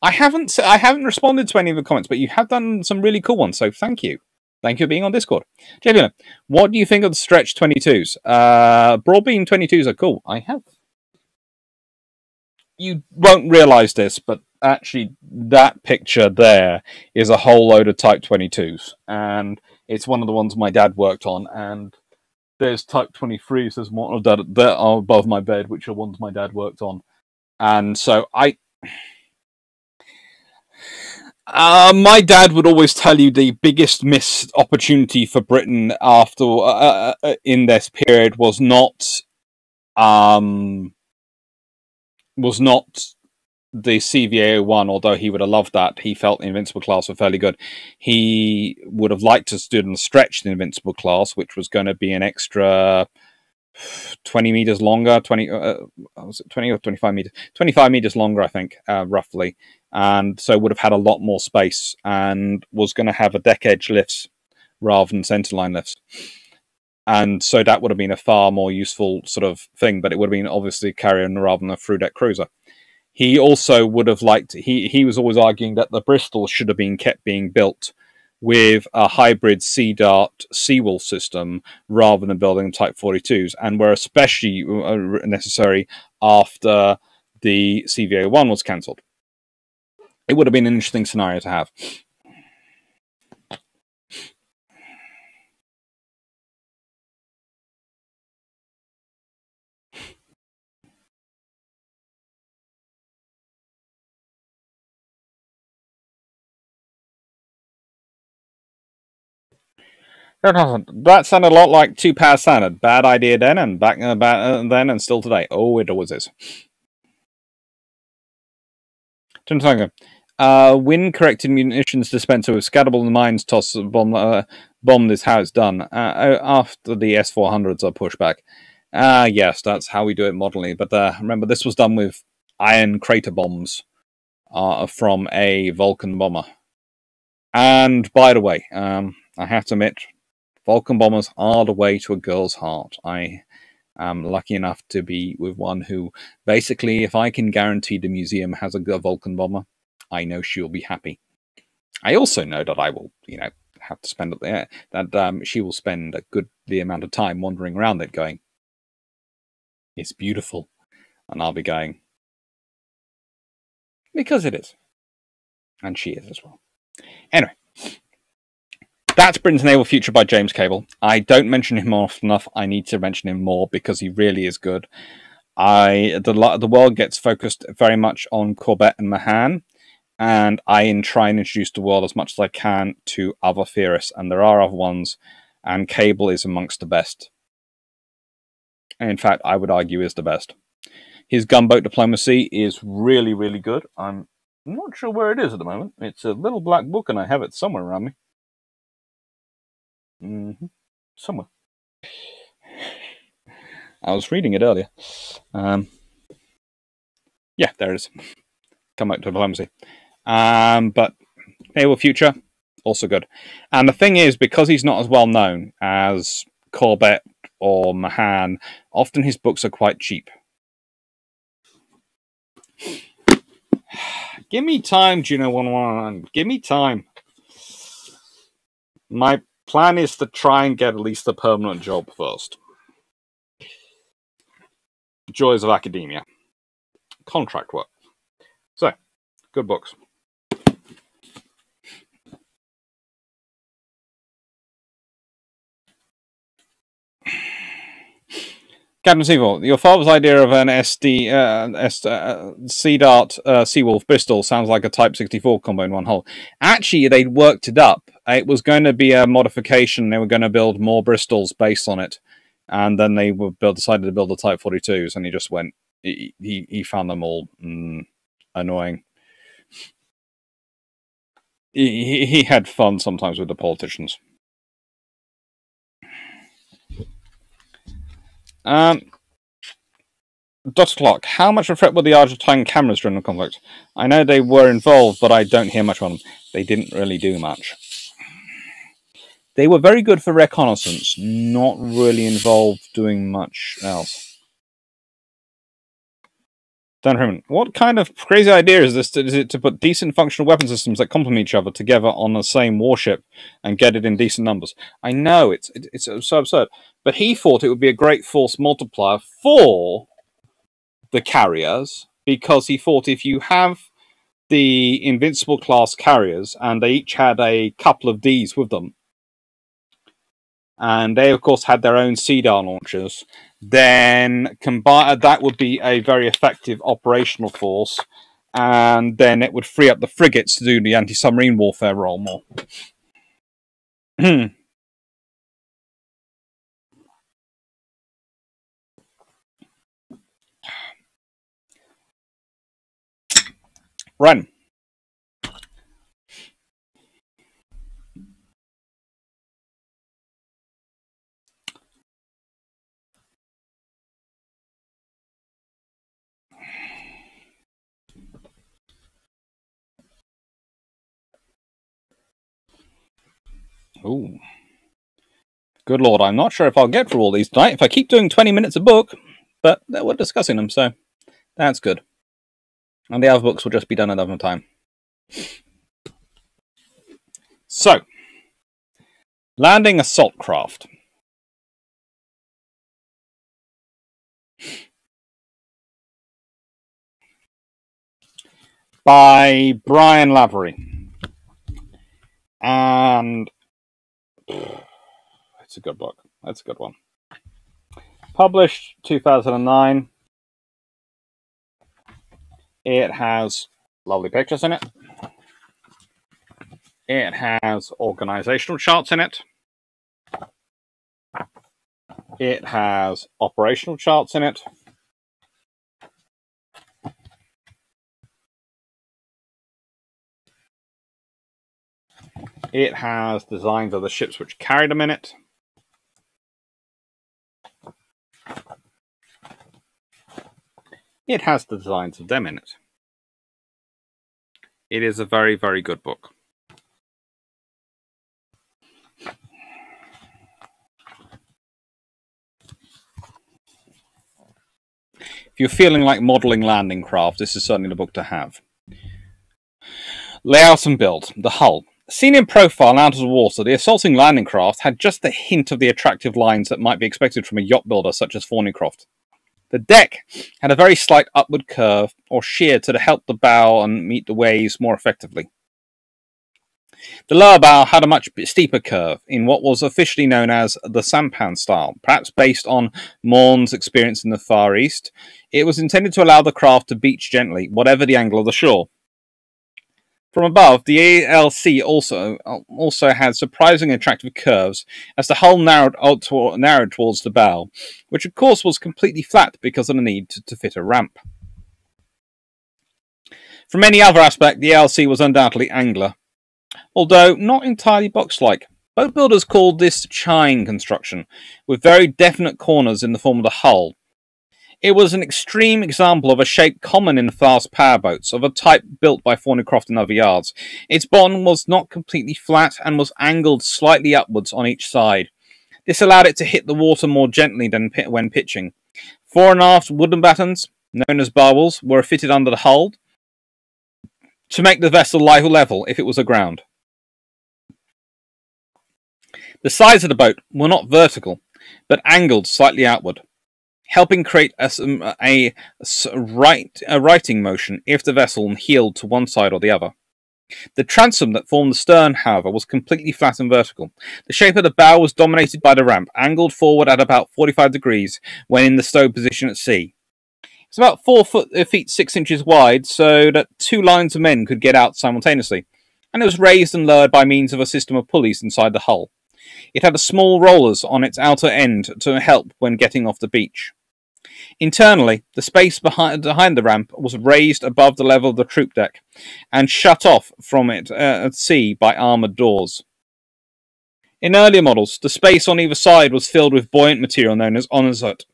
I haven't I haven't responded to any of the comments, but you have done some really cool ones. So thank you. Thank you for being on Discord. JP, what do you think of the stretch 22s? Uh, Broadbeam 22s are cool. I have. You won't realize this, but actually that picture there is a whole load of Type 22s, and it's one of the ones my dad worked on. And there's Type 23s. There's one that that are above my bed, which are ones my dad worked on. And so I. Uh, my dad would always tell you the biggest missed opportunity for Britain after uh, uh, uh in this period was not um was not the CVA one, although he would have loved that, he felt the Invincible class were fairly good. He would have liked to do and stretch the Invincible class, which was going to be an extra 20 meters longer 20 uh, was it 20 or 25 meters? 25 meters longer i think uh, roughly. And so would have had a lot more space and was going to have a deck edge lifts rather than centerline lifts. And so that would have been a far more useful sort of thing but it would have been obviously a carrier rather than a through deck cruiser he also would have liked he he was always arguing that the bristol should have been kept being built with a hybrid Sea Dart Seawolf system rather than building Type 42s, and were especially uh, necessary after the CVA 1 was cancelled. It would have been an interesting scenario to have. That sounded a lot like two power standard. Bad idea then, and back uh, uh, then, and still today. Oh, it always is. Uh, wind corrected munitions dispenser with scattable mines toss bomb uh, bombed is how it's done. Uh, after the S four hundreds are pushed back. Ah, yes, that's how we do it modernly. But uh, remember, this was done with iron crater bombs uh, from a Vulcan bomber. And by the way, um, I have to admit, Vulcan bombers are the way to a girl's heart. I am lucky enough to be with one who, basically, if I can guarantee the museum has a Vulcan bomber, I know she'll be happy. I also know that I will, you know, have to spend there. That um, she will spend a good the amount of time wandering around it, going, "It's beautiful," and I'll be going, "Because it is," and she is as well. Anyway, that's Britain's Naval Future by James Cable. I don't mention him often enough. I need to mention him more because he really is good. I the the world gets focused very much on Corbett and Mahan, and I try and introduce the world as much as I can to other theorists, and there are other ones, and Cable is amongst the best. in fact, I would argue is the best. His gunboat diplomacy is really, really good. I'm not sure where it is at the moment. It's a little black book, and I have it somewhere around me. Mm-hmm. Somewhere. I was reading it earlier. Um, yeah, there it is. Come back to diplomacy. Um, but Naval Future, also good. And the thing is, because he's not as well known as Corbett or Mahan, often his books are quite cheap. Give me time, Junon One One. Give me time. My plan is to try and get at least a permanent job first. Joys of academia. Contract work. So, good books. Captain Seawolf, your father's idea of an SD, uh, S, uh, Sea Dart uh, Seawolf Bristol sounds like a Type 64 combo in one hole. Actually, they worked it up. It was going to be a modification. They were going to build more Bristols based on it. And then they were build, decided to build the Type 42s, and he just went, he, he, he found them all mm, annoying. He, he had fun sometimes with the politicians. Um, Dr. Clarke, how much of a threat were the Argentine Canberras during the conflict? I know they were involved, but I don't hear much on them. They didn't really do much. They were very good for reconnaissance, not really involved doing much else. Dan Herman, what kind of crazy idea is this? Is it to put decent functional weapon systems that complement each other together on the same warship and get it in decent numbers? I know it's it's so absurd, but he thought it would be a great force multiplier for the carriers because he thought if you have the invincible class carriers and they each had a couple of Ds with them, and they of course had their own Dart launchers, then combine uh, that would be a very effective operational force, and then it would free up the frigates to do the anti-submarine warfare role more. Hmm. Run. Ooh. Good lord, I'm not sure if I'll get through all these tonight if I keep doing 20 minutes a book, but we're discussing them, so that's good. And the other books will just be done another time. So, landing assault craft. By Brian Lavery. And it's a good book. That's a good one. Published 2009. It has lovely pictures in it. It has organizational charts in it. It has operational charts in it. It has designs of the ships which carried them in it. It has the designs of them in it. It is a very, very good book. If you're feeling like modeling landing craft, this is certainly the book to have. Layout and build. The hull. Seen in profile and out of the water, the assaulting landing craft had just the hint of the attractive lines that might be expected from a yacht builder such as Thornycroft. The deck had a very slight upward curve or shear to help the bow and meet the waves more effectively. The lower bow had a much steeper curve in what was officially known as the sampan style, perhaps based on Maund's experience in the Far East. It was intended to allow the craft to beach gently, whatever the angle of the shore. From above, the ALC also also had surprisingly attractive curves as the hull narrowed, narrowed towards the bow, which of course was completely flat because of the need to, to fit a ramp. From any other aspect, the ALC was undoubtedly angler, although not entirely box-like. Boat builders called this chine construction, with very definite corners in the form of the hull, it was an extreme example of a shape common in fast powerboats, of a type built by Thornycroft and other yards. Its bottom was not completely flat and was angled slightly upwards on each side. This allowed it to hit the water more gently than when pitching. Fore and aft wooden battens, known as barbels, were fitted under the hull to make the vessel lie level if it was aground. The sides of the boat were not vertical, but angled slightly outward helping create a, a, a, right, a righting motion if the vessel heeled to one side or the other. The transom that formed the stern, however, was completely flat and vertical. The shape of the bow was dominated by the ramp, angled forward at about 45 degrees when in the stowed position at sea. It's about 4 foot, uh, feet 6 inches wide, so that two lines of men could get out simultaneously, and it was raised and lowered by means of a system of pulleys inside the hull. It had a small rollers on its outer end to help when getting off the beach. Internally, the space behind, behind the ramp was raised above the level of the troop deck and shut off from it uh, at sea by armoured doors. In earlier models, the space on either side was filled with buoyant material known as Onazote.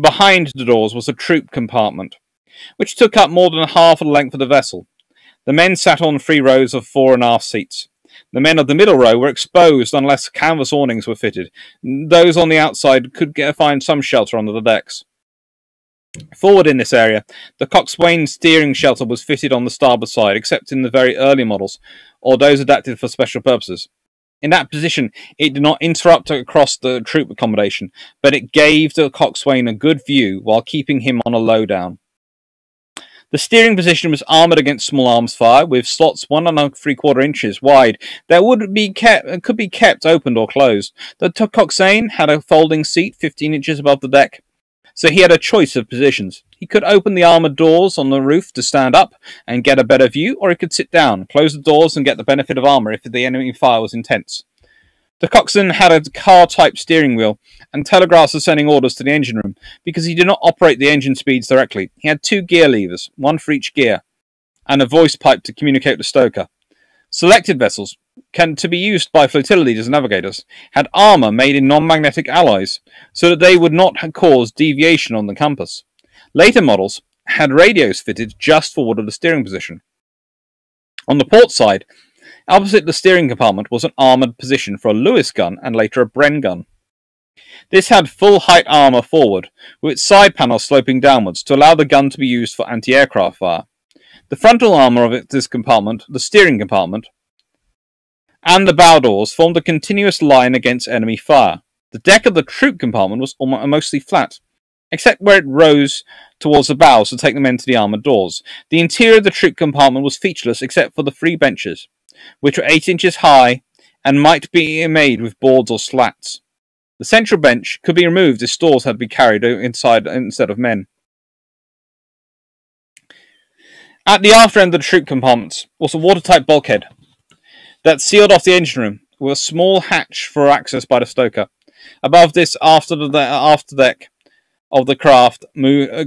Behind the doors was a troop compartment, which took up more than half of the length of the vessel. The men sat on three rows of fore and aft seats. The men of the middle row were exposed unless canvas awnings were fitted. Those on the outside could get, find some shelter under the decks. Forward in this area, the coxswain steering shelter was fitted on the starboard side, except in the very early models, or those adapted for special purposes. In that position, it did not interrupt across the troop accommodation, but it gave the coxswain a good view while keeping him on a lowdown. The steering position was armoured against small arms fire, with slots one and three quarter inches wide that would be kept could be kept opened or closed. The coxswain had a folding seat fifteen inches above the deck so he had a choice of positions. He could open the armoured doors on the roof to stand up and get a better view, or he could sit down, close the doors, and get the benefit of armour if the enemy fire was intense. The coxswain had a car type steering wheel and telegraphs for sending orders to the engine room because he did not operate the engine speeds directly. He had two gear levers, one for each gear, and a voice pipe to communicate with the stoker. Selected vessels, can to be used by flotilla leaders and navigators, had armor made in non-magnetic alloys, so that they would not cause deviation on the compass. Later models had radios fitted just forward of the steering position. On the port side, Opposite the steering compartment was an armoured position for a Lewis gun and later a Bren gun. This had full height armour forward, with its side panels sloping downwards to allow the gun to be used for anti aircraft fire. The frontal armour of this compartment, the steering compartment, and the bow doors formed a continuous line against enemy fire. The deck of the troop compartment was almost uh, mostly flat, except where it rose towards the bows to take the men to the armoured doors. The interior of the troop compartment was featureless except for the three benches, which were eight inches high and might be made with boards or slats. The central bench could be removed if stores had to be carried inside instead of men. At the after end of the troop compartments was a watertight bulkhead that sealed off the engine room with a small hatch for access by the stoker. Above this, after the after deck of the craft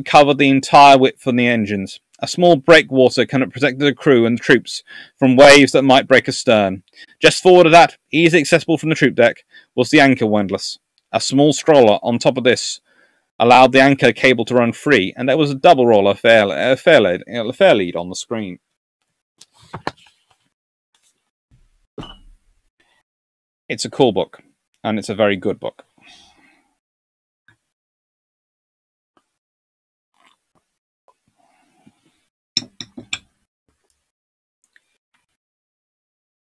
covered the entire width of the engines. A small breakwater can protect the crew and the troops from waves that might break astern. Just forward of that, easily accessible from the troop deck, was the anchor windlass. A small stroller on top of this allowed the anchor cable to run free, and there was a double roller fair, uh, fair, uh, fair lead on the screen. It's a cool book, and it's a very good book.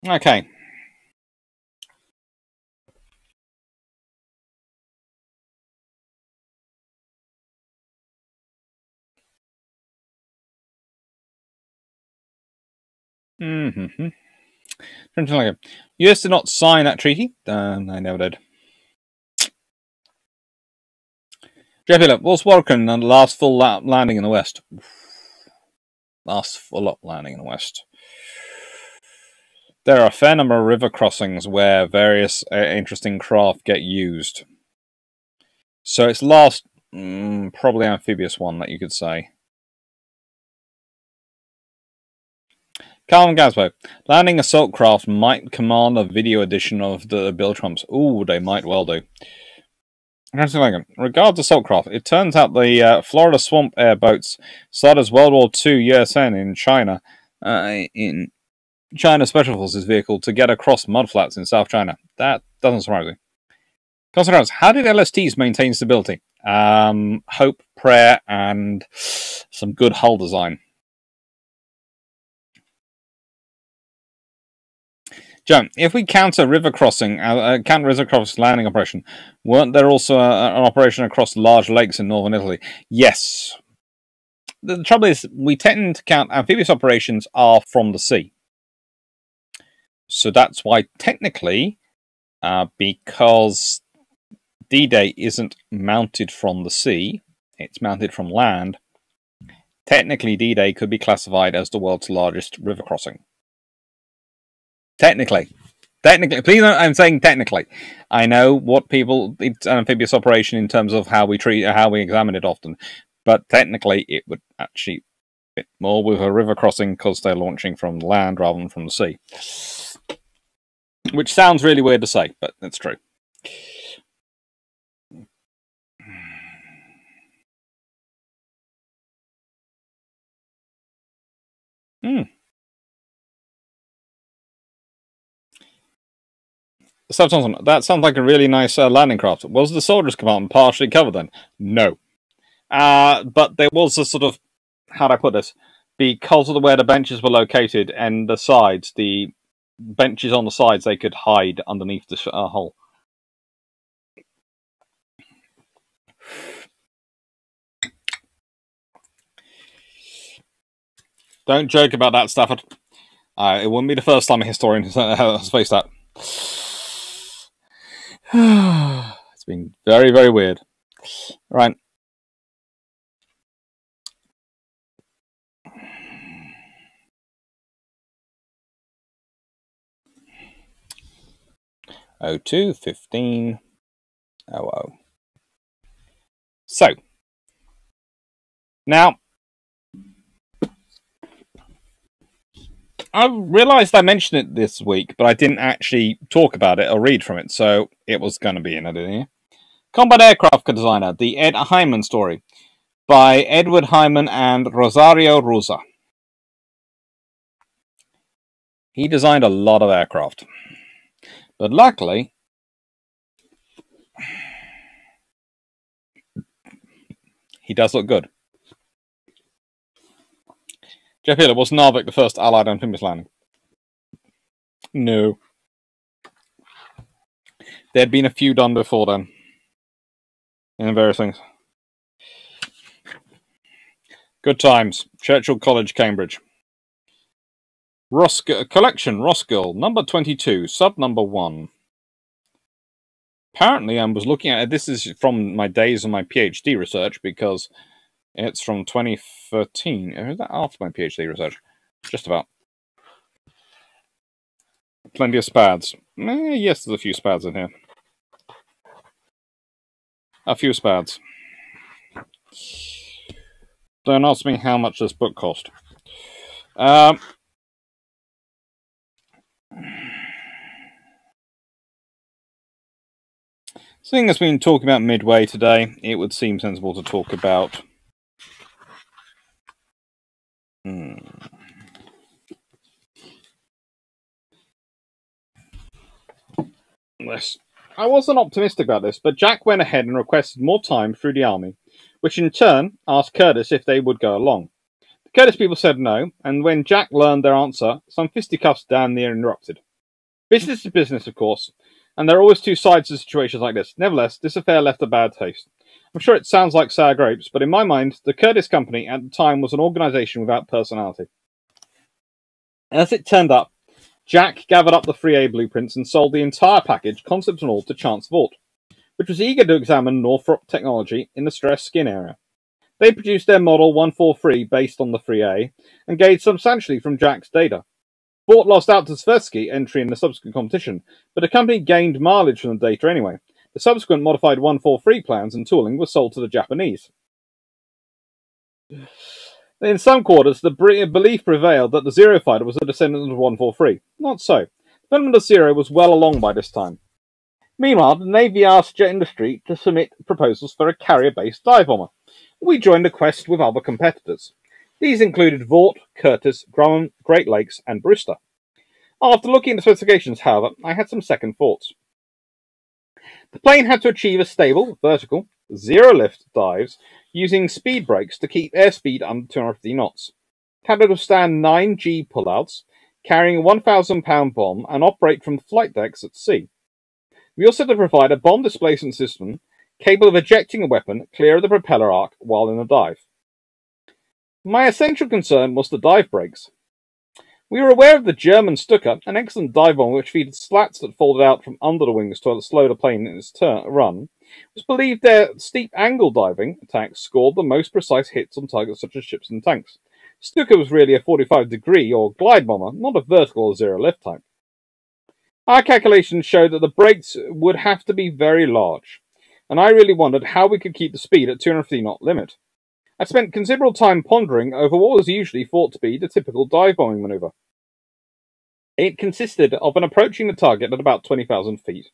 Okay. Mm-hmm. US did not sign that treaty. Um, I never did. Was Walcheren the last full landing in the West? Last full landing in the West. There are a fair number of river crossings where various uh, interesting craft get used. So it's last, mm, probably amphibious one that you could say. Calvin Gaspo. Landing assault craft might command a video edition of the Bilgepumps. Ooh, they might well do. Regards assault craft, it turns out the uh, Florida Swamp airboats started as World War II USN in China uh, in China Special Forces vehicle to get across mudflats in South China. That doesn't surprise me. Consequence, how did LSTs maintain stability? Um, hope, prayer, and some good hull design. Joe, if we counter river crossing, uh, uh, counter river crossing landing operation, weren't there also uh, an operation across large lakes in northern Italy? Yes. The trouble is, we tend to count amphibious operations are from the sea. So that's why technically, uh, because D-Day isn't mounted from the sea, it's mounted from land, technically D-Day could be classified as the world's largest river crossing. Technically. Technically, please I'm saying technically. I know what people, it's an amphibious operation in terms of how we treat, how we examine it often, but technically it would actually fit more with a river crossing because they're launching from land rather than from the sea. Which sounds really weird to say, but it's true. Hmm. That sounds like a really nice uh, landing craft. Was the soldiers' compartment partially covered then? No. Uh, but there was a sort of, how do I put this? Because of the where the benches were located and the sides, the benches on the sides they could hide underneath the uh, hole. Don't joke about that, Stafford. Uh, it wouldn't be the first time a historian has faced that. it's been very, very weird. Right. O two fifteen oh, O O. So now I realised I mentioned it this week, but I didn't actually talk about it or read from it, so it was going to be in it here. Combat Aircraft Designer, the Ed Heinemann story, by Edward Heinemann and Rosario Rausa. He designed a lot of aircraft. But luckily, he does look good. Healer, was Narvik the first Allied amphibious landing? No. There'd been a few done before then. In various things. Good times. Churchill College, Cambridge. Rosk collection, Roskill, number 22, sub number 1. Apparently, I was looking at this is from my days of my PhD research because it's from 2013. Is that after my PhD research? Just about. Plenty of spads. Eh, yes, there's a few spads in here. A few spads. Don't ask me how much this book cost. Um, seeing as we've been talking about Midway today, it would seem sensible to talk about. Hmm. This. I wasn't optimistic about this, but Jack went ahead and requested more time through the army, which in turn asked Curtiss if they would go along. The Curtiss people said no, and when Jack learned their answer, some fisticuffs damn near erupted. Business is business, of course, and there are always two sides to situations like this. Nevertheless, this affair left a bad taste. I'm sure it sounds like sour grapes, but in my mind, the Curtiss Company at the time was an organization without personality. As it turned up, Jack gathered up the 3A blueprints and sold the entire package, concept and all, to Chance Vought, which was eager to examine Northrop technology in the stress skin area. They produced their Model 143 based on the 3A and gained substantially from Jack's data. Vought lost out to Seversky entry in the subsequent competition, but the company gained mileage from the data anyway. The subsequent modified 143 plans and tooling were sold to the Japanese. In some quarters, the belief prevailed that the Zero fighter was a descendant of 143. Not so. Development of Zero was well along by this time. Meanwhile, the Navy asked Jet Industry to submit proposals for a carrier-based dive bomber. We joined the quest with other competitors. These included Vought, Curtiss, Grumman, Great Lakes, and Brewster. After looking at the specifications, however, I had some second thoughts. The plane had to achieve a stable, vertical, zero lift dives using speed brakes to keep airspeed under 250 knots. It had to withstand 9 G pullouts, carrying a 1,000 pound bomb, and operate from flight decks at sea. We also had to provide a bomb displacement system capable of ejecting a weapon clear of the propeller arc while in a dive. My essential concern was the dive brakes. We were aware of the German Stuka, an excellent dive bomber which featured slats that folded out from under the wings to slow the plane in its turn, run. It was believed their steep angle diving attacks scored the most precise hits on targets such as ships and tanks. Stuka was really a 45 degree or glide bomber, not a vertical or zero lift type. Our calculations showed that the brakes would have to be very large, and I really wondered how we could keep the speed at 250 knot limit. I spent considerable time pondering over what was usually thought to be the typical dive bombing maneuver. It consisted of an approaching the target at about 20,000 feet,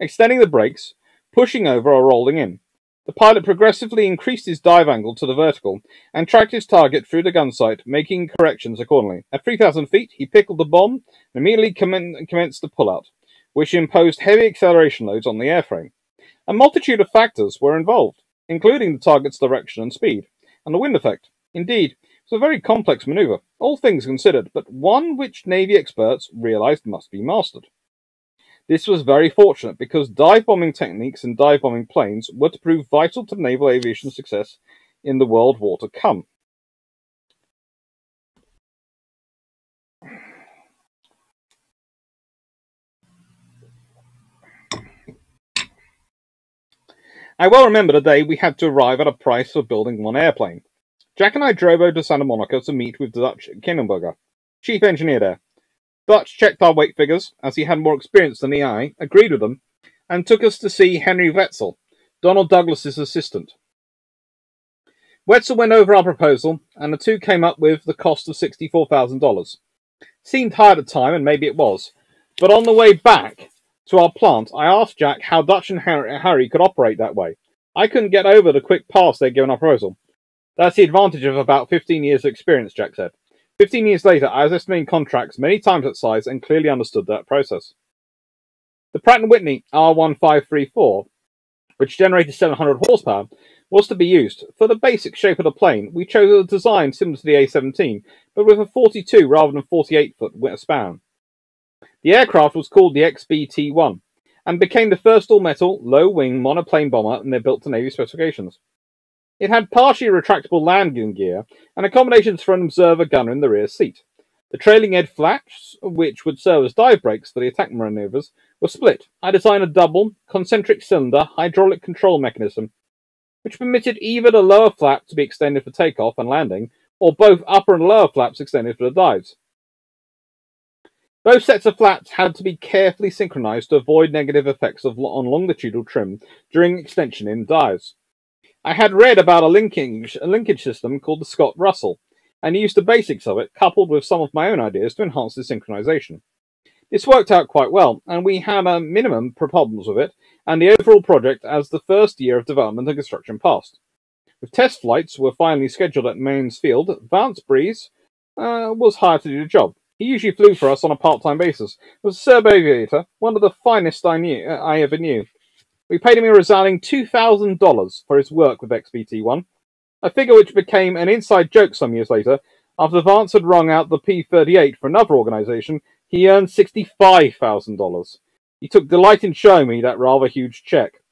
extending the brakes, pushing over or rolling in. The pilot progressively increased his dive angle to the vertical and tracked his target through the gun sight, making corrections accordingly. At 3,000 feet, he pickled the bomb and immediately commenced the pullout, which imposed heavy acceleration loads on the airframe. A multitude of factors were involved, including the target's direction and speed, and the wind effect. Indeed, it was a very complex maneuver, all things considered, but one which Navy experts realized must be mastered. This was very fortunate because dive bombing techniques and dive bombing planes were to prove vital to naval aviation success in the World War to come. I well remember the day we had to arrive at a price for building one airplane. Jack and I drove over to Santa Monica to meet with Dutch Kindelberger, chief engineer there. Dutch checked our weight figures, as he had more experience than I, agreed with them, and took us to see Henry Wetzel, Donald Douglas's assistant. Wetzel went over our proposal, and the two came up with the cost of $64,000. Seemed high at the time, and maybe it was, but on the way back to our plant, I asked Jack how Dutch and Harry could operate that way. I couldn't get over the quick pass they'd given our proposal. That's the advantage of about 15 years of experience, Jack said. Fifteen years later, I was estimating contracts many times that size and clearly understood that process. The Pratt & Whitney R1534, which generated 700 horsepower, was to be used. For the basic shape of the plane, we chose a design similar to the A-17, but with a 42 rather than 48 foot span. The aircraft was called the XBT-1 and became the first all-metal, low-wing monoplane bomber and they're built to Navy specifications. It had partially retractable landing gear and accommodations for an observer gunner in the rear seat. The trailing edge flaps, which would serve as dive brakes for the attack maneuvers, were split. I designed a double, concentric cylinder hydraulic control mechanism, which permitted either the lower flap to be extended for takeoff and landing, or both upper and lower flaps extended for the dives. Both sets of flaps had to be carefully synchronized to avoid negative effects of, on longitudinal trim during extension in dives. I had read about a linkage, a linkage system called the Scott Russell, and used the basics of it, coupled with some of my own ideas to enhance the synchronization. This worked out quite well, and we had a minimum problems with it, and the overall project as the first year of development and construction passed. With test flights were finally scheduled at Mines Field, Vance Breeze uh, was hired to do the job. He usually flew for us on a part-time basis. He was a Serb aviator, one of the finest I knew uh, I ever knew. We paid him a resounding $2,000 for his work with XBT-1, a figure which became an inside joke some years later. After Vance had wrung out the P-38 for another organisation, he earned $65,000. He took delight in showing me that rather huge check.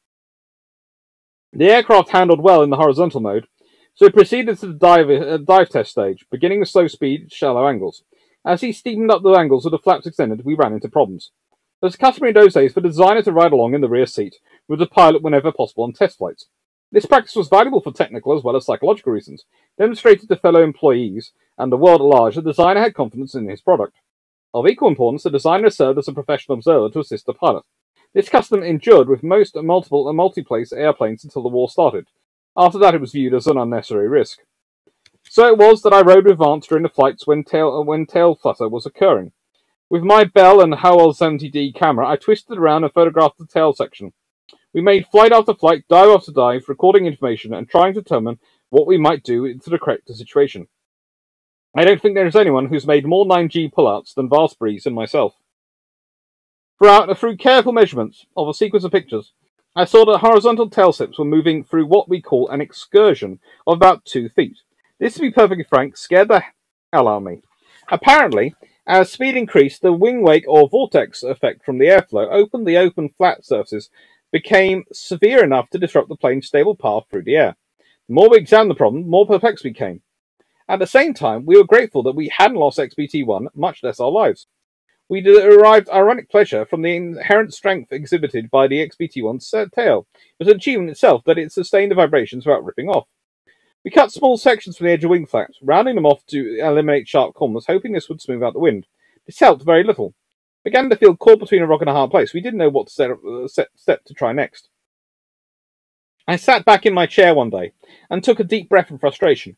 The aircraft handled well in the horizontal mode, so he proceeded to the dive, uh, dive test stage, beginning with slow speed, shallow angles. As he steepened up the angles with the flaps extended, we ran into problems. It was customary in those days for the designer to ride along in the rear seat with the pilot whenever possible on test flights. This practice was valuable for technical as well as psychological reasons, demonstrated to fellow employees and the world at large the designer had confidence in his product. Of equal importance, the designer served as a professional observer to assist the pilot. This custom endured with most multiple and multi-place airplanes until the war started. After that, it was viewed as an unnecessary risk. So it was that I rode with Vance during the flights when tail, when tail flutter was occurring. With my Bell and Howell 70D camera, I twisted around and photographed the tail section. We made flight after flight, dive after dive, recording information and trying to determine what we might do to the correct the situation. I don't think there is anyone who's made more 9G pullouts than Vance Breeze and myself. Throughout, uh, through careful measurements of a sequence of pictures, I saw that horizontal tail tips were moving through what we call an excursion of about two feet. This, to be perfectly frank, scared the hell out of me. Apparently, as speed increased, the wing wake or vortex effect from the airflow opened the open flat surfaces became severe enough to disrupt the plane's stable path through the air. The more we examined the problem, the more perplexed we became. At the same time, we were grateful that we hadn't lost XBT-1, much less our lives. We derived ironic pleasure from the inherent strength exhibited by the XBT-1's uh, tail. It was an achievement itself that it sustained the vibrations without ripping off. We cut small sections from the edge of wing flaps, rounding them off to eliminate sharp corners, hoping this would smooth out the wind. This helped very little. Began to feel caught between a rock and a hard place. We didn't know what to set, uh, set, step to try next. I sat back in my chair one day and took a deep breath in frustration.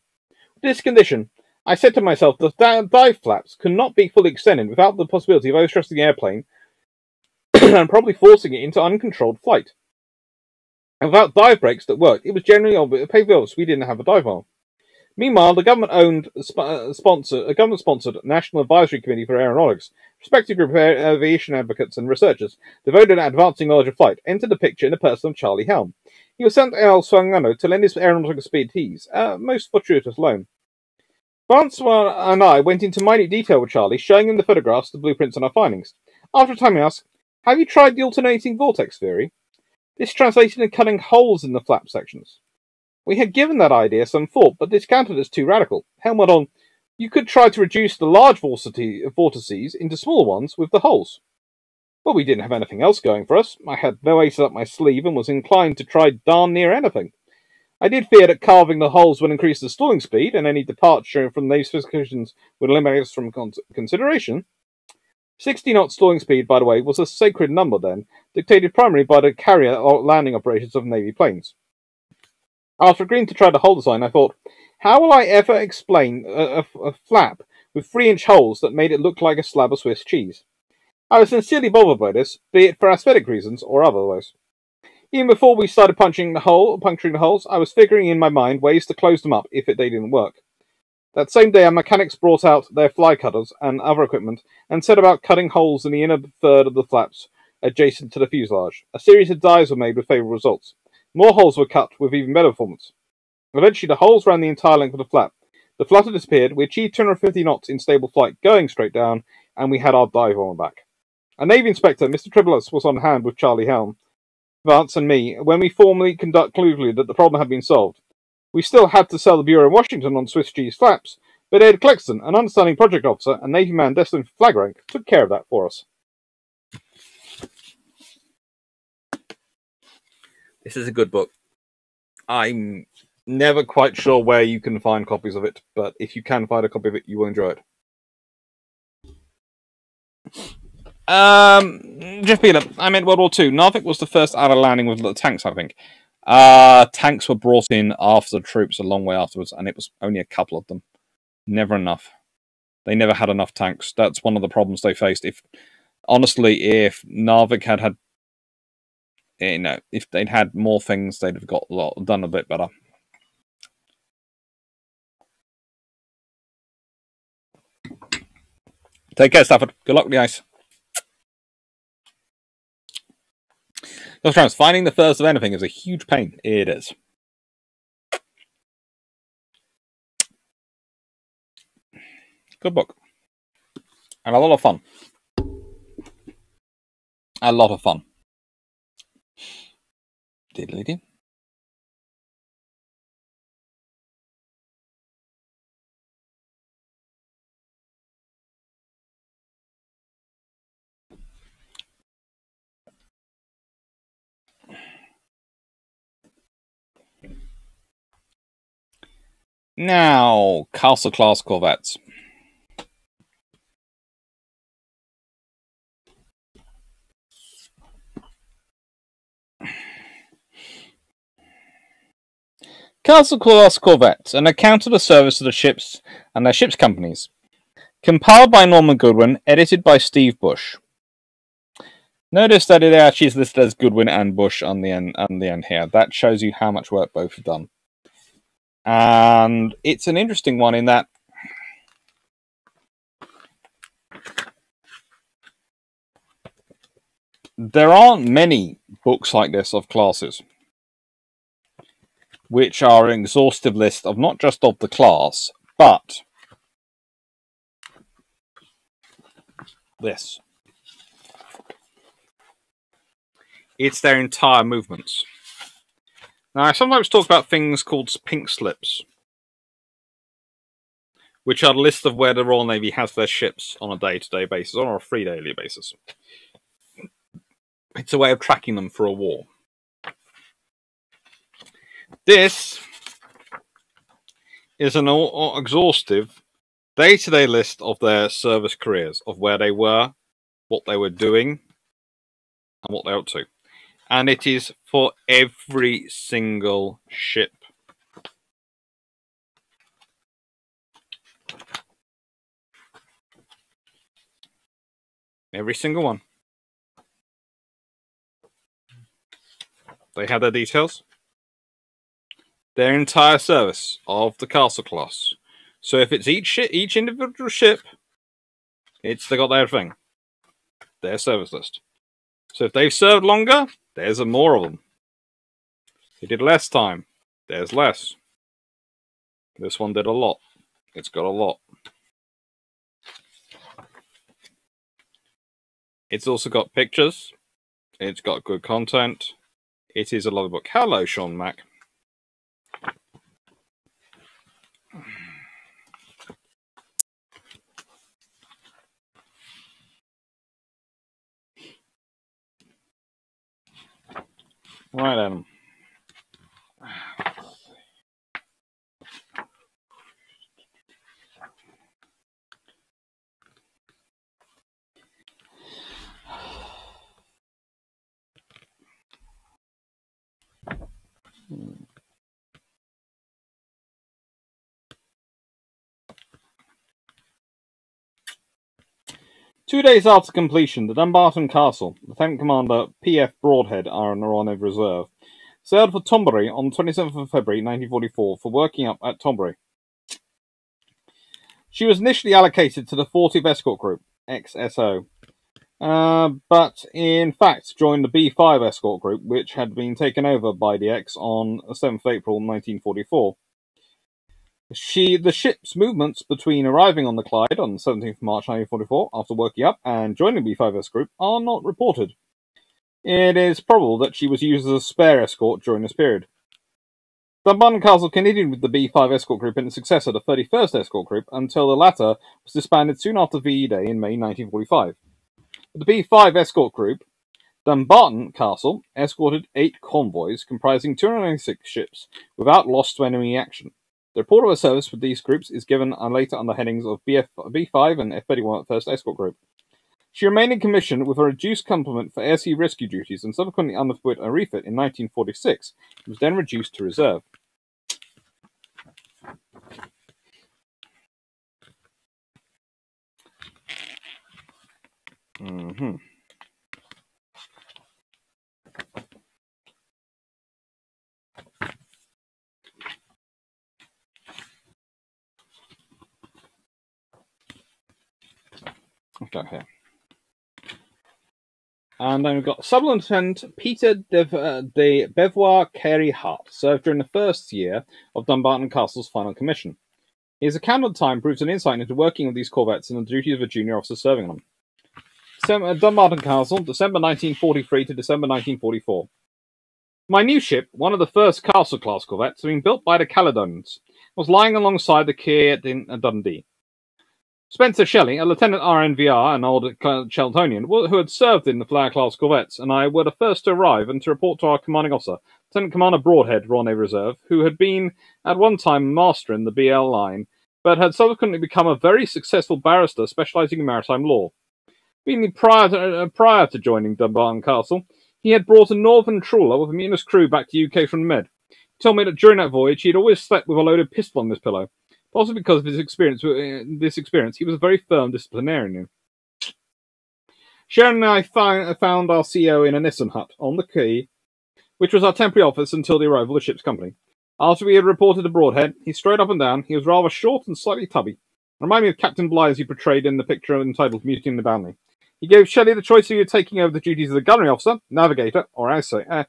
With this condition, I said to myself that dive flaps could not be fully extended without the possibility of overstressing the airplane and probably forcing it into uncontrolled flight. And without dive brakes that worked, it was generally obvious we didn't have a dive arm. Meanwhile, the government-owned sp- uh, sponsor, a government-sponsored National Advisory Committee for Aeronautics, respected group of aviation advocates and researchers devoted to advancing knowledge of flight, entered the picture in the person of Charlie Helm. He was sent to El Segundo to lend his aeronautical expertise, a uh, most fortuitous loan. Vance and I went into minute detail with Charlie, showing him the photographs, the blueprints, and our findings. After a time, he asked, Have you tried the alternating vortex theory? This translated in cutting holes in the flap sections. We had given that idea some thought, but discounted as too radical. Helm went on, You could try to reduce the large vortices into smaller ones with the holes. Well, we didn't have anything else going for us. I had no aces up my sleeve and was inclined to try darn near anything. I did fear that carving the holes would increase the stalling speed, and any departure from these specifications would eliminate us from consideration. 60 knots stalling speed, by the way, was a sacred number then, dictated primarily by the carrier or landing operations of Navy planes. After agreeing to try the hull design, I thought, how will I ever explain a, a, a flap with three inch holes that made it look like a slab of Swiss cheese? I was sincerely bothered by this, be it for aesthetic reasons or otherwise. Even before we started punching the hole, puncturing the holes, I was figuring in my mind ways to close them up if it, they didn't work. That same day, our mechanics brought out their fly cutters and other equipment and set about cutting holes in the inner third of the flaps adjacent to the fuselage. A series of dives were made with favourable results. More holes were cut with even better performance. Eventually, the holes ran the entire length of the flap. The flutter disappeared. We achieved 250 knots in stable flight, going straight down, and we had our dive on back. A Navy inspector, Mr. Tribulus, was on hand with Charlie Helm, Vance, and me when we formally concluded that the problem had been solved. We still had to sell the Bureau in Washington on Swiss cheese flaps, but Ed Clexton, an understanding project officer and Navy man destined for flag rank, took care of that for us. This is a good book. I'm never quite sure where you can find copies of it, but if you can find a copy of it, you will enjoy it. Um, Jeff Beeler, I meant World War Two. Narvik was the first outer landing with the tanks, I think. Uh, tanks were brought in after the troops a long way afterwards, and it was only a couple of them. Never enough. They never had enough tanks. That's one of the problems they faced. If honestly, if Narvik had had, you know, if they'd had more things, they'd have got a lot done a bit better. Take care, Stafford. Good luck with the ice. Those times, finding the first of anything is a huge pain. It is. Good book. And a lot of fun. A lot of fun. Diddly Now, Castle class corvettes. Castle class corvettes, an account of the service of the ships and their ships companies. Compiled by Norman Godwin, edited by Steve Bush. Notice that it actually is listed as Godwin and Bush on the end on the end here. That shows you how much work both have done. And it's an interesting one in that there aren't many books like this of classes, which are an exhaustive list of not just of the class, but this. It's their entire movements. I sometimes talk about things called pink slips, which are the list of where the Royal Navy has their ships on a day to day basis or a free daily basis. It's a way of tracking them for a war. This is an exhaustive day to day list of their service careers, of where they were, what they were doing, and what they're up to and it is for every single ship. Every single one. They have their details. Their entire service of the castle class. So if it's each ship, each individual ship, it's they got their thing. Their service list. So if they've served longer, there's a more of them. He did less time. There's less. This one did a lot. It's got a lot. It's also got pictures. It's got good content. It is a logbook. Hello, Sean Mack. Right, Adam. Two days after completion, the Dumbarton Castle, the Lieutenant Commander P.F. Broadhead, Royal Navy Reserve, sailed for Tobermory on 27th of February 1944 for working up at Tobermory. She was initially allocated to the 40th Escort Group, XSO, uh, but in fact joined the B5 Escort Group, which had been taken over by the X on 7th April 1944. She, the ship's movements between arriving on the Clyde on 17th March 1944 after working up and joining the B5S group are not reported. It is probable that she was used as a spare escort during this period. Dumbarton Castle continued with the B5 escort group in its successor, the 31st escort group, until the latter was disbanded soon after VE Day in May 1945. The B5 escort group, Dumbarton Castle, escorted eight convoys comprising 296 ships without loss to enemy action. The report of her service with these groups is given and later under headings of BF, B5 and F31 First Escort Group. She remained in commission with a reduced complement for air sea rescue duties and subsequently underwent a refit in 1946. It was then reduced to reserve. Mm-hmm. Okay, here. And then we've got Sub-Lieutenant Peter de, uh, de Beauvoir Carey Hart, served during the first year of Dumbarton Castle's final commission. His account of the time proves an insight into working of these corvettes and the duties of a junior officer serving on them. December, Dumbarton Castle, December 1943 to December 1944. My new ship, one of the first Castle-class corvettes, had been built by the Caledonians, was lying alongside the quay at Dundee. Spencer Shelley, a Lieutenant RNVR, an old Cheltonian, who had served in the Flower class corvettes, and I were the first to arrive and to report to our commanding officer, Lieutenant Commander Broadhead, Navy Reserve, who had been at one time master in the BL line, but had subsequently become a very successful barrister specializing in maritime law. Being prior to, uh, prior to joining Dumbarton Castle, he had brought a northern trawler with a mutinous crew back to UK from the Med. He told me that during that voyage he had always slept with a loaded pistol on his pillow, also because of his experience. Uh, this experience, he was a very firm disciplinarian. Sharon and I found our CEO in a Nissen hut on the quay, which was our temporary office until the arrival of the ship's company. After we had reported to Broadhead, he strode up and down. He was rather short and slightly tubby. Reminded me of Captain Bligh as he portrayed in the picture entitled Mutiny in the Bounty. He gave Shelley the choice of taking over the duties of the gunnery officer, navigator, or ASCO. Uh,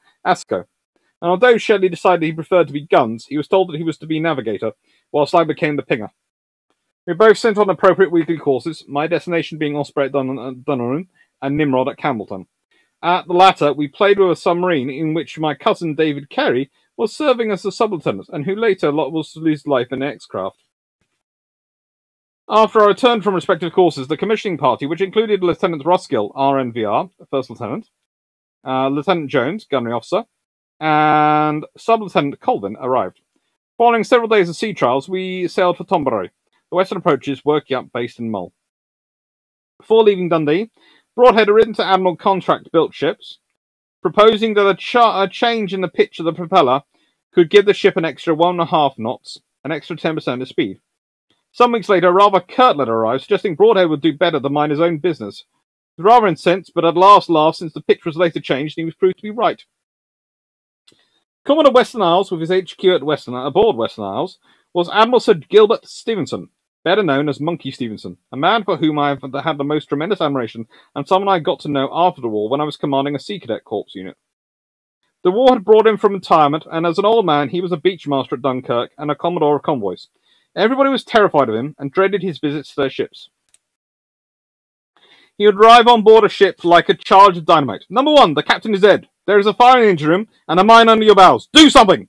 and although Shelley decided he preferred to be guns, he was told that he was to be navigator, whilst I became the pinger. We both sent on appropriate weekly courses, my destination being Osprey at uh, and Nimrod at Campbeltown. At the latter, we played with a submarine in which my cousin David Carey was serving as a sub-lieutenant, and who later was to lose life in an X-craft. After I returned from respective courses, the commissioning party, which included Lieutenant Ruskill, RNVR, First Lieutenant, uh, Lieutenant Jones, Gunnery Officer, and Sub-Lieutenant Colvin, arrived. Following several days of sea trials, we sailed for Tobermory, the western approaches working up based in Mull. Before leaving Dundee, Broadhead had written to Admiral Contract built ships, proposing that a, cha- a, change in the pitch of the propeller could give the ship an extra one and a half knots, an extra 10% of speed. Some weeks later, a rather curt letter arrived suggesting Broadhead would do better than mind his own business. He was rather incensed, but at last laughed since the pitch was later changed and he was proved to be right. Commodore Western Isles, with his HQ at Western, aboard Western Isles, was Admiral Sir Gilbert Stephenson, better known as Monkey Stephenson, a man for whom I have had the most tremendous admiration and someone I got to know after the war when I was commanding a Sea Cadet Corps unit. The war had brought him from retirement, and as an old man, he was a beachmaster at Dunkirk and a commodore of convoys. Everybody was terrified of him and dreaded his visits to their ships. He would arrive on board a ship like a charge of dynamite. Number one, the captain is dead. There is a fire in the engine room and a mine under your bows. Do something!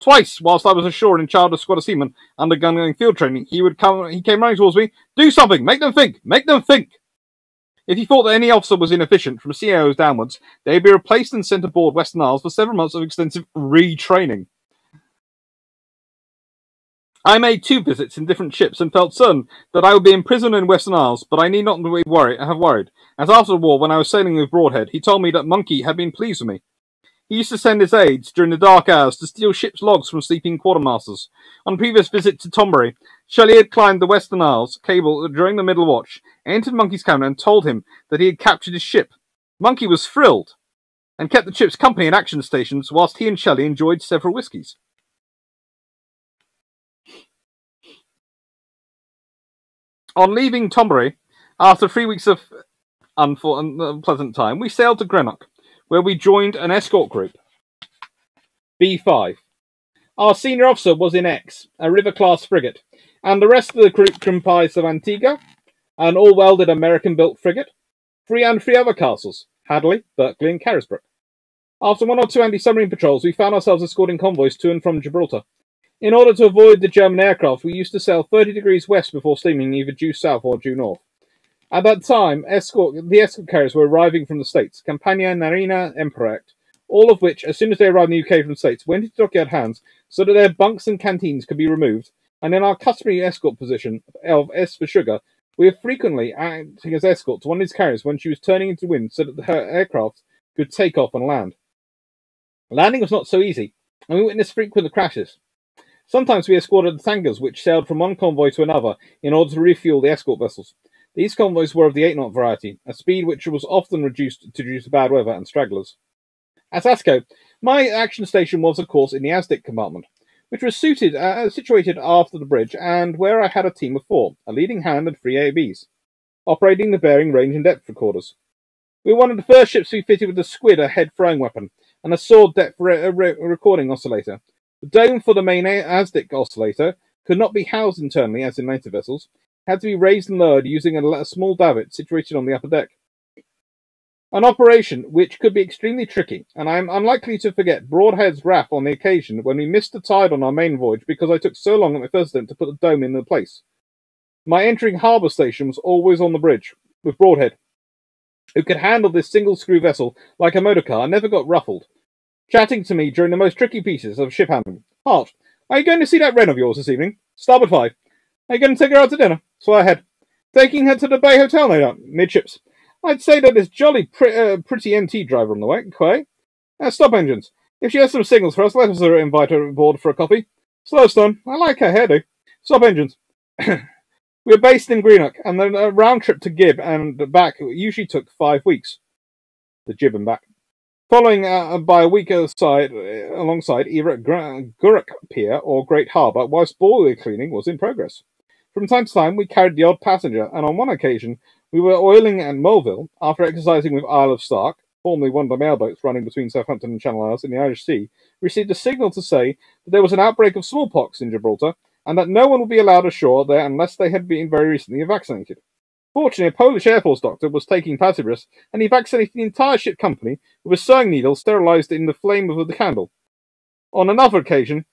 Twice, whilst I was ashore in charge of squad of seamen undergoing field training, he would come. He came running towards me. Do something! Make them think! Make them think! If he thought that any officer was inefficient, from CAOs downwards, they'd be replaced and sent aboard Western Isles for several months of extensive retraining. I made two visits in different ships and felt certain that I would be imprisoned in Western Isles, but I need not be worried, have worried, as after the war, when I was sailing with Broadhead, he told me that Monkey had been pleased with me. He used to send his aides during the dark hours to steal ship's logs from sleeping quartermasters. On a previous visit to Tobermory, Shelley had climbed the Western Isles cable during the middle watch, entered Monkey's cabin, and told him that he had captured his ship. Monkey was thrilled and kept the ship's company in action stations whilst he and Shelley enjoyed several whiskies. On leaving Tobermory, after three weeks of unpleasant time, we sailed to Greenock, where we joined an escort group. B5. Our senior officer was in Exe, a river class frigate, and the rest of the group comprised of Antigua, an all welded American built frigate, three and three other castles Hadleigh, Berkeley, and Carisbrooke. After one or two anti submarine patrols, we found ourselves escorting convoys to and from Gibraltar. In order to avoid the German aircraft, we used to sail 30 degrees west before steaming either due south or due north. At that time, escort, the escort carriers were arriving from the States, Campania, Nairana, Emperect, all of which, as soon as they arrived in the UK from the States, went into dockyard hands so that their bunks and canteens could be removed, and in our customary escort position of S for sugar, we were frequently acting as escort to one of these carriers when she was turning into wind so that her aircraft could take off and land. Landing was not so easy, and we witnessed frequent crashes. Sometimes we escorted the tankers which sailed from one convoy to another in order to refuel the escort vessels. These convoys were of the 8 knot variety, a speed which was often reduced to due to bad weather and stragglers. At Asco, my action station was, of course, in the Asdic compartment, which was suited, uh, situated after the bridge, and where I had a team of four, a leading hand and three ABs, operating the bearing, range, and depth recorders. We were one of the first ships to be fitted with a squid, a head throwing weapon, and a sword depth re- re- recording oscillator. The dome for the main Asdic oscillator could not be housed internally, as in later vessels, had to be raised and lowered using a, a small davit situated on the upper deck. An operation which could be extremely tricky, and I am unlikely to forget Broadhead's wrath on the occasion when we missed the tide on our main voyage because I took so long at my first attempt to put the dome in the place. My entering harbour station was always on the bridge, with Broadhead, who could handle this single screw vessel like a motor car and never got ruffled, chatting to me during the most tricky pieces of ship handling. Hart, are you going to see that wren of yours this evening? Starboard five. Are you going to take her out to dinner? Ahead. Taking her to the Bay Hotel, no doubt. Midships. I'd say that it's jolly uh, pretty MT driver on the way, Quay. Uh, stop engines. If she has some signals for us, let us invite her aboard for a coffee. Slowstone. I like her hairdo. Stop engines. We're based in Greenock, and the round trip to Gib and back usually took five weeks. The Gib and back. Following uh, by a week aside, uh, alongside either at Pier or Great Harbour, whilst boiler cleaning was in progress. From time to time, we carried the odd passenger, and on one occasion, we were oiling at Moville after exercising with Isle of Sark, formerly one of the mailboats running between Southampton and Channel Isles in the Irish Sea, received a signal to say that there was an outbreak of smallpox in Gibraltar and that no one would be allowed ashore there unless they had been very recently vaccinated. Fortunately, a Polish Air Force doctor was taking passengers and he vaccinated the entire ship company with a sewing needle sterilized in the flame of the candle. On another occasion,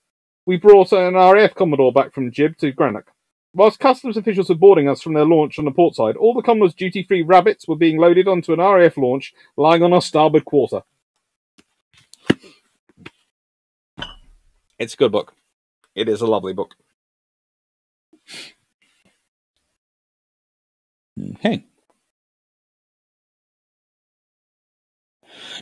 we brought an RAF Commodore back from Gib to Greenock. Whilst customs officials were boarding us from their launch on the port side, all the Commodore's duty-free rabbits were being loaded onto an RAF launch lying on our starboard quarter. It's a good book. It is a lovely book. Okay.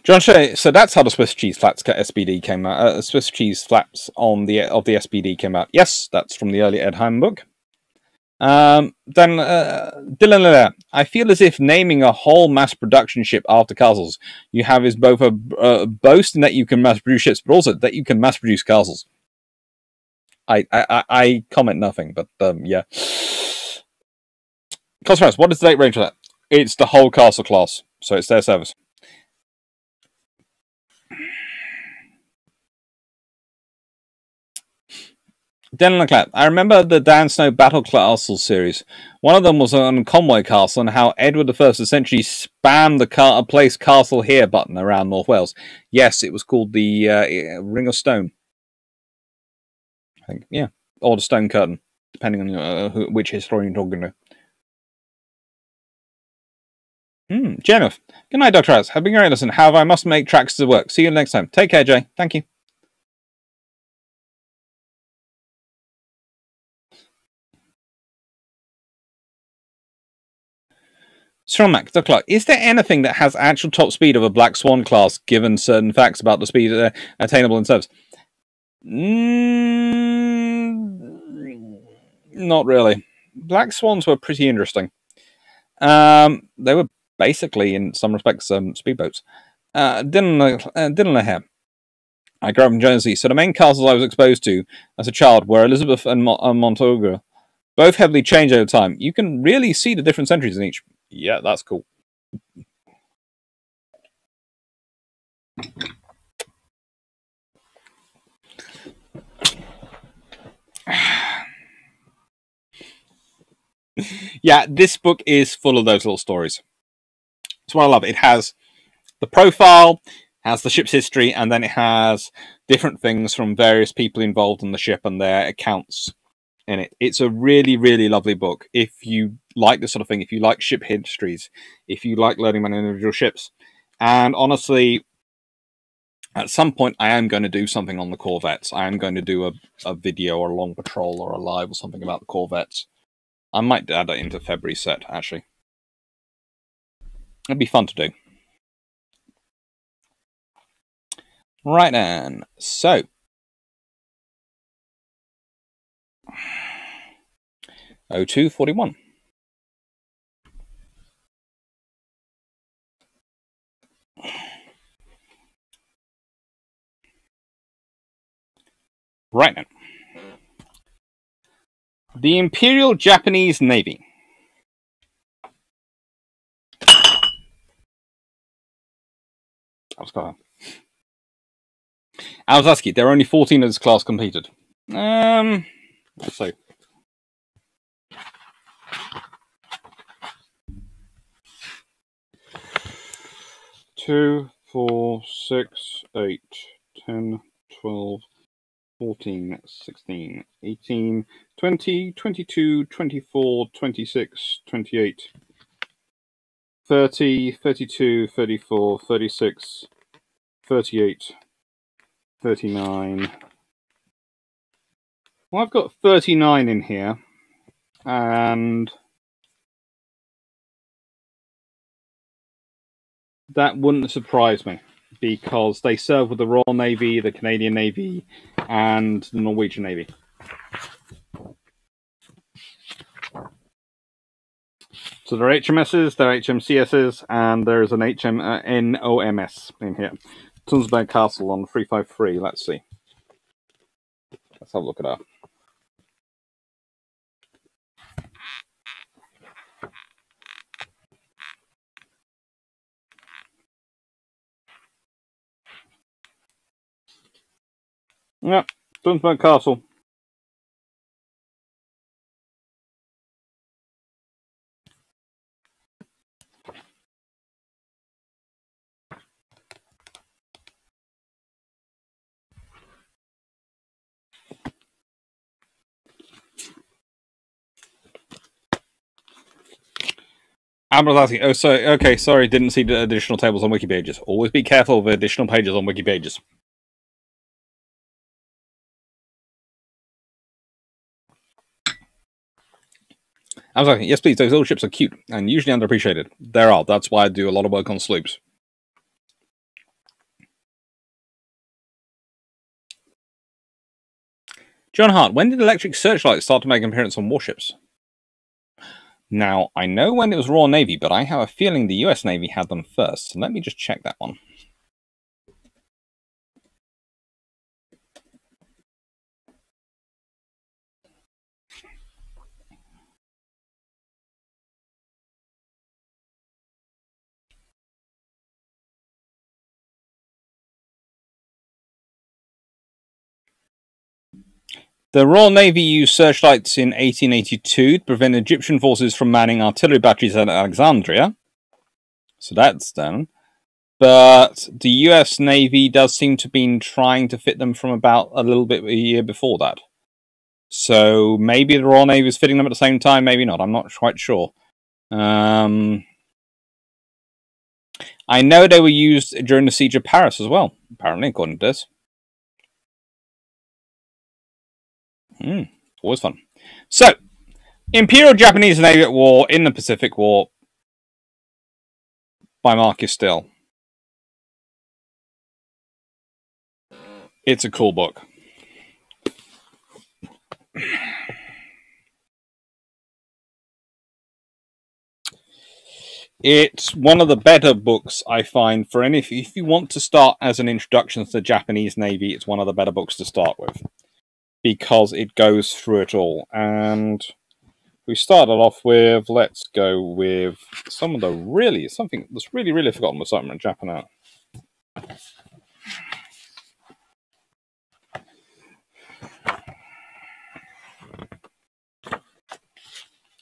John Shea, so that's how the Swiss cheese flaps SBD came out. Uh, Swiss cheese flaps on the of the SBD came out. Yes, that's from the early Ed Heinemann book. Um, then uh, Dylan, I feel as if naming a whole mass production ship after castles you have is both a uh, boast in that you can mass produce ships, but also that you can mass produce castles. I I, I comment nothing, but um, yeah. Cosmos, what is the date range for that? It's the whole castle class, so it's their service. Dylan Leclerc. I remember the Dan Snow Battle Castle series. One of them was on Conway Castle and how Edward I essentially spammed the car- place castle here button around North Wales. Yes, it was called the uh, Ring of Stone. I think, yeah. Or the Stone Curtain, depending on uh, who, which historian you're talking to. Hmm. Good night, Dr. House. Have been great listen. However, I must make tracks to work. See you next time. Take care, Jay. Thank you. Stromac, the clock. Is there anything that has actual top speed of a Black Swan class, given certain facts about the speed uh, attainable in service? Mm, not really. Black Swans were pretty interesting. Um, they were basically, in some respects, um, speedboats. Uh, Dylan, uh, Dylan I grew up in Jersey, so the main castles I was exposed to as a child were Elizabeth and, Mo- and. Both heavily changed over time. You can really see the different centuries in each. Yeah, that's cool. yeah, this book is full of those little stories. That's what I love. It has the profile, has the ship's history, and then it has different things from various people involved in the ship and their accounts in it. It's a really, really lovely book. If you like this sort of thing, if you like ship histories, if you like learning about individual ships, and honestly, at some point, I am going to do something on the Corvettes. I am going to do a, a video or a long patrol or a live or something about the Corvettes. I might add that into February set, actually. It'd be fun to do. Right then, so. O two forty one. Right then. The Imperial Japanese Navy. I was asking. There are only fourteen of this class completed. Um, see. Two, four, six, eight, ten, twelve, fourteen, sixteen, eighteen, twenty, twenty-two, twenty-four, twenty-six, twenty-eight, thirty, thirty-two, thirty-four, thirty-six, thirty-eight, thirty-nine. Well, I've got 39 in here, and that wouldn't surprise me because they serve with the Royal Navy, the Canadian Navy, and the Norwegian Navy. So there are HMSs, there are HMCSs, and there's an HM uh, in here. Tunsberg Castle on 353. Let's see. Let's have a look at that. Yeah, Dunsburg Castle. Amber's asking, oh, so, okay, sorry, didn't see the additional tables on wiki pages. Always be careful of additional pages on wiki pages. I was like, yes, please. Those little ships are cute and usually underappreciated. There are. That's why I do a lot of work on sloops. John Hart, when did electric searchlights start to make an appearance on warships? Now, I know when it was Royal Navy, but I have a feeling the US Navy had them first. So let me just check that one. The Royal Navy used searchlights in 1882 to prevent Egyptian forces from manning artillery batteries at Alexandria. So that's done. But the US Navy does seem to have been trying to fit them from about a little bit a year before that. So maybe the Royal Navy was fitting them at the same time, maybe not. I'm not quite sure. Um, I know they were used during the siege of Paris as well, apparently, according to this. Mm, always fun. So, Imperial Japanese Navy at War in the Pacific War by Marcus Still. It's a cool book. It's one of the better books I find for any. If you want to start as an introduction to the Japanese Navy, it's one of the better books to start with because it goes through it all. And We started off with, let's go with some of the really, something that's really, really forgotten with something in Japan out.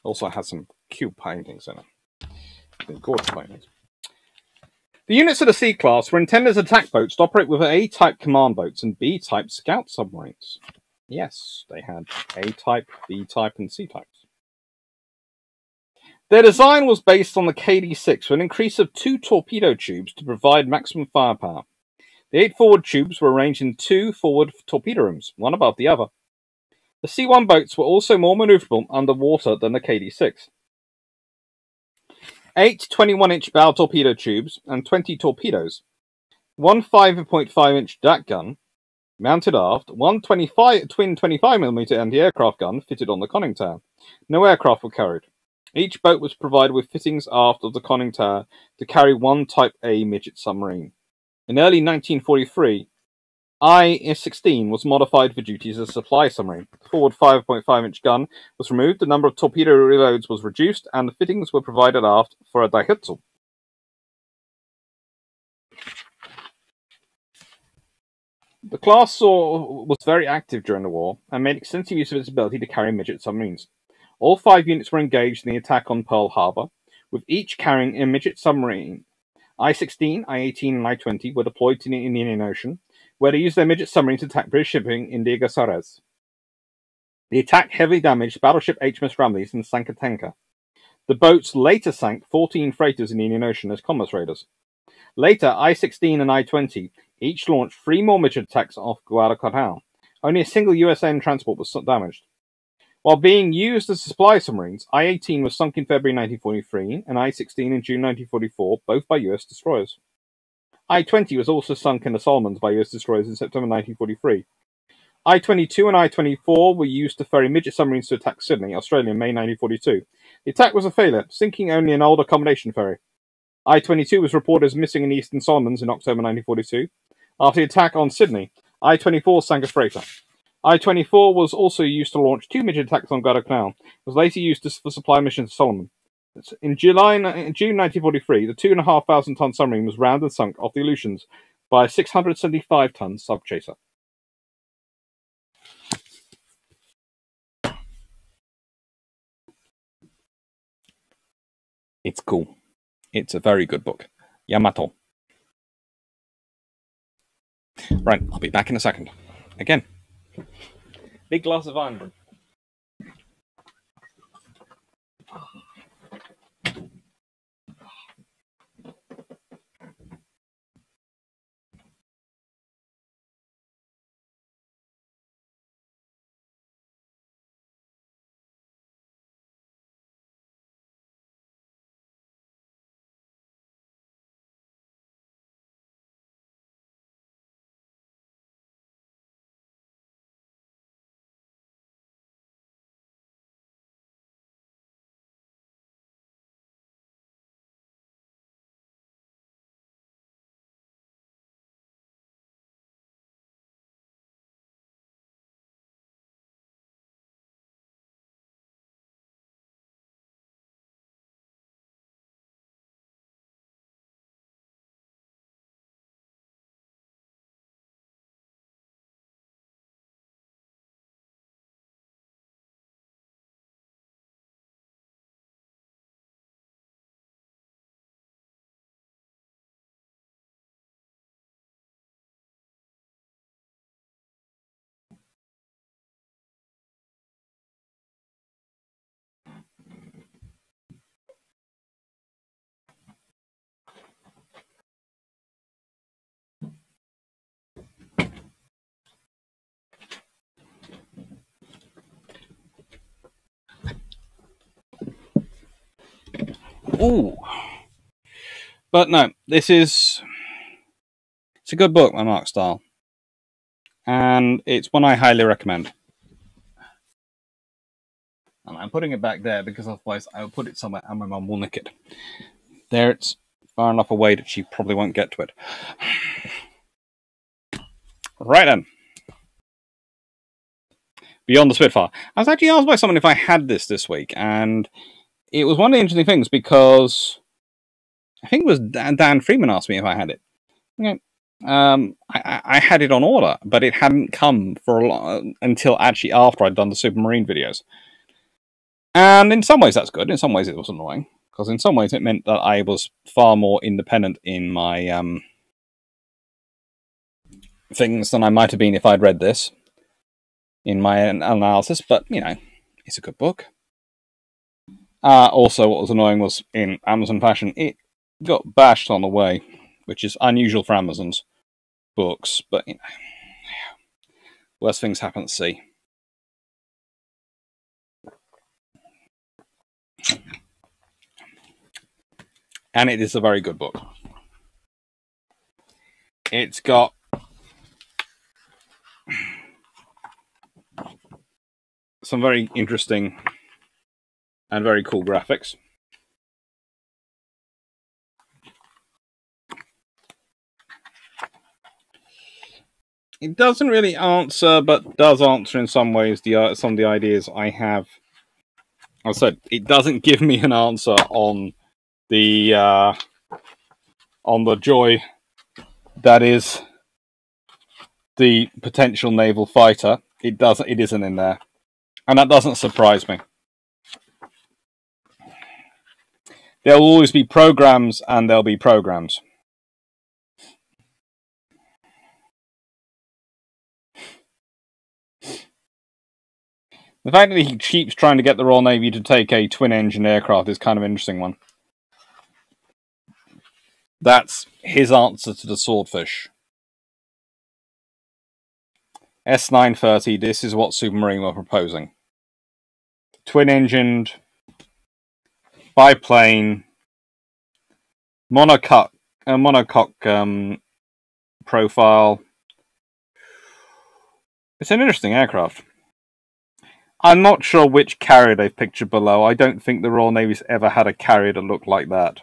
Also has some cute paintings in it. Some Gorgeous paintings. The units of the C class were intended as attack boats to operate with A-type command boats and B-type scout submarines. Yes, they had A-type, B-type, and C-types. Their design was based on the KD-6 with an increase of two torpedo tubes to provide maximum firepower. The eight forward tubes were arranged in two forward torpedo rooms, one above the other. The C-1 boats were also more maneuverable underwater than the KD-6. Eight 21-inch bow torpedo tubes and 20 torpedoes, one 5.5-inch DAC gun mounted aft, one 25, twin 25mm anti-aircraft gun fitted on the conning tower. No aircraft were carried. Each boat was provided with fittings aft of the conning tower to carry one Type A midget submarine. In early 1943, I-16 was modified for duty as a supply submarine. The forward 5.5-inch gun was removed, the number of torpedo reloads was reduced, and the fittings were provided aft for a Daihatsu. The class saw, was very active during the war and made extensive use of its ability to carry midget submarines. All five units were engaged in the attack on Pearl Harbor, with each carrying a midget submarine. I-16, I-18, and I-20 were deployed to the Indian Ocean, where they used their midget submarines to attack British shipping in Diego Suarez. The attack heavily damaged battleship HMS Ramillies and sank a tanker. The boats later sank 14 freighters in the Indian Ocean as commerce raiders. Later, I-16 and I-20 each launched three more midget attacks off Guadalcanal. Only a single USN transport was damaged. While being used as supply submarines, I-18 was sunk in February 1943 and I-16 in June 1944, both by US destroyers. I-20 was also sunk in the Solomons by US destroyers in September 1943. I-22 and I-24 were used to ferry midget submarines to attack Sydney, Australia in May 1942. The attack was a failure, sinking only an old accommodation ferry. I-22 was reported as missing in Eastern Solomons in October 1942. After the attack on Sydney, I-24 sank a freighter. I-24 was also used to launch two midget attacks on Guadalcanal. It was later used for supply missions to Solomon. In July, in June 1943, the 2,500 ton submarine was rammed and sunk off the Aleutians by a 675 ton subchaser. It's cool. It's a very good book. Yamato. Right, I'll be back in a second. Again. Big glass of wine. Ooh. But no, this is it's a good book by Mark Stille. And it's one I highly recommend. And I'm putting it back there because otherwise I'll put it somewhere and my mum will nick it. There it's far enough away that she probably won't get to it. Right then. Beyond the Spitfire. I was actually asked by someone if I had this this week, and it was one of the interesting things because I think it was Dan, Dan Freeman asked me if I had it. Okay. Um, I, I- had it on order, but it hadn't come for a long, until actually after I'd done the Supermarine videos. And in some ways, that's good. In some ways, it was annoying because in some ways, it meant that I was far more independent in my um, things than I might have been if I'd read this in my analysis. But you know, it's a good book. Uh, also, what was annoying was in Amazon fashion, it got bashed on the way, which is unusual for Amazon's books. But you know, worse things happen at sea. And it is a very good book. It's got some very interesting and very cool graphics. It doesn't really answer, but does answer in some ways the uh, some of the ideas I have. I said it doesn't give me an answer on the uh, on the joy that is the potential naval fighter. It doesn't. It isn't in there, and that doesn't surprise me. There will always be programs, and there'll be programs. The fact that he keeps trying to get the Royal Navy to take a twin-engine aircraft is kind of interesting one. That's his answer to the swordfish. S930, this is what Supermarine were proposing. Twin engined, biplane, monocoque, uh, monocoque um, profile. It's an interesting aircraft. I'm not sure which carrier they've pictured below. I don't think the Royal Navy's ever had a carrier that looked like that.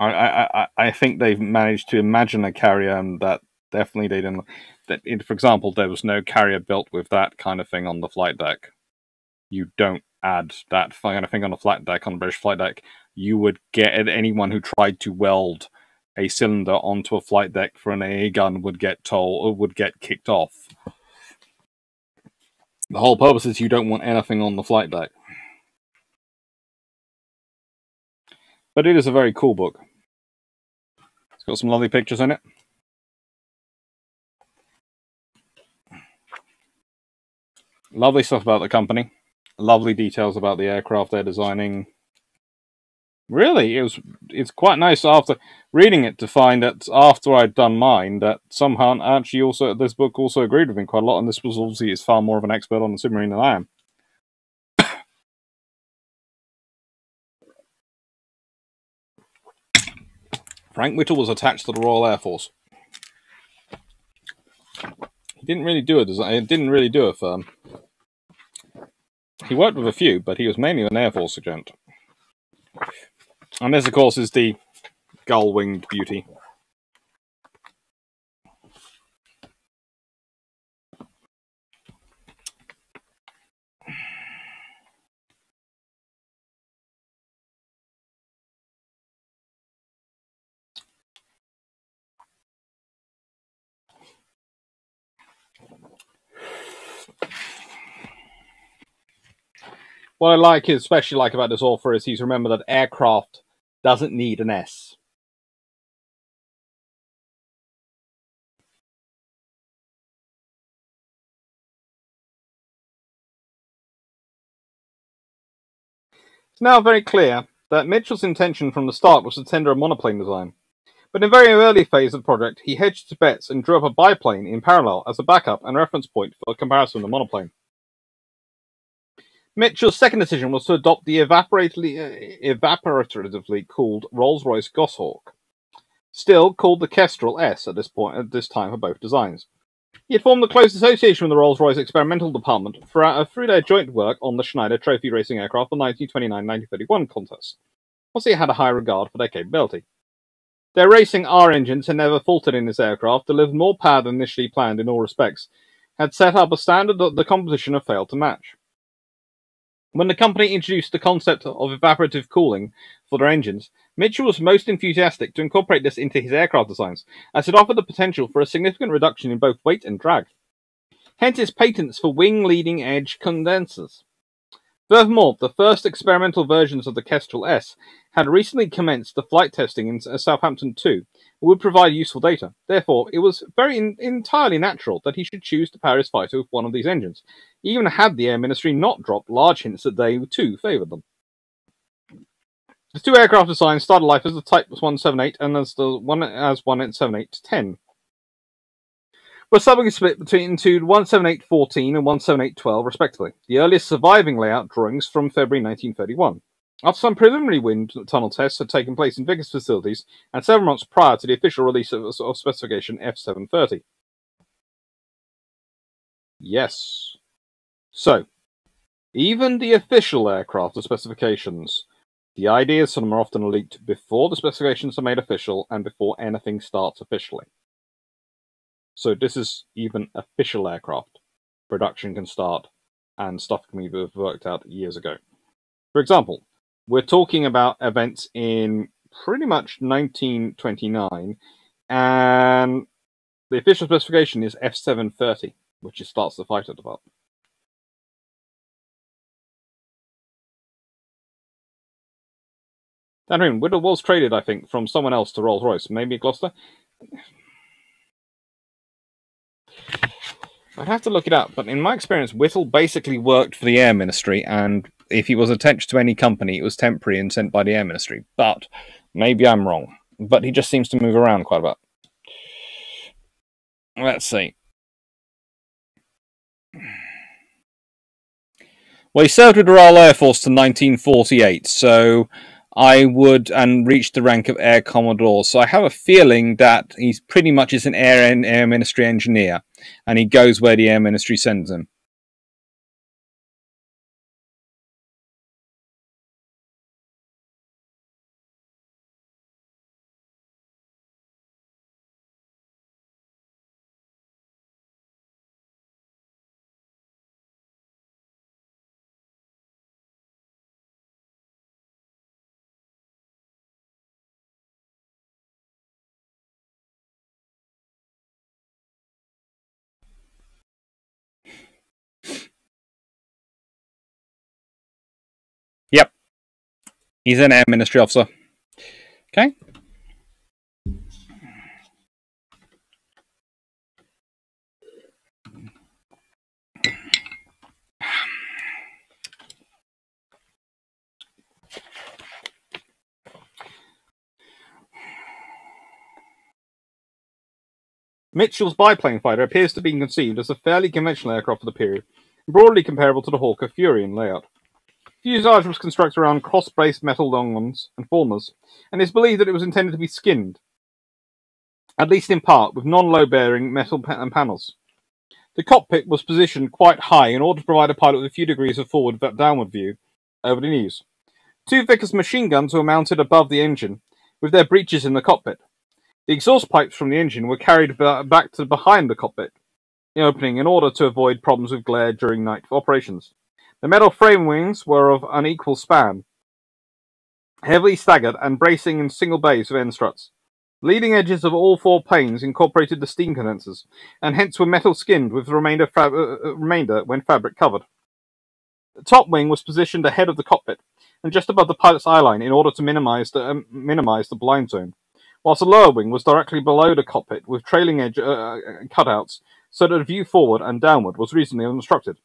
I, I, I- I think they've managed to imagine a carrier and that definitely they didn't. That, for example, there was no carrier built with that kind of thing on the flight deck. You don't add that kind of thing on a flight deck on a British flight deck. You would get anyone who tried to weld a cylinder onto a flight deck for an AA gun would get told or would get kicked off. The whole purpose is you don't want anything on the flight deck. But it is a very cool book. It's got some lovely pictures in it. Lovely stuff about the company. Lovely details about the aircraft they're designing. Really, it was. It's quite nice after reading it to find that after I'd done mine, that somehow actually also this book also agreed with me quite a lot, and this was obviously is far more of an expert on the Supermarine than I am. Frank Whittle was attached to the Royal Air Force. He didn't really do a design. He didn't really do a firm. He worked with a few, but he was mainly an Air Force agent. And this, of course, is the gull-winged beauty. What I like, especially like about this author, is he's remembered that aircraft doesn't need an S. It's now very clear that Mitchell's intention from the start was to tender a monoplane design. But in a very early phase of the project, he hedged his bets and drew up a biplane in parallel as a backup and reference point for comparison with the monoplane. Mitchell's second decision was to adopt the evaporatively, uh, called Rolls-Royce Goshawk, still called the Kestrel S at this point at this time for both designs. He had formed a close association with the Rolls-Royce experimental department through their joint work on the Schneider Trophy Racing Aircraft for 1929-1931 contest. Also, he had a high regard for their capability. Their racing R engines had never faltered in this aircraft, delivered more power than initially planned in all respects, had set up a standard that the competition had failed to match. When the company introduced the concept of evaporative cooling for their engines, Mitchell was most enthusiastic to incorporate this into his aircraft designs, as it offered the potential for a significant reduction in both weight and drag. Hence his patents for wing leading edge condensers. Furthermore, the first experimental versions of the Kestrel S had recently commenced the flight testing in uh, Southampton 2 and would provide useful data. Therefore, it was very in- entirely natural that he should choose to power his fighter with one of these engines, even had the Air Ministry not dropped large hints that they too favoured them. The two aircraft designs started life as the Type 178 and as the one as 178-10 were subsequently split between two 17814 and 17812 respectively, the earliest surviving layout drawings from February 1931. After some preliminary wind tunnel tests had taken place in Vickers facilities and several months prior to the official release of, of specification F730. Yes. So, even the official aircraft specifications, the ideas for them are often leaked before the specifications are made official and before anything starts officially. So this is even official aircraft. Production can start and stuff can be worked out years ago. For example, we're talking about events in pretty much 1929 and the official specification is F730, which starts the fighter development. Dan Whittle was traded, I think, from someone else to Rolls Royce, maybe Gloster. I'd have to look it up, but in my experience, Whittle basically worked for the Air Ministry, and if he was attached to any company, it was temporary and sent by the Air Ministry. But maybe I'm wrong. But he just seems to move around quite a bit. Let's see. Well, he served with the Royal Air Force to 1948, so I would and reached the rank of Air Commodore. So I have a feeling that he's pretty much is an Air Air Ministry engineer, and he goes where the Air Ministry sends him. He's an Air Ministry officer. Okay. Mitchell's biplane fighter appears to be conceived as a fairly conventional aircraft of the period, broadly comparable to the Hawker Fury in layout. The fuselage was constructed around cross-braced metal longerons and formers, and it is believed that it was intended to be skinned, at least in part, with non-load-bearing metal pa- panels. The cockpit was positioned quite high in order to provide a pilot with a few degrees of forward but downward view over the knees. Two Vickers machine guns were mounted above the engine, with their breeches in the cockpit. The exhaust pipes from the engine were carried back to behind the cockpit the opening in order to avoid problems with glare during night operations. The metal frame wings were of unequal span, heavily staggered and bracing in single bays with end struts. Leading edges of all four planes incorporated the steam condensers, and hence were metal skinned with the remainder, fab- uh, remainder when fabric covered. The top wing was positioned ahead of the cockpit and just above the pilot's eye line in order to minimize the, um, minimize the blind zone, whilst the lower wing was directly below the cockpit with trailing edge uh, cutouts so that the view forward and downward was reasonably unobstructed.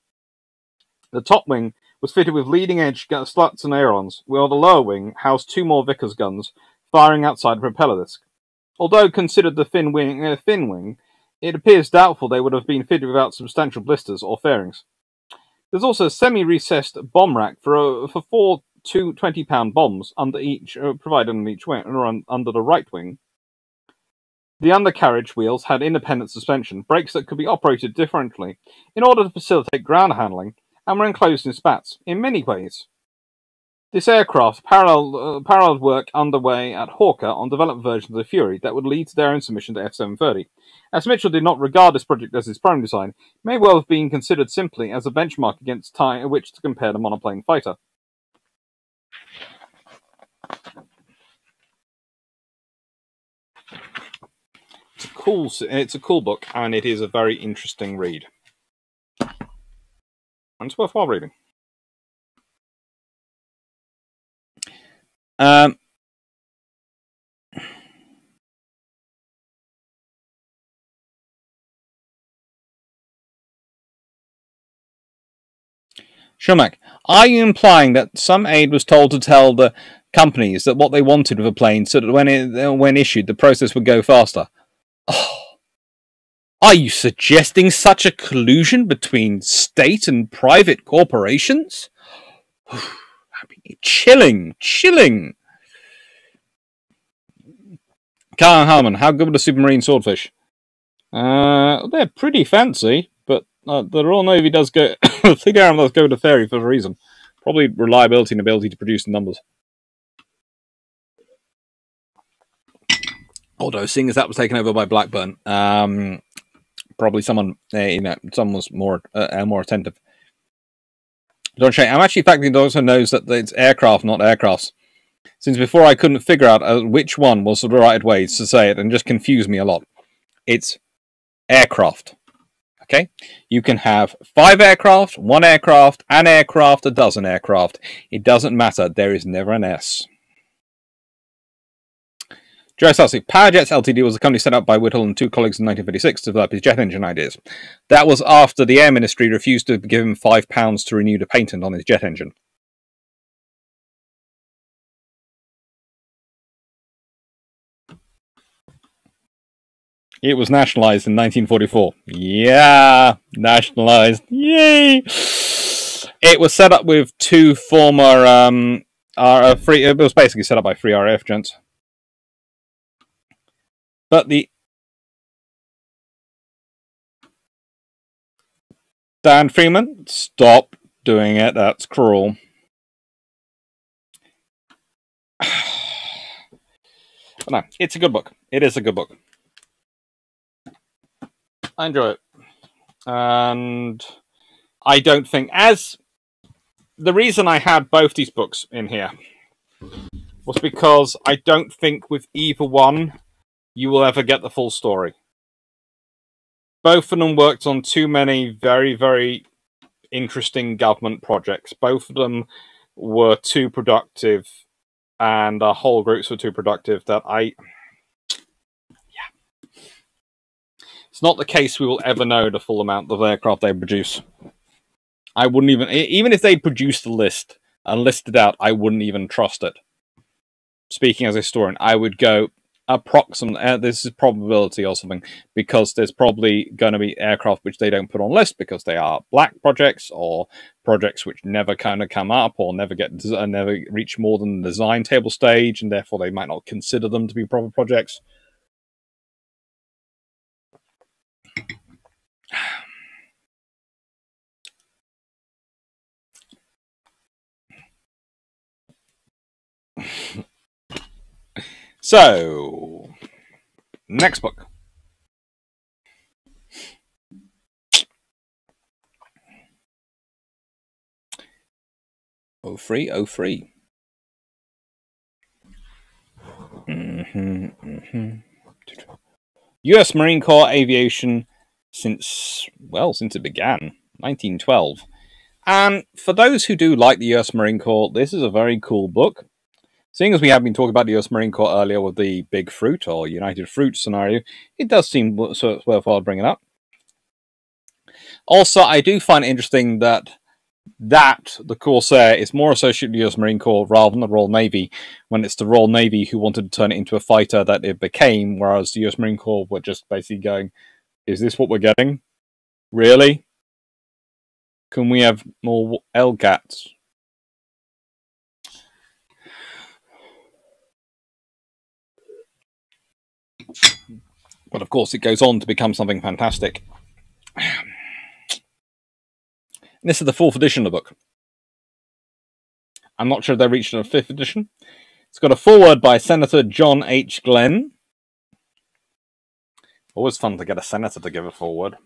The top wing was fitted with leading edge slats and ailerons, while the lower wing housed two more Vickers guns firing outside the propeller disc. Although considered the thin wing, uh, thin wing, it appears doubtful they would have been fitted without substantial blisters or fairings. There's also a semi-recessed bomb rack for uh, for four two 20-pound bombs under each uh, provided on each wing, or under the right wing. The undercarriage wheels had independent suspension, brakes that could be operated differently in order to facilitate ground handling, and were enclosed in spats in many ways. This aircraft paralleled, uh, parallel work underway at Hawker on developed versions of the Fury that would lead to their own submission to F-730. As Mitchell did not regard this project as his prime design, it may well have been considered simply as a benchmark against time which to compare the monoplane fighter. It's a cool, it's a cool book, and it is a very interesting read, it's worthwhile reading. Um, Shumack, are you implying that some aide was told to tell the companies that what they wanted with a plane so that when it when issued the process would go faster? Oh. Are you suggesting such a collusion between state and private corporations? I mean, chilling, chilling. Karen Harmon, how good are the Supermarine Swordfish? Uh, they're pretty fancy, but uh, the Royal Navy does go. I think Aaron does go to Fairey for a reason. Probably reliability and ability to produce the numbers. Although, seeing as that was taken over by Blackburn, um, probably someone, uh, you know, someone was more uh, uh, more attentive. Don Shay, I'm actually fact that also knows that it's aircraft, not aircrafts. Since before I couldn't figure out uh, which one was the right way to say it, and just confused me a lot. It's aircraft. Okay, you can have five aircraft, one aircraft, an aircraft, a dozen aircraft. It doesn't matter. There is never an S. Joe Sassy, Powerjets Ltd was a company set up by Whittle and two colleagues in 1956 to develop his jet engine ideas. That was after the Air Ministry refused to give him five pounds to renew the patent on his jet engine. It was nationalized in 1944. Yeah, nationalized. Yay! It was set up with two former um, free. It was basically set up by three RAF gents. But the Dan Freeman, stop doing it. That's cruel. No, it's a good book. It is a good book. I enjoy it. And I don't think, as the reason I had both these books in here was because I don't think with either one you will ever get the full story. Both of them worked on too many very, very interesting government projects. Both of them were too productive, and our whole groups were too productive that I. Yeah. It's not the case we will ever know the full amount of aircraft they produce. I wouldn't even, even if they produced the list and listed out, I wouldn't even trust it. Speaking as a historian, I would go approximate. Uh, this is probability or something because there's probably going to be aircraft which they don't put on list because they are black projects or projects which never kind of come up or never get uh, never reach more than the design table stage, and therefore they might not consider them to be proper projects. So, next book. Oh free, oh free. hmm hmm U.S. Marine Corps aviation since well since it began, 1912. And for those who do like the U.S. Marine Corps, this is a very cool book. Seeing as we have been talking about the US Marine Corps earlier with the Big Fruit or United Fruit scenario, it does seem worthwhile bringing up. Also, I do find it interesting that that the Corsair is more associated with the US Marine Corps rather than the Royal Navy, when it's the Royal Navy who wanted to turn it into a fighter that it became, whereas the US Marine Corps were just basically going, "Is this what we're getting? Really? Can we have more LCATs?" But of course, it goes on to become something fantastic. This is the fourth edition of the book. I'm not sure if they reached a fifth edition. It's got a foreword by Senator John H. Glenn. Always fun to get a senator to give a foreword.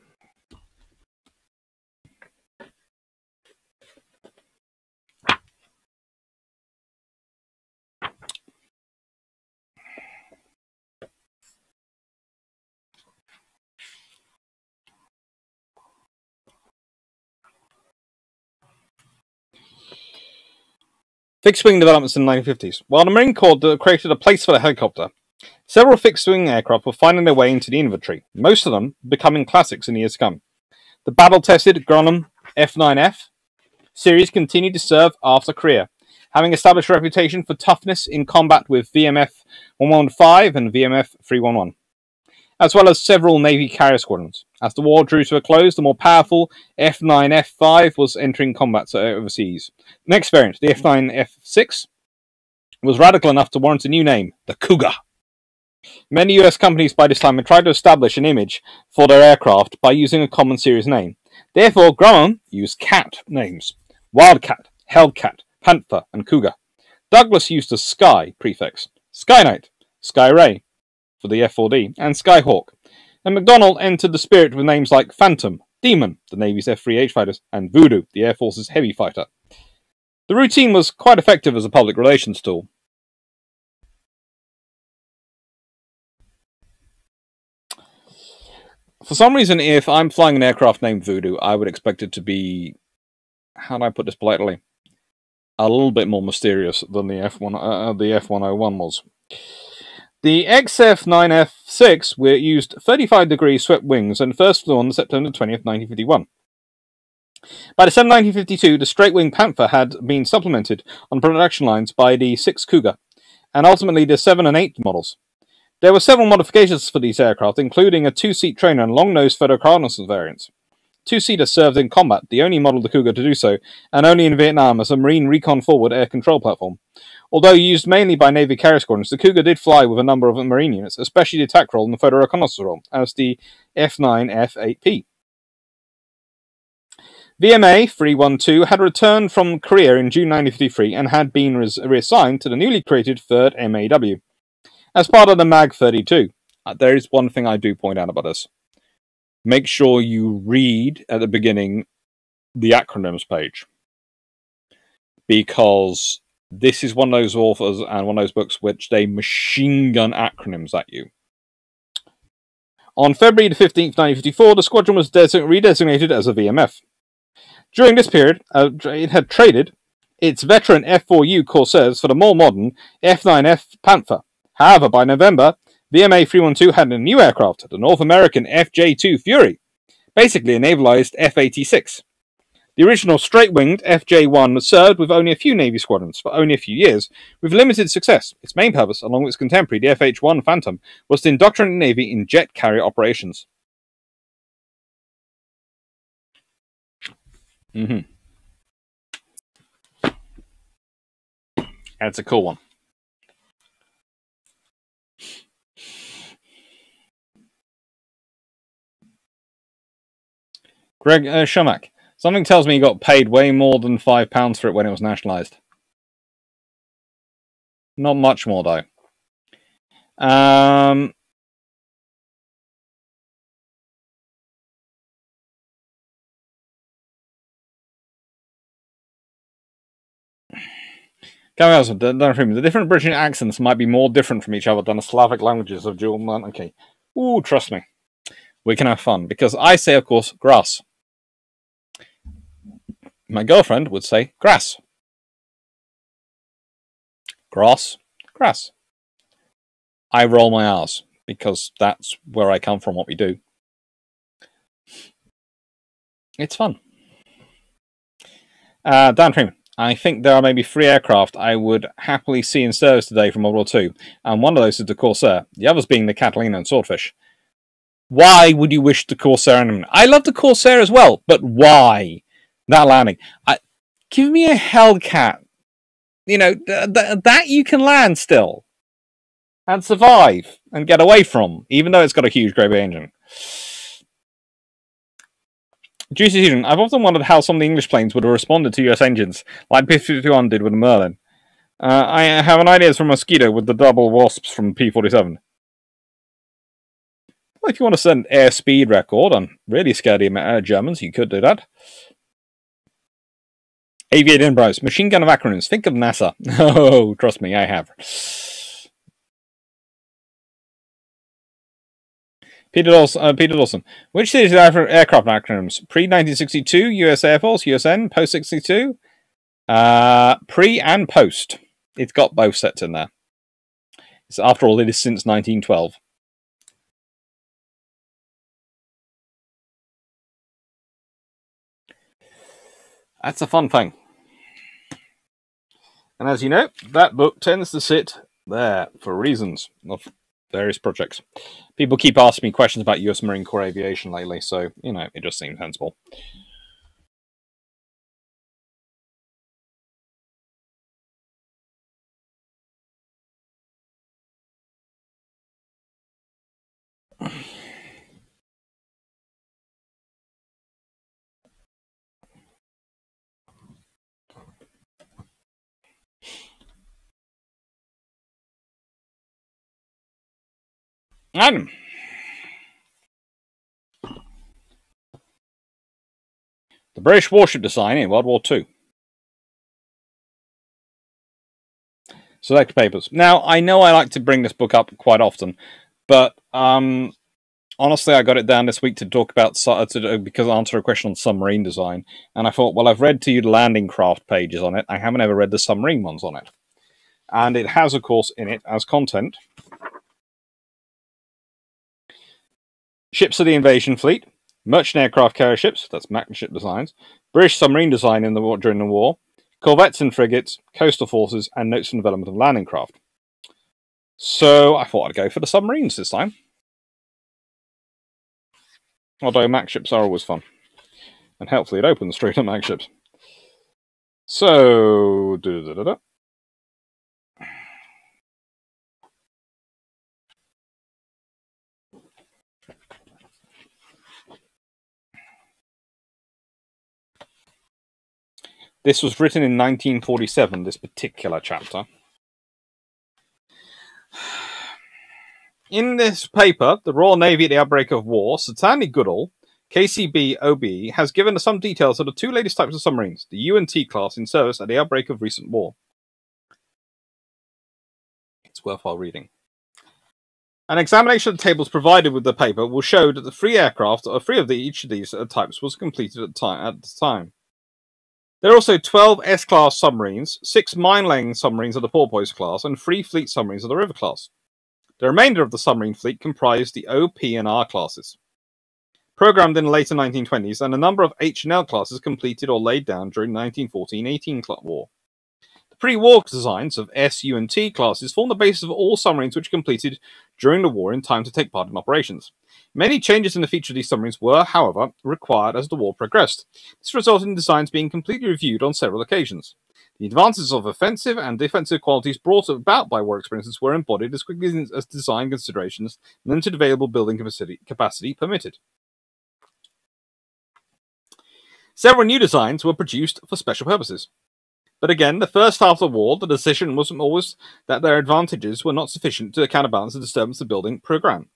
Fixed wing developments in the 1950s. While the Marine Corps created a place for the helicopter, several fixed wing aircraft were finding their way into the inventory, most of them becoming classics in the years to come. The battle tested Grumman F9F series continued to serve after Korea, having established a reputation for toughness in combat with VMF 115 and VMF 311, as well as several Navy carrier squadrons. As the war drew to a close, the more powerful F9F5 was entering combat overseas. Next variant, the F9F6, was radical enough to warrant a new name, the Cougar. Many US companies by this time had tried to establish an image for their aircraft by using a common series name. Therefore, Grumman used cat names Wildcat, Hellcat, Panther, and Cougar. Douglas used the Sky prefix, Sky Knight, Sky Skyray for the F4D, and Skyhawk. And McDonnell entered the spirit with names like Phantom, Demon, the Navy's F-3H fighters, and Voodoo, the Air Force's heavy fighter. The routine was quite effective as a public relations tool. For some reason, if I'm flying an aircraft named Voodoo, I would expect it to be, how do I put this politely, a little bit more mysterious than the F1 uh, the F101 was. The XF9F6 were used 35 degree swept wings and first flew on September 20th, 1951. By December 1952, the straight wing Panther had been supplemented on production lines by the 6 Cougar, and ultimately the 7 and 8 models. There were several modifications for these aircraft, including a two seat trainer and long nosed Federal reconnaissance variants. Two seater served in combat, the only model the Cougar to do so, and only in Vietnam as a Marine Recon Forward air control platform. Although used mainly by Navy carrier squadrons, the Cougar did fly with a number of Marine units, especially the attack role and the photo reconnaissance role, as the F9F8P. VMA 312 had returned from Korea in June 1953 and had been reassigned to the newly created 3rd MAW as part of the MAG 32. Uh, there is one thing I do point out about this. Make sure you read at the beginning the acronyms page because this is one of those authors and one of those books which they machine gun acronyms at you. On February the 15th, 1954, the squadron was design- redesignated as a VMF. During this period, uh, it had traded its veteran F4U Corsairs for the more modern F9F Panther. However, by November, VMA 312 had a new aircraft, the North American FJ 2 Fury, basically a navalized F 86. The original straight winged FJ 1 was served with only a few Navy squadrons for only a few years, with limited success. Its main purpose, along with its contemporary, the FH 1 Phantom, was to indoctrinate the Navy in jet carrier operations. hmm That's a cool one. Greg uh, Shumack. Something tells me he got paid way more than five pounds for it when it was nationalised. Not much more though. Um, the, different British accents might be more different from each other than the Slavic languages of dual. Okay, ooh, trust me, we can have fun because I say, of course, grass. My girlfriend would say grass. Grass, grass. I roll my R's because that's where I come from, what we do. It's fun. Uh, Dan Freeman. I think there are maybe three aircraft I would happily see in service today from World War II, and one of those is the Corsair, the others being the Catalina and Swordfish. Why would you wish the Corsair? I love the Corsair as well, but why? That landing. I, give me a Hellcat. You know, th- th- that you can land still and survive and get away from, even though it's got a huge Grey Bay engine. Juicy Season, I've often wondered how some of the English planes would have responded to US engines, like P 51 did with Merlin. Uh, I have an idea from Mosquito with the double wasps from P 47. Well, if you want to set an airspeed record on really scary uh, Germans, you could do that. Aviator Enterprise, machine gun of acronyms. Think of NASA. Oh, trust me, I have. Peter Dawson, uh, Peter Dawson. Which cities are aircraft acronyms? Pre 1962, US Air Force, USN, post 62? Uh, pre and post. It's got both sets in there. It's, after all, it is since 1912. That's a fun thing. And as you know, that book tends to sit there for reasons of various projects. People keep asking me questions about US Marine Corps aviation lately, so, you know, it just seems sensible. Adam. The British warship design in World War II. Select papers. Now, I know I like to bring this book up quite often, but um, honestly, I got it down this week to talk about to, because I answer a question on submarine design, and I thought, well, I've read to you the landing craft pages on it. I haven't ever read the submarine ones on it, and it has, of course, in it as content Ships of the Invasion Fleet, merchant aircraft carrier ships, that's Mac ship designs, British submarine design in the war, during the war, corvettes and frigates, coastal forces, and notes on development of landing craft. So I thought I'd go for the submarines this time. Although Mac ships are always fun. And helpfully it opens straight on Mac ships. So, da -da -da This was written in 1947, this particular chapter. In this paper, the Royal Navy at the outbreak of war, Sir Stanley Goodall, KCB OBE, has given us some details of the two latest types of submarines, the U and T class in service at the outbreak of recent war. It's worthwhile reading. An examination of the tables provided with the paper will show that the three aircraft, or three of the, each of these uh, types, was completed at, time, at the time. There are also 12 S-class submarines, 6 mine-laying submarines of the Porpoise class, and 3 fleet submarines of the River class. The remainder of the submarine fleet comprised the O, P, and R classes. Programmed in the later 1920s, and a number of H and L classes completed or laid down during the 1914-18 war. The pre-war designs of S, U, and T classes formed the basis of all submarines which completed during the war in time to take part in operations. Many changes in the feature of these submarines were, however, required as the war progressed. This resulted in designs being completely reviewed on several occasions. The advances of offensive and defensive qualities brought about by war experiences were embodied as quickly as design considerations and limited available building capacity, permitted. Several new designs were produced for special purposes. But again, the first half of the war, the decision was always that their advantages were not sufficient to counterbalance the disturbance of the building program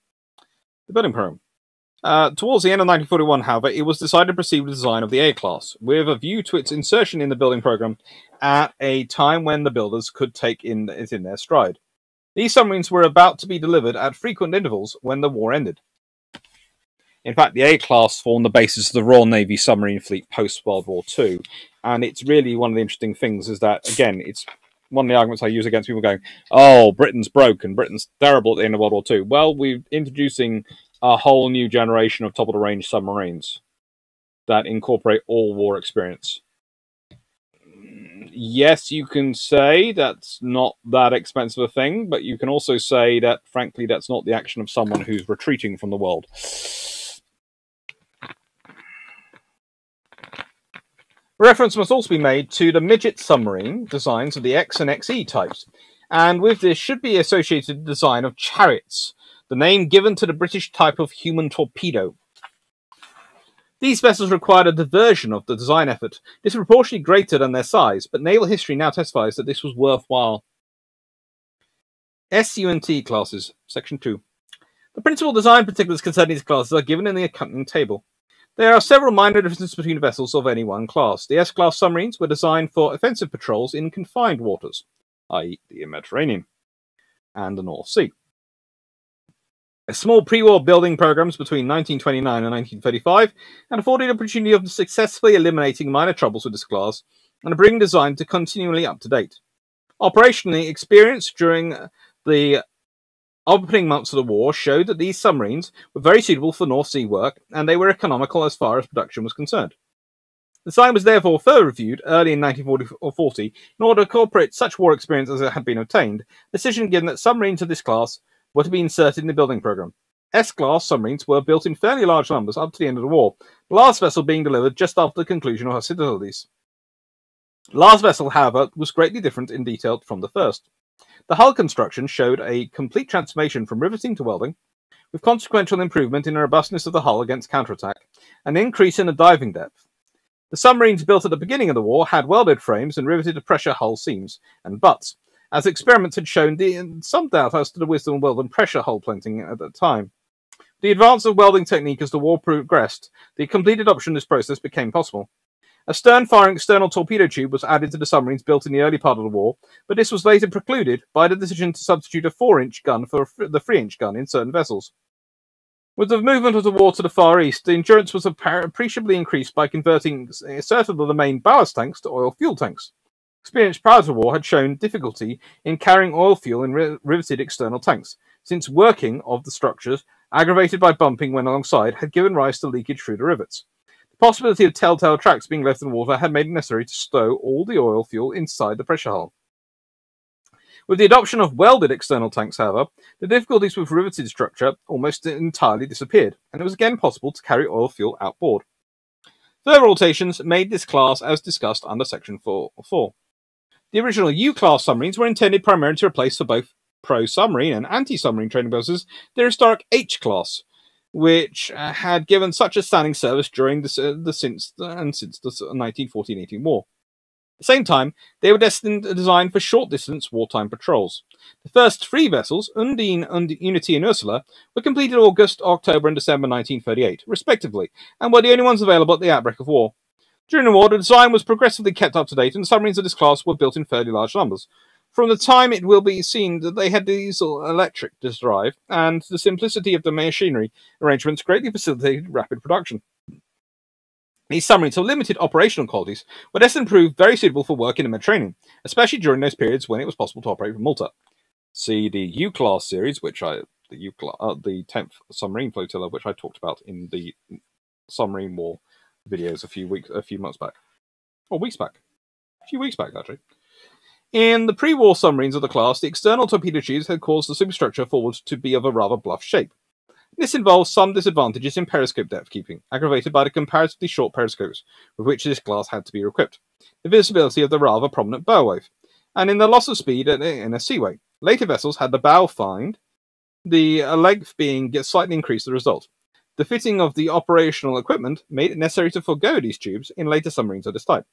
the building program. Uh, towards the end of 1941, however, it was decided to proceed with the design of the A class, with a view to its insertion in the building program at a time when the builders could take in, it in their stride. These submarines were about to be delivered at frequent intervals when the war ended. In fact, the A class formed the basis of the Royal Navy submarine fleet post World War II, and it's really one of the interesting things is that again, it's one of the arguments I use against people going, "Oh, Britain's broke and Britain's terrible at the end of World War II." Well, we're introducing a whole new generation of top of the range submarines that incorporate all war experience. Yes, you can say that's not that expensive a thing, but you can also say that, frankly, that's not the action of someone who's retreating from the world. Reference must also be made to the midget submarine designs of the X and XE types, and with this should be associated the design of chariots, the name given to the British type of human torpedo. These vessels required a diversion of the design effort, disproportionately greater than their size, but naval history now testifies that this was worthwhile. SUNT classes, Section 2. The principal design particulars concerning these classes are given in the accompanying table. There are several minor differences between vessels of any one class. The S-class submarines were designed for offensive patrols in confined waters, i.e. the Mediterranean and the North Sea. A small pre-war building programs between 1929 and 1935 and afforded the opportunity of successfully eliminating minor troubles with this class and bringing design to continually up to date. Operationally, experience during the opening months of the war showed that these submarines were very suitable for North Sea work and they were economical as far as production was concerned. The design was therefore further reviewed early in 1940 in order to incorporate such war experience as had been obtained, decision given that submarines of this class were to be inserted in the building program. S-class submarines were built in fairly large numbers up to the end of the war, the last vessel being delivered just after the conclusion of hostilities. The last vessel, however, was greatly different in detail from the first. The hull construction showed a complete transformation from riveting to welding, with consequential improvement in the robustness of the hull against counterattack, and an increase in the diving depth. The submarines built at the beginning of the war had welded frames and riveted pressure hull seams and butts, as experiments had shown some doubt as to the wisdom of welding pressure hull plating at that time. The advance of welding technique as the war progressed, the complete adoption of this process became possible. A stern-firing external torpedo tube was added to the submarines built in the early part of the war, but this was later precluded by the decision to substitute a 4-inch gun for the 3-inch gun in certain vessels. With the movement of the war to the Far East, the endurance was appreciably increased by converting certain of the main ballast tanks to oil fuel tanks. Experience prior to the war had shown difficulty in carrying oil fuel in riveted external tanks, since working of the structures, aggravated by bumping when alongside, had given rise to leakage through the rivets. Possibility of telltale tracks being left in water had made it necessary to stow all the oil fuel inside the pressure hull. With the adoption of welded external tanks, however, the difficulties with riveted structure almost entirely disappeared, and it was again possible to carry oil fuel outboard. Further alterations made this class as discussed under Section 4. 4. The original U-class submarines were intended primarily to replace for both pro-submarine and anti-submarine training purposes the historic H-class, which uh, had given such a standing service during the, the since the, and since the 1914-18 war. At the same time, they were destined designed for short-distance wartime patrols. The first three vessels, Undine, Und Unity, and Ursula, were completed August, October, and December 1938, respectively, and were the only ones available at the outbreak of war. During the war, the design was progressively kept up to date, and submarines of this class were built in fairly large numbers. From the time it will be seen that they had diesel electric drive, and the simplicity of the machinery arrangements greatly facilitated rapid production. These submarines of limited operational qualities were destined to prove very suitable for work in the Mediterranean, especially during those periods when it was possible to operate from Malta. See the U-class series, which I the U uh, the 10th submarine flotilla, which I talked about in the submarine war videos a few weeks, a few months back, or weeks back, a few weeks back actually. In the pre-war submarines of the class, the external torpedo tubes had caused the superstructure forward to be of a rather bluff shape. This involves some disadvantages in periscope depth keeping, aggravated by the comparatively short periscopes with which this class had to be equipped, the visibility of the rather prominent bow wave, and in the loss of speed in a seaway. Later vessels had the bow find, the uh, length being slightly increased the result. The fitting of the operational equipment made it necessary to forego these tubes in later submarines of this type.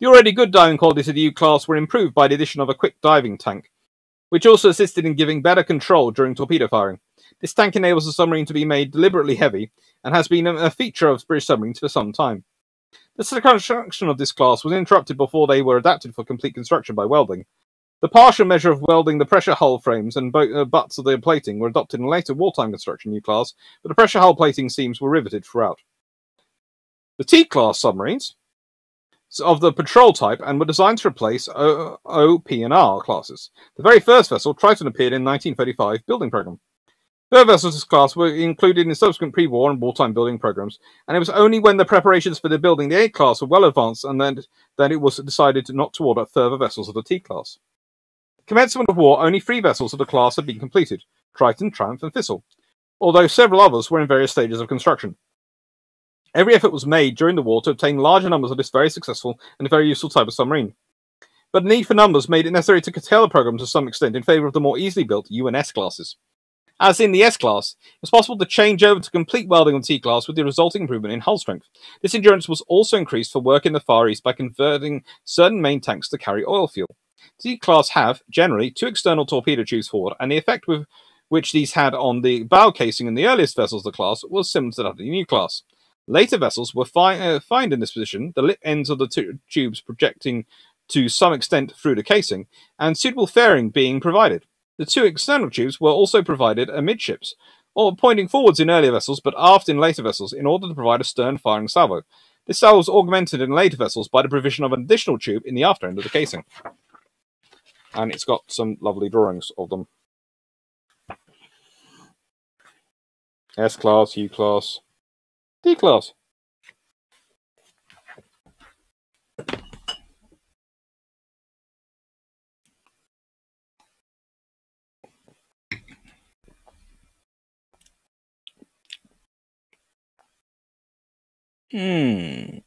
The already good diving qualities of the U-class were improved by the addition of a quick diving tank, which also assisted in giving better control during torpedo firing. This tank enables the submarine to be made deliberately heavy and has been a feature of British submarines for some time. The construction of this class was interrupted before they were adapted for complete construction by welding, the partial measure of welding the pressure hull frames and uh, butts of the plating were adopted in later wartime construction U-class, but the pressure hull plating seams were riveted throughout. The T-class submarines of the patrol type and were designed to replace o, o, P, and R classes. The very first vessel, Triton, appeared in 1935 building program. Further vessels of this class were included in subsequent pre-war and wartime building programs, and it was only when the preparations for the building the A class were well advanced and then that it was decided not to order further vessels of the T class. Commencement of war, only three vessels of the class had been completed Triton, Triumph, and Thistle, although several others were in various stages of construction. Every effort was made during the war to obtain larger numbers of this very successful and very useful type of submarine. But the need for numbers made it necessary to curtail the program to some extent in favour of the more easily built UNS classes. As in the S class, it was possible to change over to complete welding on T class with the resulting improvement in hull strength. This endurance was also increased for work in the Far East by converting certain main tanks to carry oil fuel. T class have, generally, two external torpedo tubes forward, and the effect with which these had on the bow casing in the earliest vessels of the class was similar to that of the new class. Later vessels were fi- uh, in this position, the lip ends of the tu- tubes projecting to some extent through the casing, and suitable fairing being provided. The two external tubes were also provided amidships, or pointing forwards in earlier vessels, but aft in later vessels, in order to provide a stern firing salvo. This salvo was augmented in later vessels by the provision of an additional tube in the after end of the casing. And it's got some lovely drawings of them. S class, U class, Class. Hmm.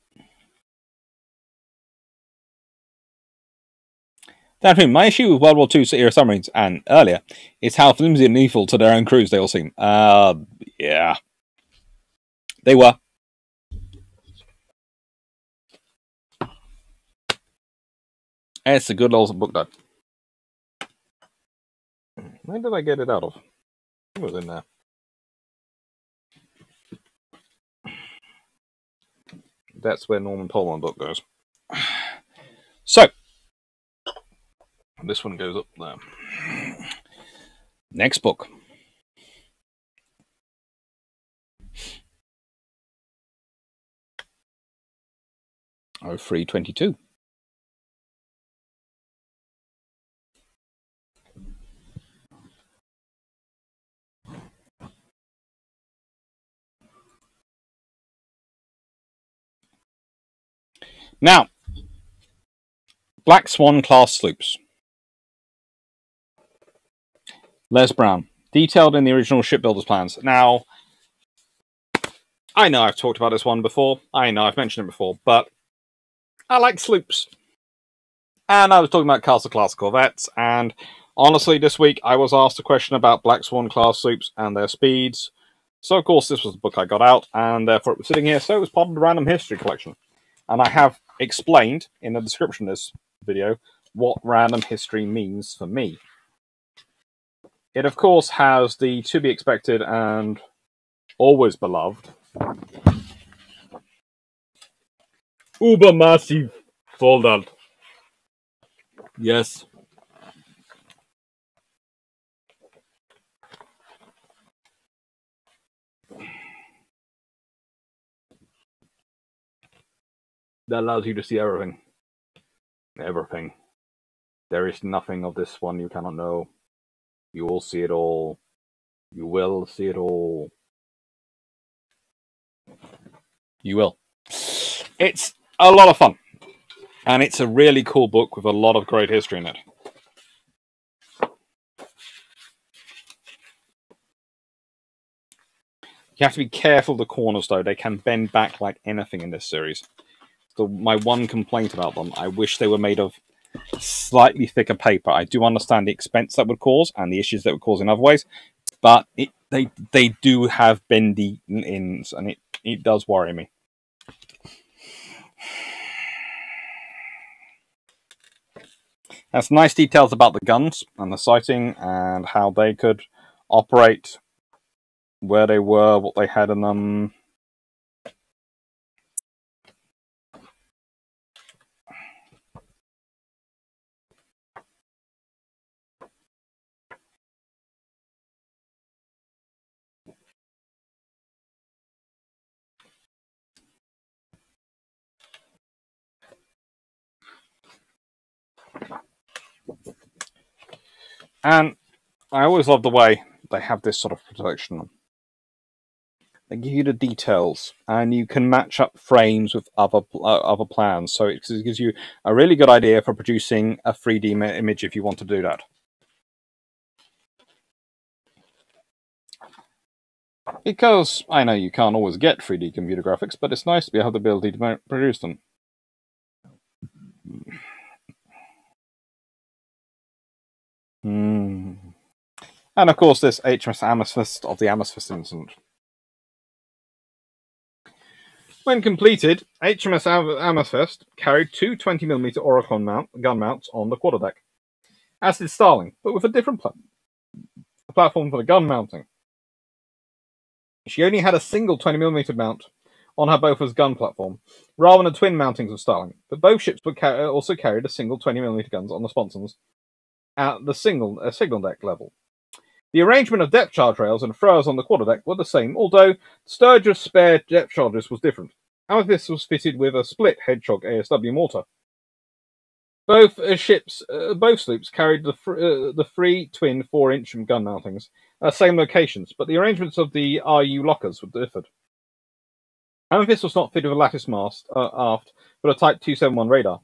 Dan my issue with World War II era submarines and earlier is how flimsy and lethal to their own crews they all seem. Uh, yeah. They were. It's a good old book, that. Where did I get it out of? It was in there. That's where Norman Polmar book goes. So, This one goes up there. next book. Oh, 322. Now, Black Swan class sloops. Les Brown, detailed in the original shipbuilder's plans. Now, I know I've talked about this one before. I know I've mentioned it before, but I like sloops. And I was talking about Castle class corvettes, and honestly, this week I was asked a question about Black Swan class sloops and their speeds. So, of course, this was the book I got out, and therefore it was sitting here. So, it was part of the random history collection. And I have explained in the description of this video what random history means for me. It, of course, has the to be expected and always beloved Ubermassive folder. Yes. That allows you to see everything. Everything. There is nothing of this one you cannot know. You will see it all. You will see it all. You will. It's a lot of fun. And it's a really cool book with a lot of great history in it. You have to be careful of the corners, though. They can bend back like anything in this series. So my one complaint about them, I wish they were made of slightly thicker paper. I do understand the expense that would cause and the issues that would cause in other ways, but it, they they do have bendy ends, and it it does worry me. Has nice details about the guns and the sighting and how they could operate, where they were, what they had in them. And I always love the way they have this sort of protection. They give you the details, and you can match up frames with other uh, other plans. So it gives you a really good idea for producing a 3D image if you want to do that. Because I know you can't always get 3D computer graphics, but it's nice to be have the ability to produce them. Hmm. And of course, this HMS Amethyst of the Amethyst incident. When completed, HMS Amethyst carried two 20mm Oerlikon mount, gun mounts on the quarterdeck, as did Starling, but with a different pla- platform for the gun mounting. She only had a single 20mm mount on her Bofors gun platform, rather than twin mountings of Starling, but both ships were also carried a single 20mm guns on the sponsons at the single uh, signal deck level. The arrangement of depth charge rails and throwers on the quarterdeck were the same, although Sturgis' spare depth charges was different. Amethyst was fitted with a split Hedgehog ASW mortar. Both uh, ships, uh, both sloops carried the uh, the three twin four-inch gun mountings the same locations, but the arrangements of the RU lockers were differed. Amethyst was not fitted with a lattice mast uh, aft, but a Type 271 radar,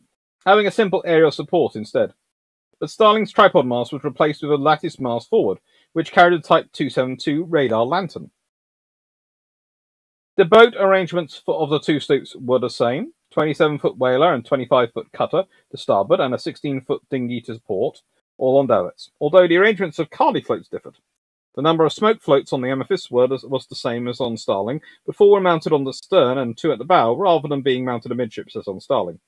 having a simple aerial support instead. But Starling's tripod mast was replaced with a lattice mast forward, which carried a Type 272 radar lantern. The boat arrangements for, of the two sloops were the same 27 foot whaler and 25 foot cutter to starboard, and a 16 foot dinghy to port, all on davits, although the arrangements of Carly floats differed. The number of smoke floats on the Amethyst were, was the same as on Starling, but four were mounted on the stern and two at the bow, rather than being mounted amidships as on Starling.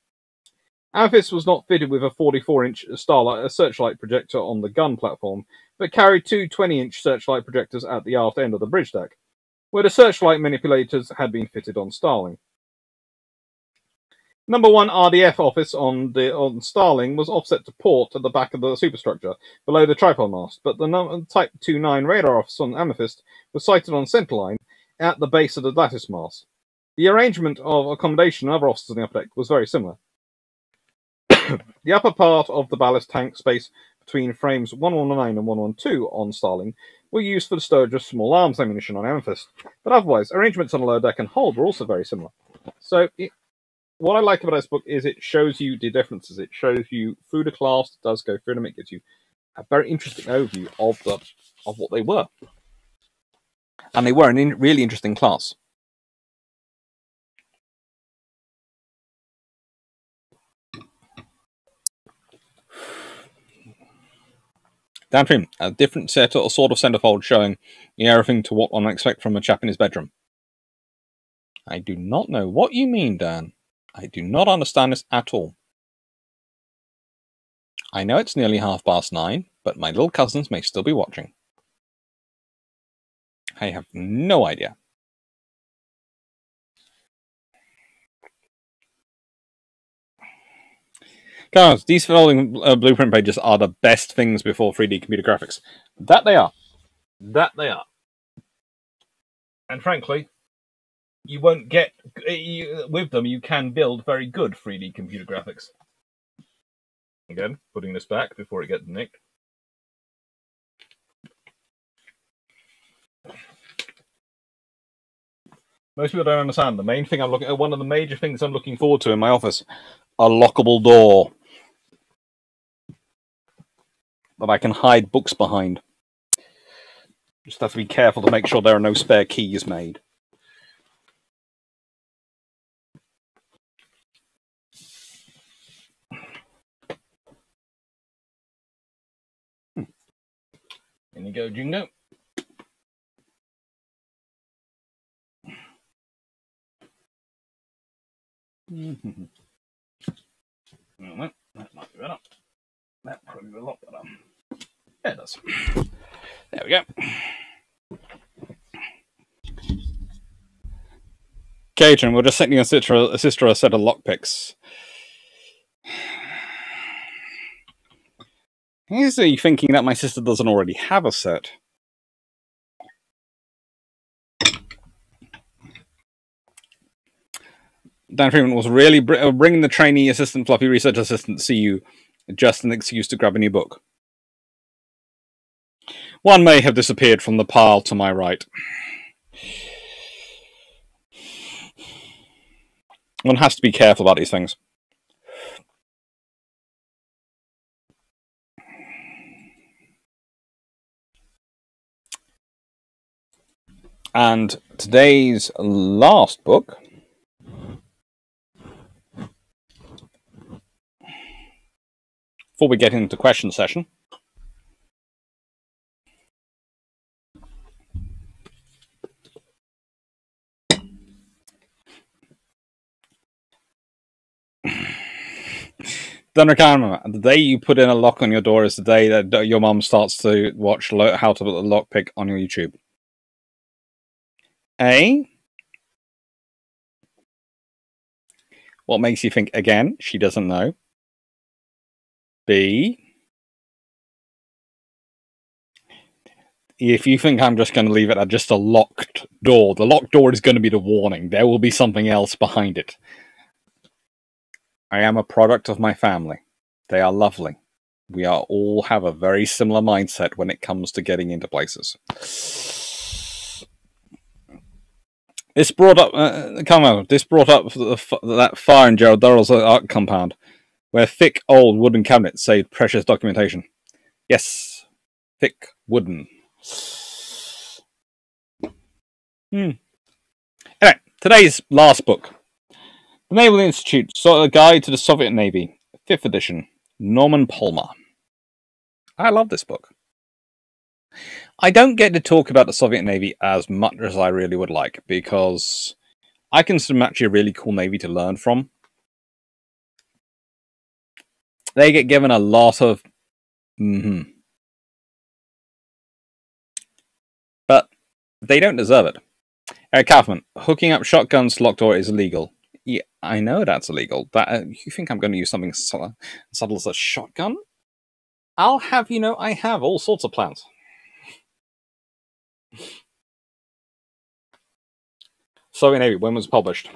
Amethyst was not fitted with a 44 inch starlight, a searchlight projector on the gun platform, but carried two 20 inch searchlight projectors at the aft end of the bridge deck, where the searchlight manipulators had been fitted on Starling. Number one RDF office on the on Starling was offset to port at the back of the superstructure, below the tripod mast, but the num- Type 29 radar office on Amethyst was sited on centerline at the base of the lattice mast. The arrangement of accommodation and other offices on the upper deck was very similar. the upper part of the ballast tank space between frames 119 and 112 on Starling were used for the storage of small arms ammunition on Amethyst, but otherwise, arrangements on the lower deck and hold were also very similar. So, it, what I like about this book is it shows you the differences. It shows you through the class, it does go through them, it gives you a very interesting overview of the of what they were. And they were an in, really interesting class. Downstream, a different set or sort of centerfold showing everything to what one might expect from a chap in his bedroom. I do not know what you mean, Dan. I do not understand this at all. I know it's nearly half past nine, but my little cousins may still be watching. I have no idea. Guys, these folding uh, blueprint pages are the best things before 3D computer graphics. That they are. That they are. And frankly, you won't get you, with them. You can build very good 3D computer graphics. Again, putting this back before it gets nicked. Most people don't understand. The main thing I'm looking, at, one of the major things I'm looking forward to in my office, a lockable door that I can hide books behind. Just have to be careful to make sure there are no spare keys made. Hmm. In you go, Jingo. Mm-hmm. That might be better. That probably be a lot better. Yeah, it does. There we go. Cajun, we're just sending a sister, a sister a set of lockpicks. Is he thinking that my sister doesn't already have a set? Dan Freeman was really uh, bringing the trainee assistant, floppy research assistant to see you just an excuse to grab a new book. One may have disappeared from the pile to my right. One has to be careful about these things. And today's last book before we get into question session Remember. The day you put in a lock on your door is the day that your mom starts to watch lo- how to put the lockpick on your YouTube. A. What makes you think again? She doesn't know. B. If you think I'm just going to leave it at just a locked door, the locked door is going to be the warning. There will be something else behind it. I am a product of my family. They are lovely. We are all have a very similar mindset when it comes to getting into places. This brought up, uh, come on, this brought up the, that fire in Gerald Durrell's art compound, where thick old wooden cabinets saved precious documentation. Yes, thick wooden. Hmm. Anyway, today's last book. The Naval Institute, so a guide to the Soviet Navy, 5th edition, Norman Polmar. I love this book. I don't get to talk about the Soviet Navy as much as I really would like because I consider them actually a really cool Navy to learn from. They get given a lot of. hmm But they don't deserve it. Eric Kaufman, hooking up shotguns to locked door is illegal. Yeah, I know that's illegal. That uh, you think I'm going to use something subtle, subtle as a shotgun? I'll have you know I have all sorts of plans. Soviet Navy, when was published?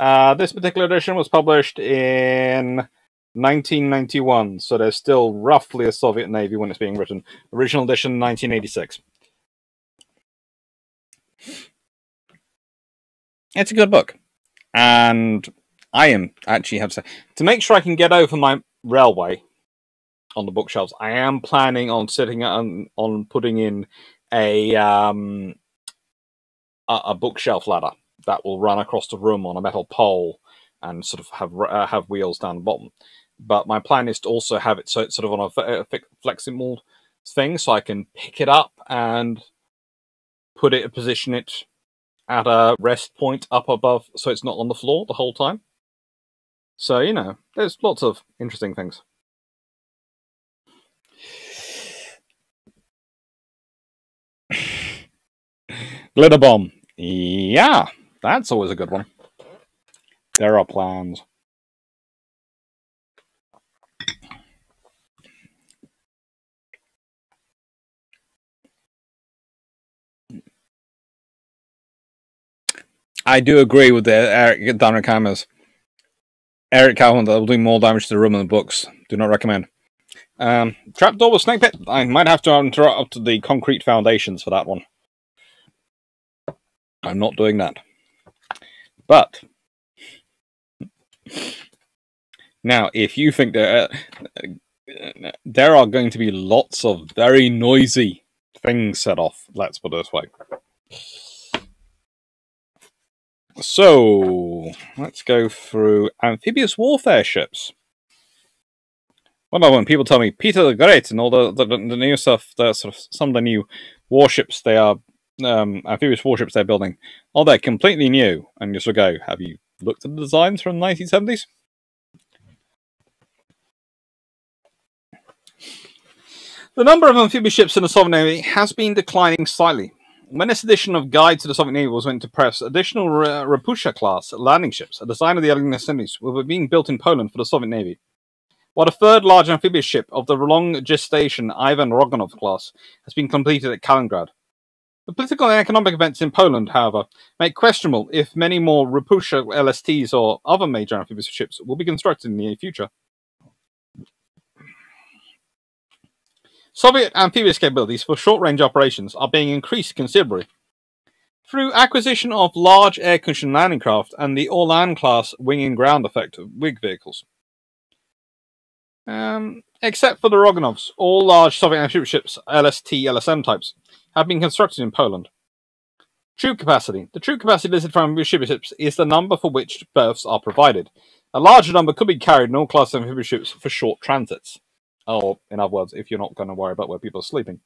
Uh, this particular edition was published in 1991, so there's still roughly a Soviet Navy when it's being written. Original edition 1986. It's a good book, and I am actually have to to make sure I can get over my railway on the bookshelves. I am planning on sitting on on putting in a um a, a bookshelf ladder that will run across the room on a metal pole and sort of have uh, have wheels down the bottom. But my plan is to also have it so it's sort of on a, flexible thing, so I can pick it up and put it, position it at a rest point up above, so it's not on the floor the whole time. So you know, there's lots of interesting things. Glitter bomb. Yeah, that's always a good one. There are plans. I do agree with the Eric Donnerkammers. Eric Calhoun that will do more damage to the room than the books. Do not recommend. Um, trapdoor with snake pit. I might have to interrupt to the concrete foundations for that one. I'm not doing that. But now, if you think there, uh, there are going to be lots of very noisy things set off, let's put it this way. So let's go through amphibious warfare ships. What about when people tell me Peter the Great and all the the, the new stuff, sort of some of the new warships they are um, amphibious warships they're building, oh they're completely new, and you sort go, have you looked at the designs from the 1970s? The number of amphibious ships in the Soviet Navy has been declining slightly. When this edition of Guide to the Soviet Navy was went to press, additional Ropucha class landing ships, a design of the early assemblies, were being built in Poland for the Soviet Navy. While a third large amphibious ship of the long gestation Ivan Roganov class has been completed at Kaliningrad. The political and economic events in Poland, however, make questionable if many more Ropucha LSTs or other major amphibious ships will be constructed in the near future. Soviet amphibious capabilities for short-range operations are being increased considerably. Through acquisition of large air-cushioned landing craft and the Orlan-class wing and ground effect WIG vehicles. Um, except for the Roganovs, all large Soviet amphibious ships, LST, LSM types, have been constructed in Poland. Troop capacity. The troop capacity listed for amphibious ships is the number for which berths are provided. A larger number could be carried in all classes of amphibious ships for short transits. Or, in other words, if you're not going to worry about where people are sleeping.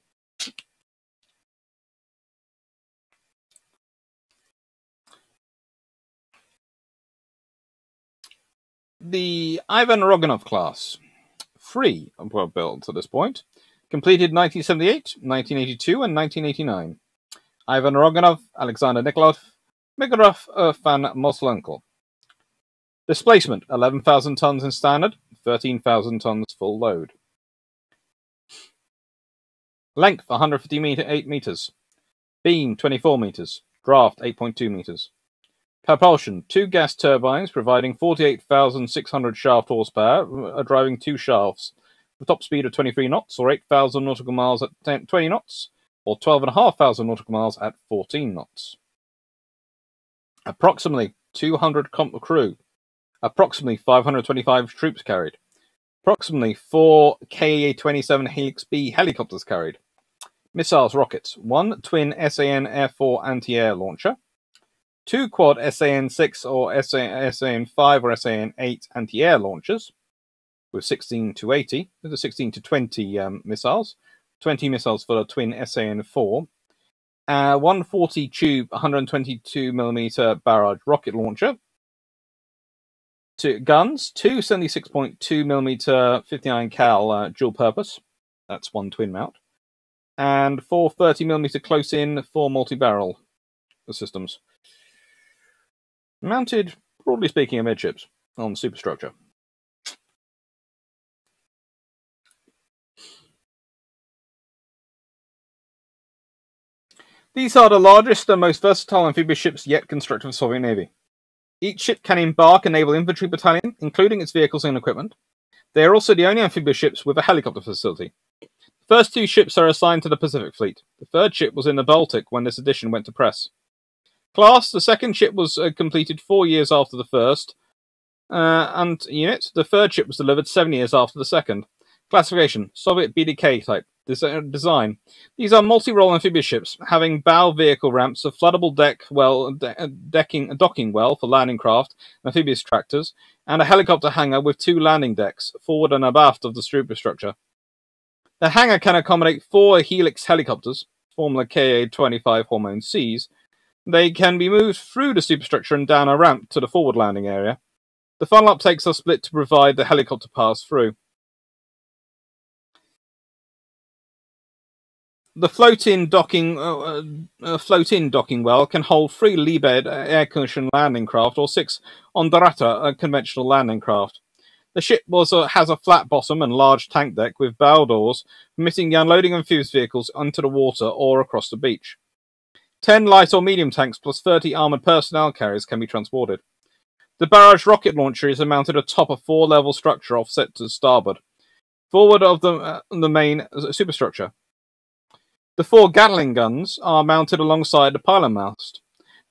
the Ivan Roganov class. Three were built at this point. Completed 1978, 1982, and 1989. Ivan Roganov, Alexander Nikolov, Mikolov uh, van Moslenko. Displacement 11,000 tons in standard, 13,000 tons full load. Length 150 meter, 8 meters. Beam 24 meters. Draft 8.2 meters. Propulsion two gas turbines providing 48,600 shaft horsepower, uh, driving two shafts, The top speed of 23 knots or 8,000 nautical miles at 10, 20 knots, or 12,500 nautical miles at 14 knots. Approximately 200 comp crew, approximately 525 troops carried, approximately four Ka 27 Helix B helicopters carried. Missiles rockets. One twin SAN Air 4 anti air launcher, two quad SAN 6 or SAN 5 or SAN 8 anti air launchers with 16 to 80, with the 16 to 20 um, missiles, 20 missiles for a twin SAN 4, uh, 140 tube 122 millimeter barrage rocket launcher, two guns, two 76.2 millimeter 59 cal uh, dual purpose, that's one twin mount, and four 30 millimeter close in, four multi barrel systems. Mounted, broadly speaking, amidships on superstructure. These are the largest and most versatile amphibious ships yet constructed for the Soviet Navy. Each ship can embark a naval infantry battalion, including its vehicles and equipment. They are also the only amphibious ships with a helicopter facility. The first two ships are assigned to the Pacific Fleet. The third ship was in the Baltic when this edition went to press. Class, the second ship was uh, completed four years after the first, uh, and unit, the third ship was delivered seven years after the second. Classification, Soviet BDK type. Uh, design. These are multi-role amphibious ships having bow vehicle ramps, a floodable deck well, de- uh, decking, docking well for landing craft, amphibious tractors, and a helicopter hangar with two landing decks, forward and abaft of the superstructure. The hangar can accommodate four Helix helicopters, Formula Ka-25 Hormone Cs. They can be moved through the superstructure and down a ramp to the forward landing area. The funnel uptakes are split to provide the helicopter pass through. The float-in docking uh, uh, uh, float-in docking well can hold three Lebed air-cushion landing craft or six Ondatra a conventional landing craft. The ship was uh, has a flat bottom and large tank deck with bow doors, permitting the unloading of amphibious vehicles onto the water or across the beach. Ten light or medium tanks plus 30 armoured personnel carriers can be transported. The barrage rocket launcher is mounted atop a four-level structure offset to starboard, forward of the, uh, the main superstructure. The four Gatling guns are mounted alongside the pylon mast.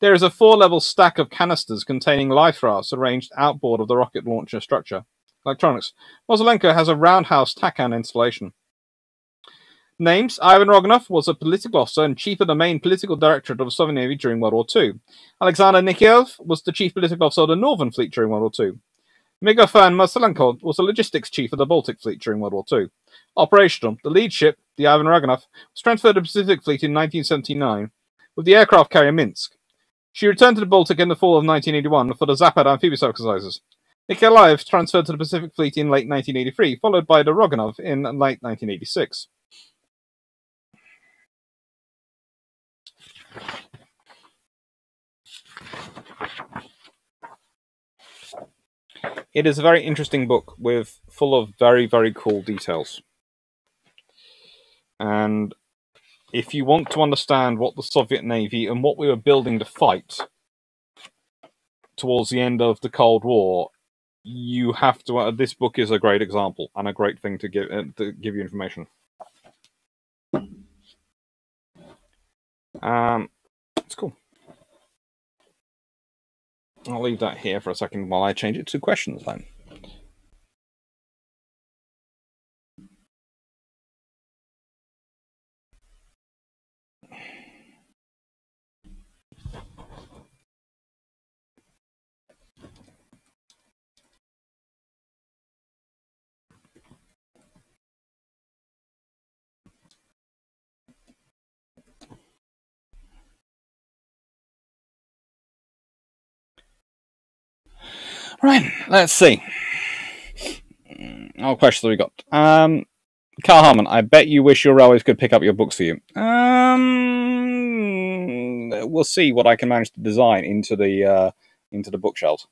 There is a four-level stack of canisters containing life rafts arranged outboard of the rocket launcher structure. Electronics. Moselenko has a roundhouse TACAN installation. Names Ivan Roganov was a political officer and chief of the main political directorate of the Soviet Navy during World War II. Alexander Nikolaev was the chief political officer of the Northern Fleet during World War II. Mikolov van was the logistics chief of the Baltic Fleet during World War II. Operational, the lead ship, the Ivan Roganov, was transferred to the Pacific Fleet in 1979 with the aircraft carrier Minsk. She returned to the Baltic in the fall of 1981 for the Zapad amphibious exercises. Nikolaev transferred to the Pacific Fleet in late 1983, followed by the Roganov in late 1986. It is a very interesting book with full of very very cool details. And if you want to understand what the Soviet Navy and what we were building to fight towards the end of the Cold War, you have to. Uh, this book is a great example and a great thing to give uh, to give you information. Um, it's cool. I'll leave that here for a second while I change it to questions then. Right, let's see. what questions we got? Um, Carl Harmon, I bet you wish your railways could pick up your books for you. Um, we'll see what I can manage to design into the uh, into the bookshelves.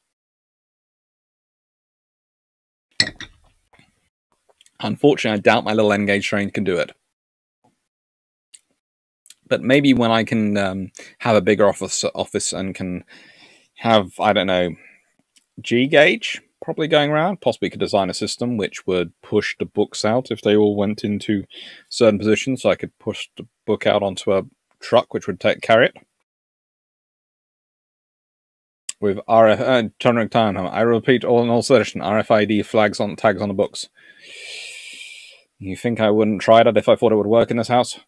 Unfortunately, I doubt my little N-gauge train can do it. But maybe when I can um, have a bigger office office and can have I don't know G gauge probably going around. Possibly could design a system which would push the books out if they all went into certain positions. So I could push the book out onto a truck which would take carry it. With RF, uh, turning time, I repeat all in all session RFID flags on tags on the books. You think I wouldn't try that if I thought it would work in this house?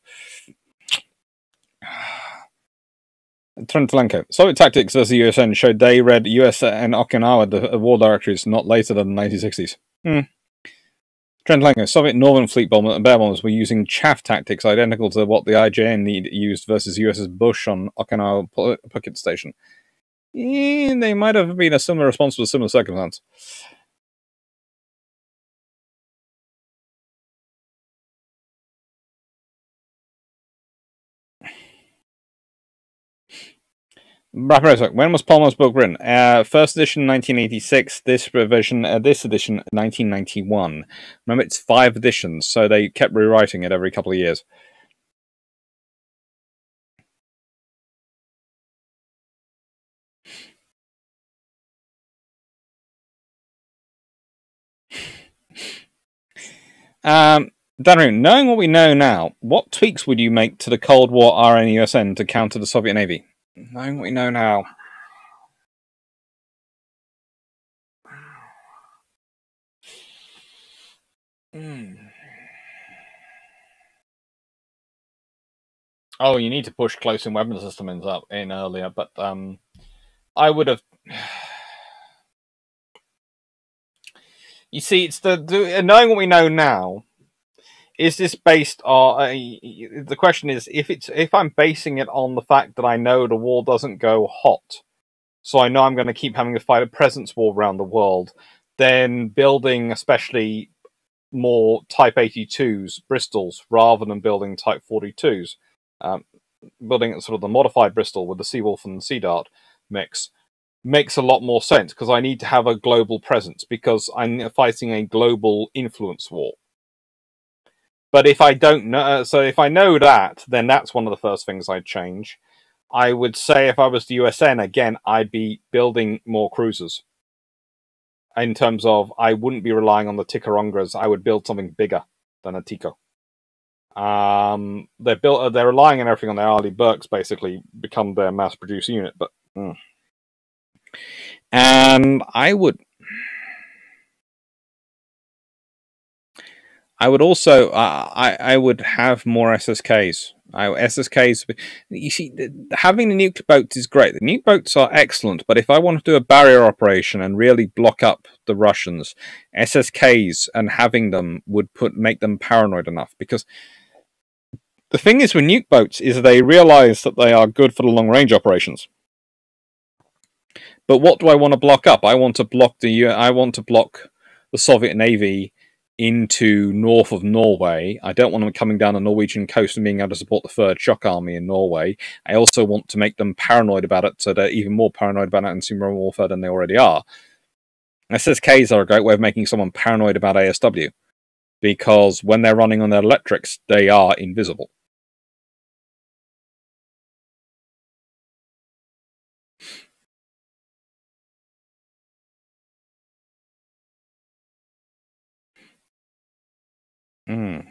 Trentlenko. Soviet tactics versus USN showed they read US and Okinawa the war directories not later than the 1960s. Hmm. Trentlenko. Soviet Northern Fleet bomber, bear bombers were using chaff tactics identical to what the IJN used versus USS Bush on Okinawa Picket Station. They might have been a similar response to a similar circumstance. When was Polmar's book written? Uh, first edition 1986. This revision, uh, this edition 1991. Remember, it's five editions, so they kept rewriting it every couple of years. Um, knowing what we know now, what tweaks would you make to the Cold War RNUSN to counter the Soviet Navy? Knowing what we know now. Hmm. Oh, you need to push close in weapon systems up in earlier, but um, I would have. You see, it's the, the knowing what we know now. Is this based on? Uh, the question is, if it's if I'm basing it on the fact that I know the war doesn't go hot, so I know I'm going to keep having to fight a presence war around the world, then building especially more Type 82s, Bristols, rather than building Type 42s, um, building sort of the modified Bristol with the Seawolf and Sea Dart mix makes a lot more sense because I need to have a global presence because I'm fighting a global influence war. But if I don't know, uh, so if I know that, then that's one of the first things I'd change. I would say if I was the USN again, I'd be building more cruisers. In terms of, I wouldn't be relying on the Ticonderogas. I would build something bigger than a Tico. Um, they're built. Uh, they're relying on everything on their Arleigh Burkes, basically become their mass-produced unit. But mm. and I would I would also uh, I I would have more SSKs. I, SSKs. You see, having the nuke boats is great. The nuke boats are excellent, but if I want to do a barrier operation and really block up the Russians, SSKs and having them would put make them paranoid enough. Because the thing is with nuke boats is they realize that they are good for the long range operations. But what do I want to block up? I want to block the I want to block the Soviet Navy into north of Norway. I don't want them coming down the Norwegian coast and being able to support the Third Shock Army in Norway. I also want to make them paranoid about it, so they're even more paranoid about it and super warfare than they already are. SSKs are a great way of making someone paranoid about ASW, because when they're running on their electrics, they are invisible. Mm.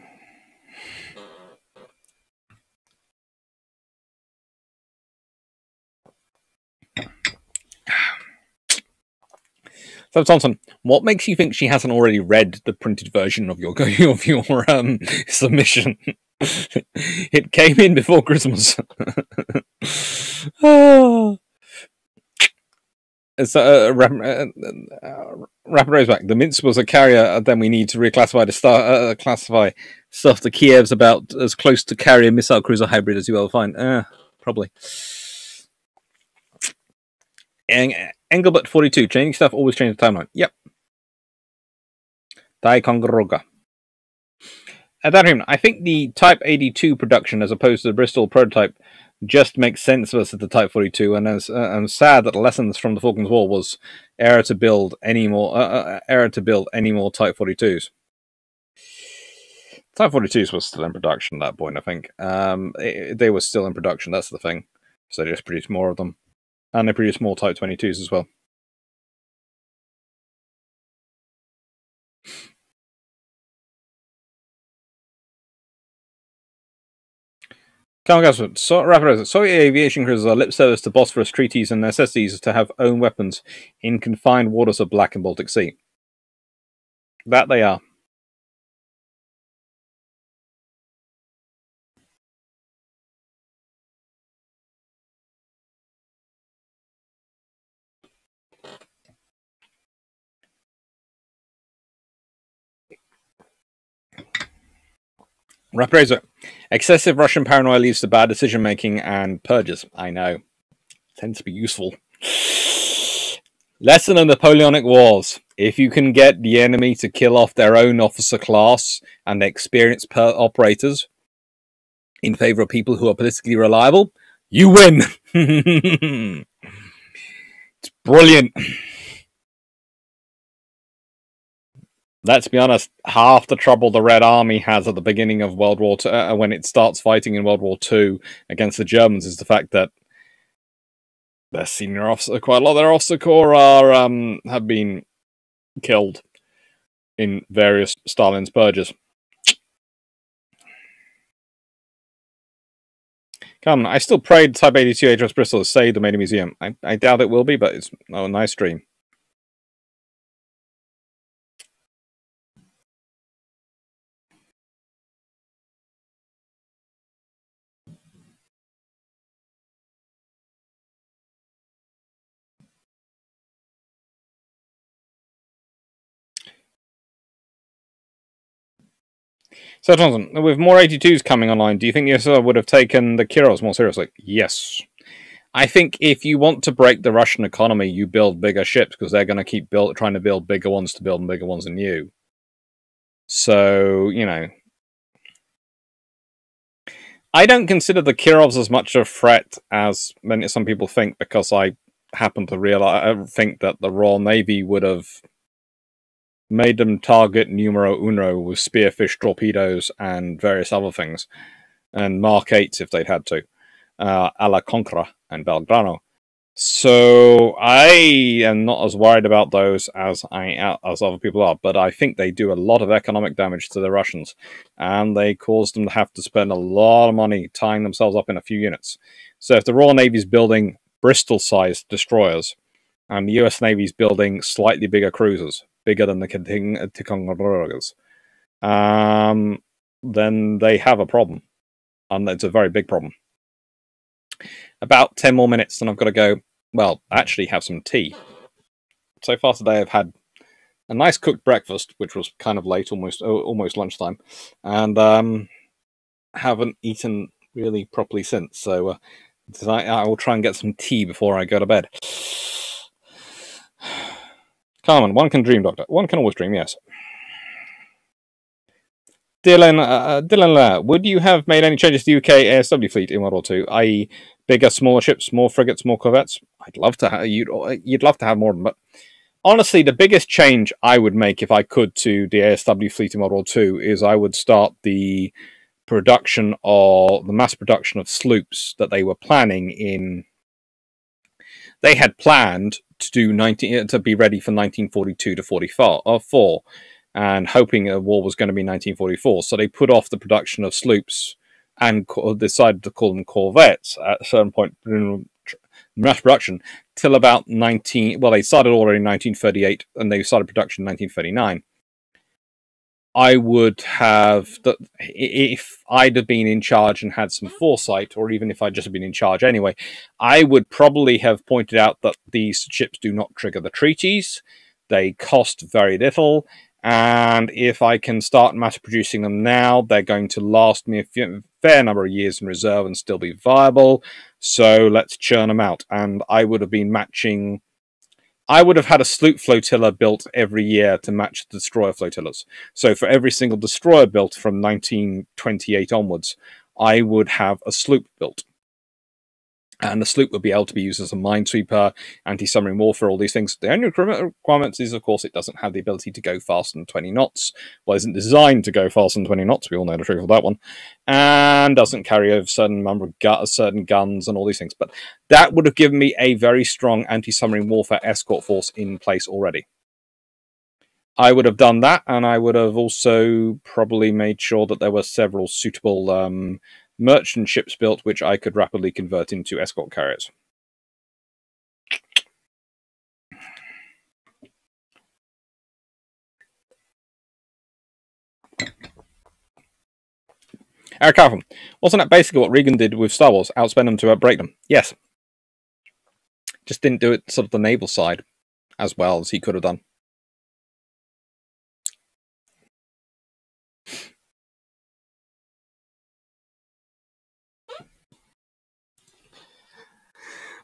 So Thompson, what makes you think she hasn't already read the printed version of your of your um, submission? it came in before Christmas. oh. Uh, uh, uh, Rapid Roseback. The was a carrier. Uh, then we need to reclassify the star, uh, classify stuff. The Kiev's about as close to carrier missile cruiser hybrid as you will find. Uh, probably. Eng- Engelbert forty two. Changing stuff always changes the timeline. Yep. Ticonderoga. At that time, I think the Type 82 production, as opposed to the Bristol prototype, just makes sense of us versus the Type 42. And as, uh, I'm sad that the lessons from the Falklands War was error to build any more uh, uh, error to build any more Type 42s. Type 42s was still in production at that point, I think. Um, it- they were still in production. That's the thing. So they just produced more of them, and they produced more Type 22s as well. Carl Gasford, so, rapid Soviet aviation cruisers are lip service to Bosphorus treaties and necessities to have own weapons in confined waters of Black and Baltic Sea. That they are. Rapreza. Excessive Russian paranoia leads to bad decision making and purges. I know. Tends to be useful. Lesson of Napoleonic Wars. If you can get the enemy to kill off their own officer class and experienced per- operators in favor of people who are politically reliable, you win. it's brilliant. Let's be honest, half the trouble the Red Army has at the beginning of World War II, uh, when it starts fighting in World War II against the Germans, is the fact that their senior officer, quite a lot of their officer corps are um, have been killed in various Stalin's purges. Come, I still prayed Type 82 HMS Bristol is saved and made museum. I, I doubt it will be, but it's a nice dream. So, Johnson, with more 82s coming online, do you think the USSR would have taken the Kirovs more seriously? Yes. I think if you want to break the Russian economy, you build bigger ships because they're going to keep build, trying to build bigger ones to build bigger ones than you. So, you know. I don't consider the Kirovs as much a threat as many some people think because I happen to realize I uh, think that the Royal Navy would have made them target numero uno with spearfish torpedoes and various other things, and Mark 8s if they'd had to, uh, a la Conqueror and Belgrano. So I am not as worried about those as I as other people are, but I think they do a lot of economic damage to the Russians, and they cause them to have to spend a lot of money tying themselves up in a few units. So if the Royal Navy's building Bristol-sized destroyers, and the U.S. Navy's building slightly bigger cruisers, bigger than the Ticonderogas, um, then they have a problem. And it's a very big problem. About 10 more minutes, and I've got to go, well, actually have some tea. So far today, I've had a nice cooked breakfast, which was kind of late, almost almost lunchtime, and um, haven't eaten really properly since. So uh, tonight I will try and get some tea before I go to bed. Carmen, one can dream, Doctor. One can always dream, yes. Dylan, uh, Dylan, uh, would you have made any changes to the UK ASW fleet in World War Two, i.e., bigger, smaller ships, more frigates, more corvettes? I'd love to. have you'd you'd love to have more of them, but honestly, the biggest change I would make if I could to the ASW fleet in World War Two is I would start the production or the mass production of sloops that they were planning in. They had planned to do 19 uh, to be ready for 1942 to 44 or 4 and hoping a war was going to be 1944 so they put off the production of sloops and uh, decided to call them corvettes at a certain point in mass production till about 19 well they started already in 1938 and they started production in 1939 I would have that if I'd have been in charge and had some foresight, or even if I'd just been in charge anyway, I would probably have pointed out that these ships do not trigger the treaties. They cost very little, and if I can start mass producing them now, they're going to last me a fair number of years in reserve and still be viable. So let's churn them out. And I would have been matching I would have had a sloop flotilla built every year to match the destroyer flotillas. So for every single destroyer built from 1928 onwards, I would have a sloop built. And the sloop would be able to be used as a minesweeper, anti-submarine warfare, all these things. The only requirement is, of course, it doesn't have the ability to go faster than 20 knots. Well, isn't designed to go faster than 20 knots. We all know the truth of that one. And doesn't carry a certain number of gu- certain guns and all these things. But that would have given me a very strong anti-submarine warfare escort force in place already. I would have done that, and I would have also probably made sure that there were several suitable um, merchant ships built, which I could rapidly convert into escort carriers. Eric Alphen, wasn't that basically what Reagan did with Star Wars? Outspend them to outbreak them? Yes. Just didn't do it sort of the naval side as well as he could have done.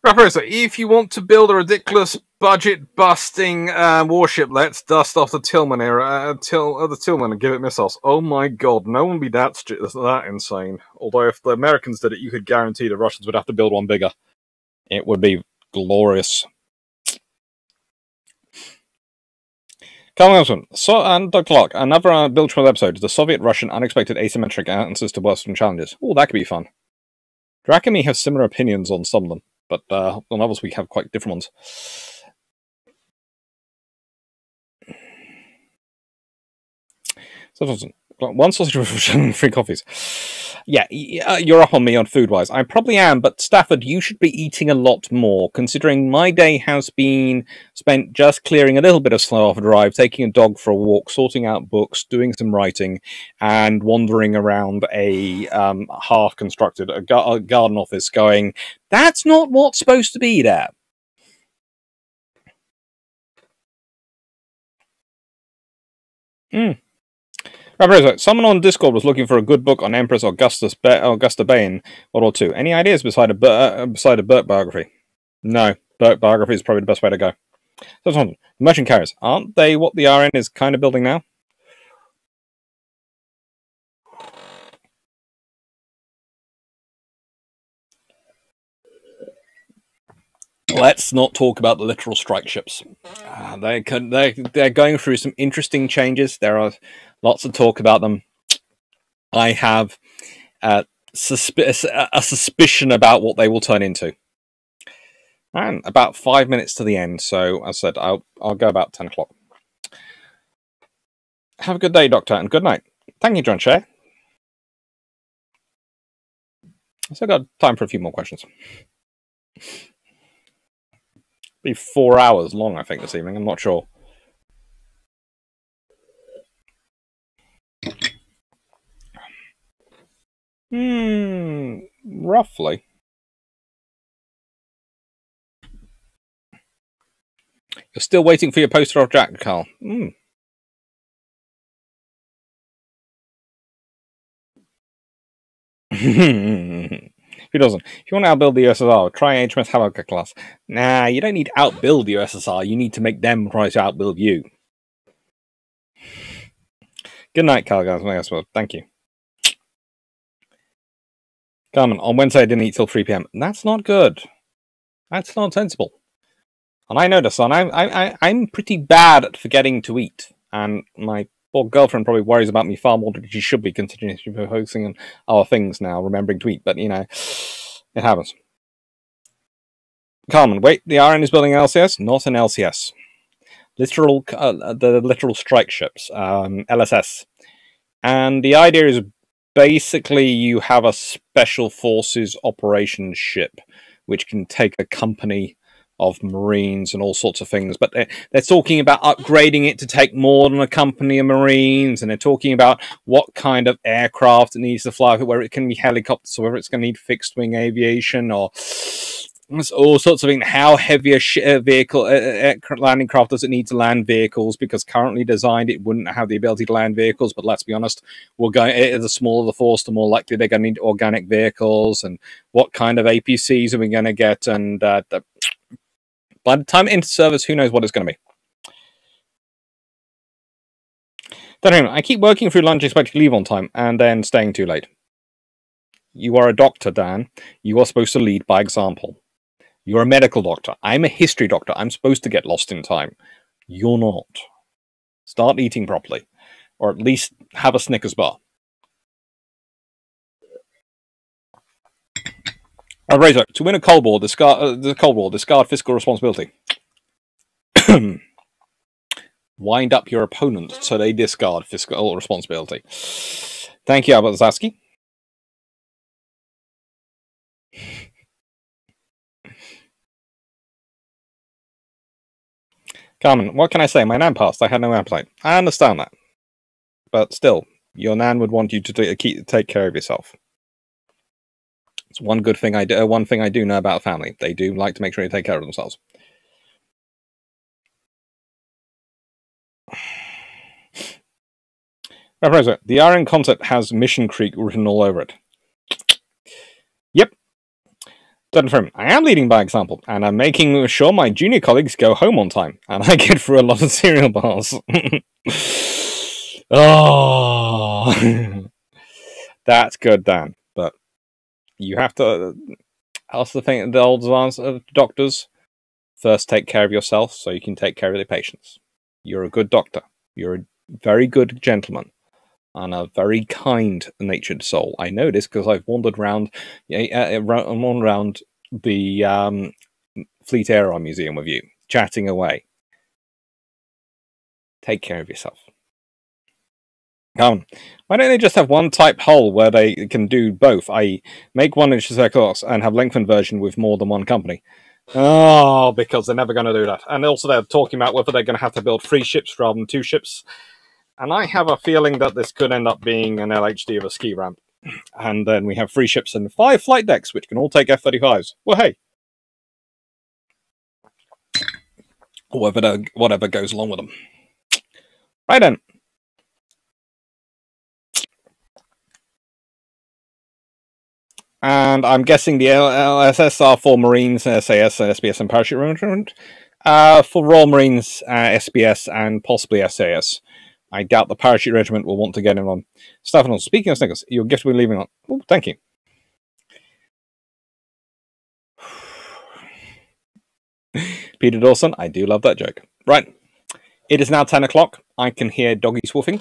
Raposa, if you want to build a ridiculous budget busting uh, warship, let's dust off the Tillman era, uh, Till, uh, the Tillman and give it missiles. Oh my god, no one would be that that insane. Although if the Americans did it, you could guarantee the Russians would have to build one bigger. It would be glorious. Carl Nelson, so and Doug Clark, another uh, Bill Trail episode, the Soviet-Russian unexpected asymmetric answers to Western challenges. Oh, that could be fun. Drac and me have similar opinions on some of them but uh, on others we have quite different ones. So one sausage with three coffees. Yeah, uh, you're up on me on food wise. I probably am, but Stafford, you should be eating a lot more, considering my day has been spent just clearing a little bit of slow off a drive, taking a dog for a walk, sorting out books, doing some writing, and wandering around a um, half constructed a, a garden office going, that's not what's supposed to be there. Hmm. Someone on Discord was looking for a good book on Empress Augustus Augusta Bain, World War II. Any ideas beside a, uh, beside a Burke biography? No, Burke biography is probably the best way to go. So, the merchant carriers, aren't they what the RN is kind of building now? Let's not talk about the littoral strike ships. Uh, they can, they, they're going through some interesting changes. There are lots of talk about them. I have uh, susp- a suspicion about what they will turn into. And about five minutes to the end, so as I said, I'll, I'll go about 10 o'clock. Have a good day, Doctor, and good night. Thank you, John Shea. So I've got time for a few more questions. Be four hours long, I think, this evening. I'm not sure. Hmm, roughly. You're still waiting for your poster of Jack, Carl. Hmm. Who doesn't? If you want to outbuild the USSR, try HMS Havoc class. Nah, you don't need to outbuild the USSR. You need to make them try to outbuild you. Good night, Carl, guys. Thank you. Carmen, on Wednesday I didn't eat till 3 p.m. That's not good. That's not sensible. And I this, and I'm, I, I, I'm pretty bad at forgetting to eat. And my poor girlfriend probably worries about me far more than she should be, considering she's focusing on other things now, remembering to eat. But, you know, it happens. Carmen, wait, the RN is building an LCS? Not an LCS. Littoral, uh, the littoral strike ships, um, LSS. And the idea is basically you have a special forces operations ship which can take a company of marines and all sorts of things but they're, they're talking about upgrading it to take more than a company of marines and they're talking about what kind of aircraft it needs to fly whether it can be helicopters or whether it's going to need fixed wing aviation or there's all sorts of things. How heavy a sh- vehicle, uh, landing craft does it need to land vehicles? Because currently designed, it wouldn't have the ability to land vehicles. But let's be honest, we're going. The smaller the force, the more likely they're going to need organic vehicles. And what kind of APCs are we going to get? And uh, the By the time enters service, who knows what it's going to be. Then anyway, I keep working through lunch expecting to leave on time and then staying too late. You are a doctor, Dan. You are supposed to lead by example. You're a medical doctor. I'm a history doctor. I'm supposed to get lost in time. You're not. Start eating properly, or at least have a Snickers bar. Uh, Razor, to win a Cold War, discard uh, the Cold War, discard fiscal responsibility. Wind up your opponent so they discard fiscal responsibility. Thank you, Albert Zaski. Carmen, what can I say? My nan passed. I had no appetite. I understand that. But still, your nan would want you to take care of yourself. It's one good thing I do. uh, One thing I do know about family. They do like to make sure they take care of themselves. Professor, the Iron concept has Mission Creep written all over it. Yep. Him. I am leading by example, and I'm making sure my junior colleagues go home on time, and I get through a lot of cereal bars. oh, that's good, Dan. But you have to. Uh, that's the thing. The old advice of doctors: first, take care of yourself, so you can take care of the patients. You're a good doctor. You're a very good gentleman and a very kind-natured soul. I know this because I've wandered around, uh, wandered around the um, Fleet Air Arm Museum with you, chatting away. Take care of yourself. Come, why don't they just have one type hull where they can do both? I make one inch circles and have lengthened version with more than one company. Oh, because they're never going to do that. And also, they're talking about whether they're going to have to build three ships rather than two ships. And I have a feeling that this could end up being an LHD of a ski ramp. And then we have three ships and five flight decks, which can all take F 35s. Well, hey. Whatever, whatever goes along with them. Right then. And I'm guessing the LSS are for Marines, SAS, SBS, and Parachute Regiment. Uh, for Royal Marines, uh, SBS, and possibly SAS. I doubt the Parachute Regiment will want to get in on. Stefano, speaking of Snickers, your gift will be leaving on. Thank you. Peter Dawson, I do love that joke. Right. It is now 10 o'clock. I can hear doggies woofing.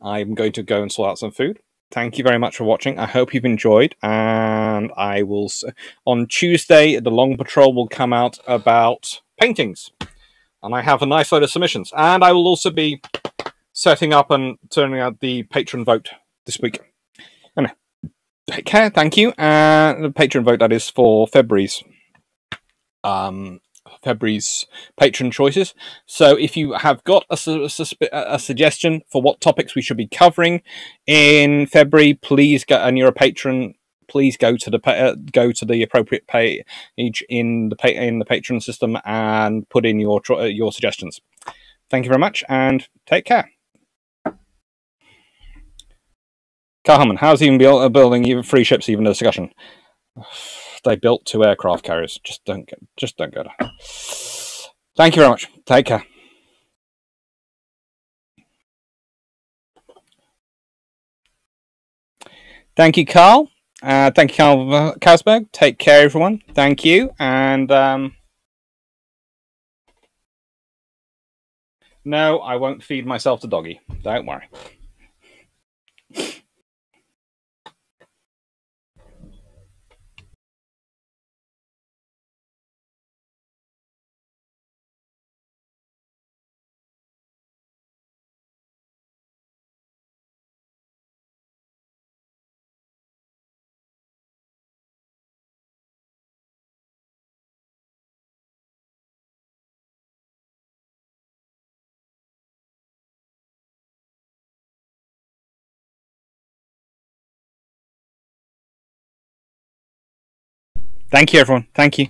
I'm going to go and sort out some food. Thank you very much for watching. I hope you've enjoyed. And I will. On Tuesday, the long patrol will come out about paintings. And I have a nice load of submissions. And I will also be setting up and turning out the Patreon vote this week. Take care. Thank you. And the Patreon vote that is for February's um February's Patreon choices. So if you have got a, su- a suggestion for what topics we should be covering in February, please go and you're a patron. Please go to the uh, go to the appropriate page in the in the Patreon system and put in your uh, your suggestions. Thank you very much and take care. Carmen, how's even uh, building even free ships even a discussion? They built two aircraft carriers. Just don't get, just don't go. Thank you very much. Take care. Thank you, Carl. Uh, thank you, Carl Kasberg. Take care, everyone. Thank you. And um, no, I won't feed myself to doggy. Don't worry. Thank you, everyone. Thank you.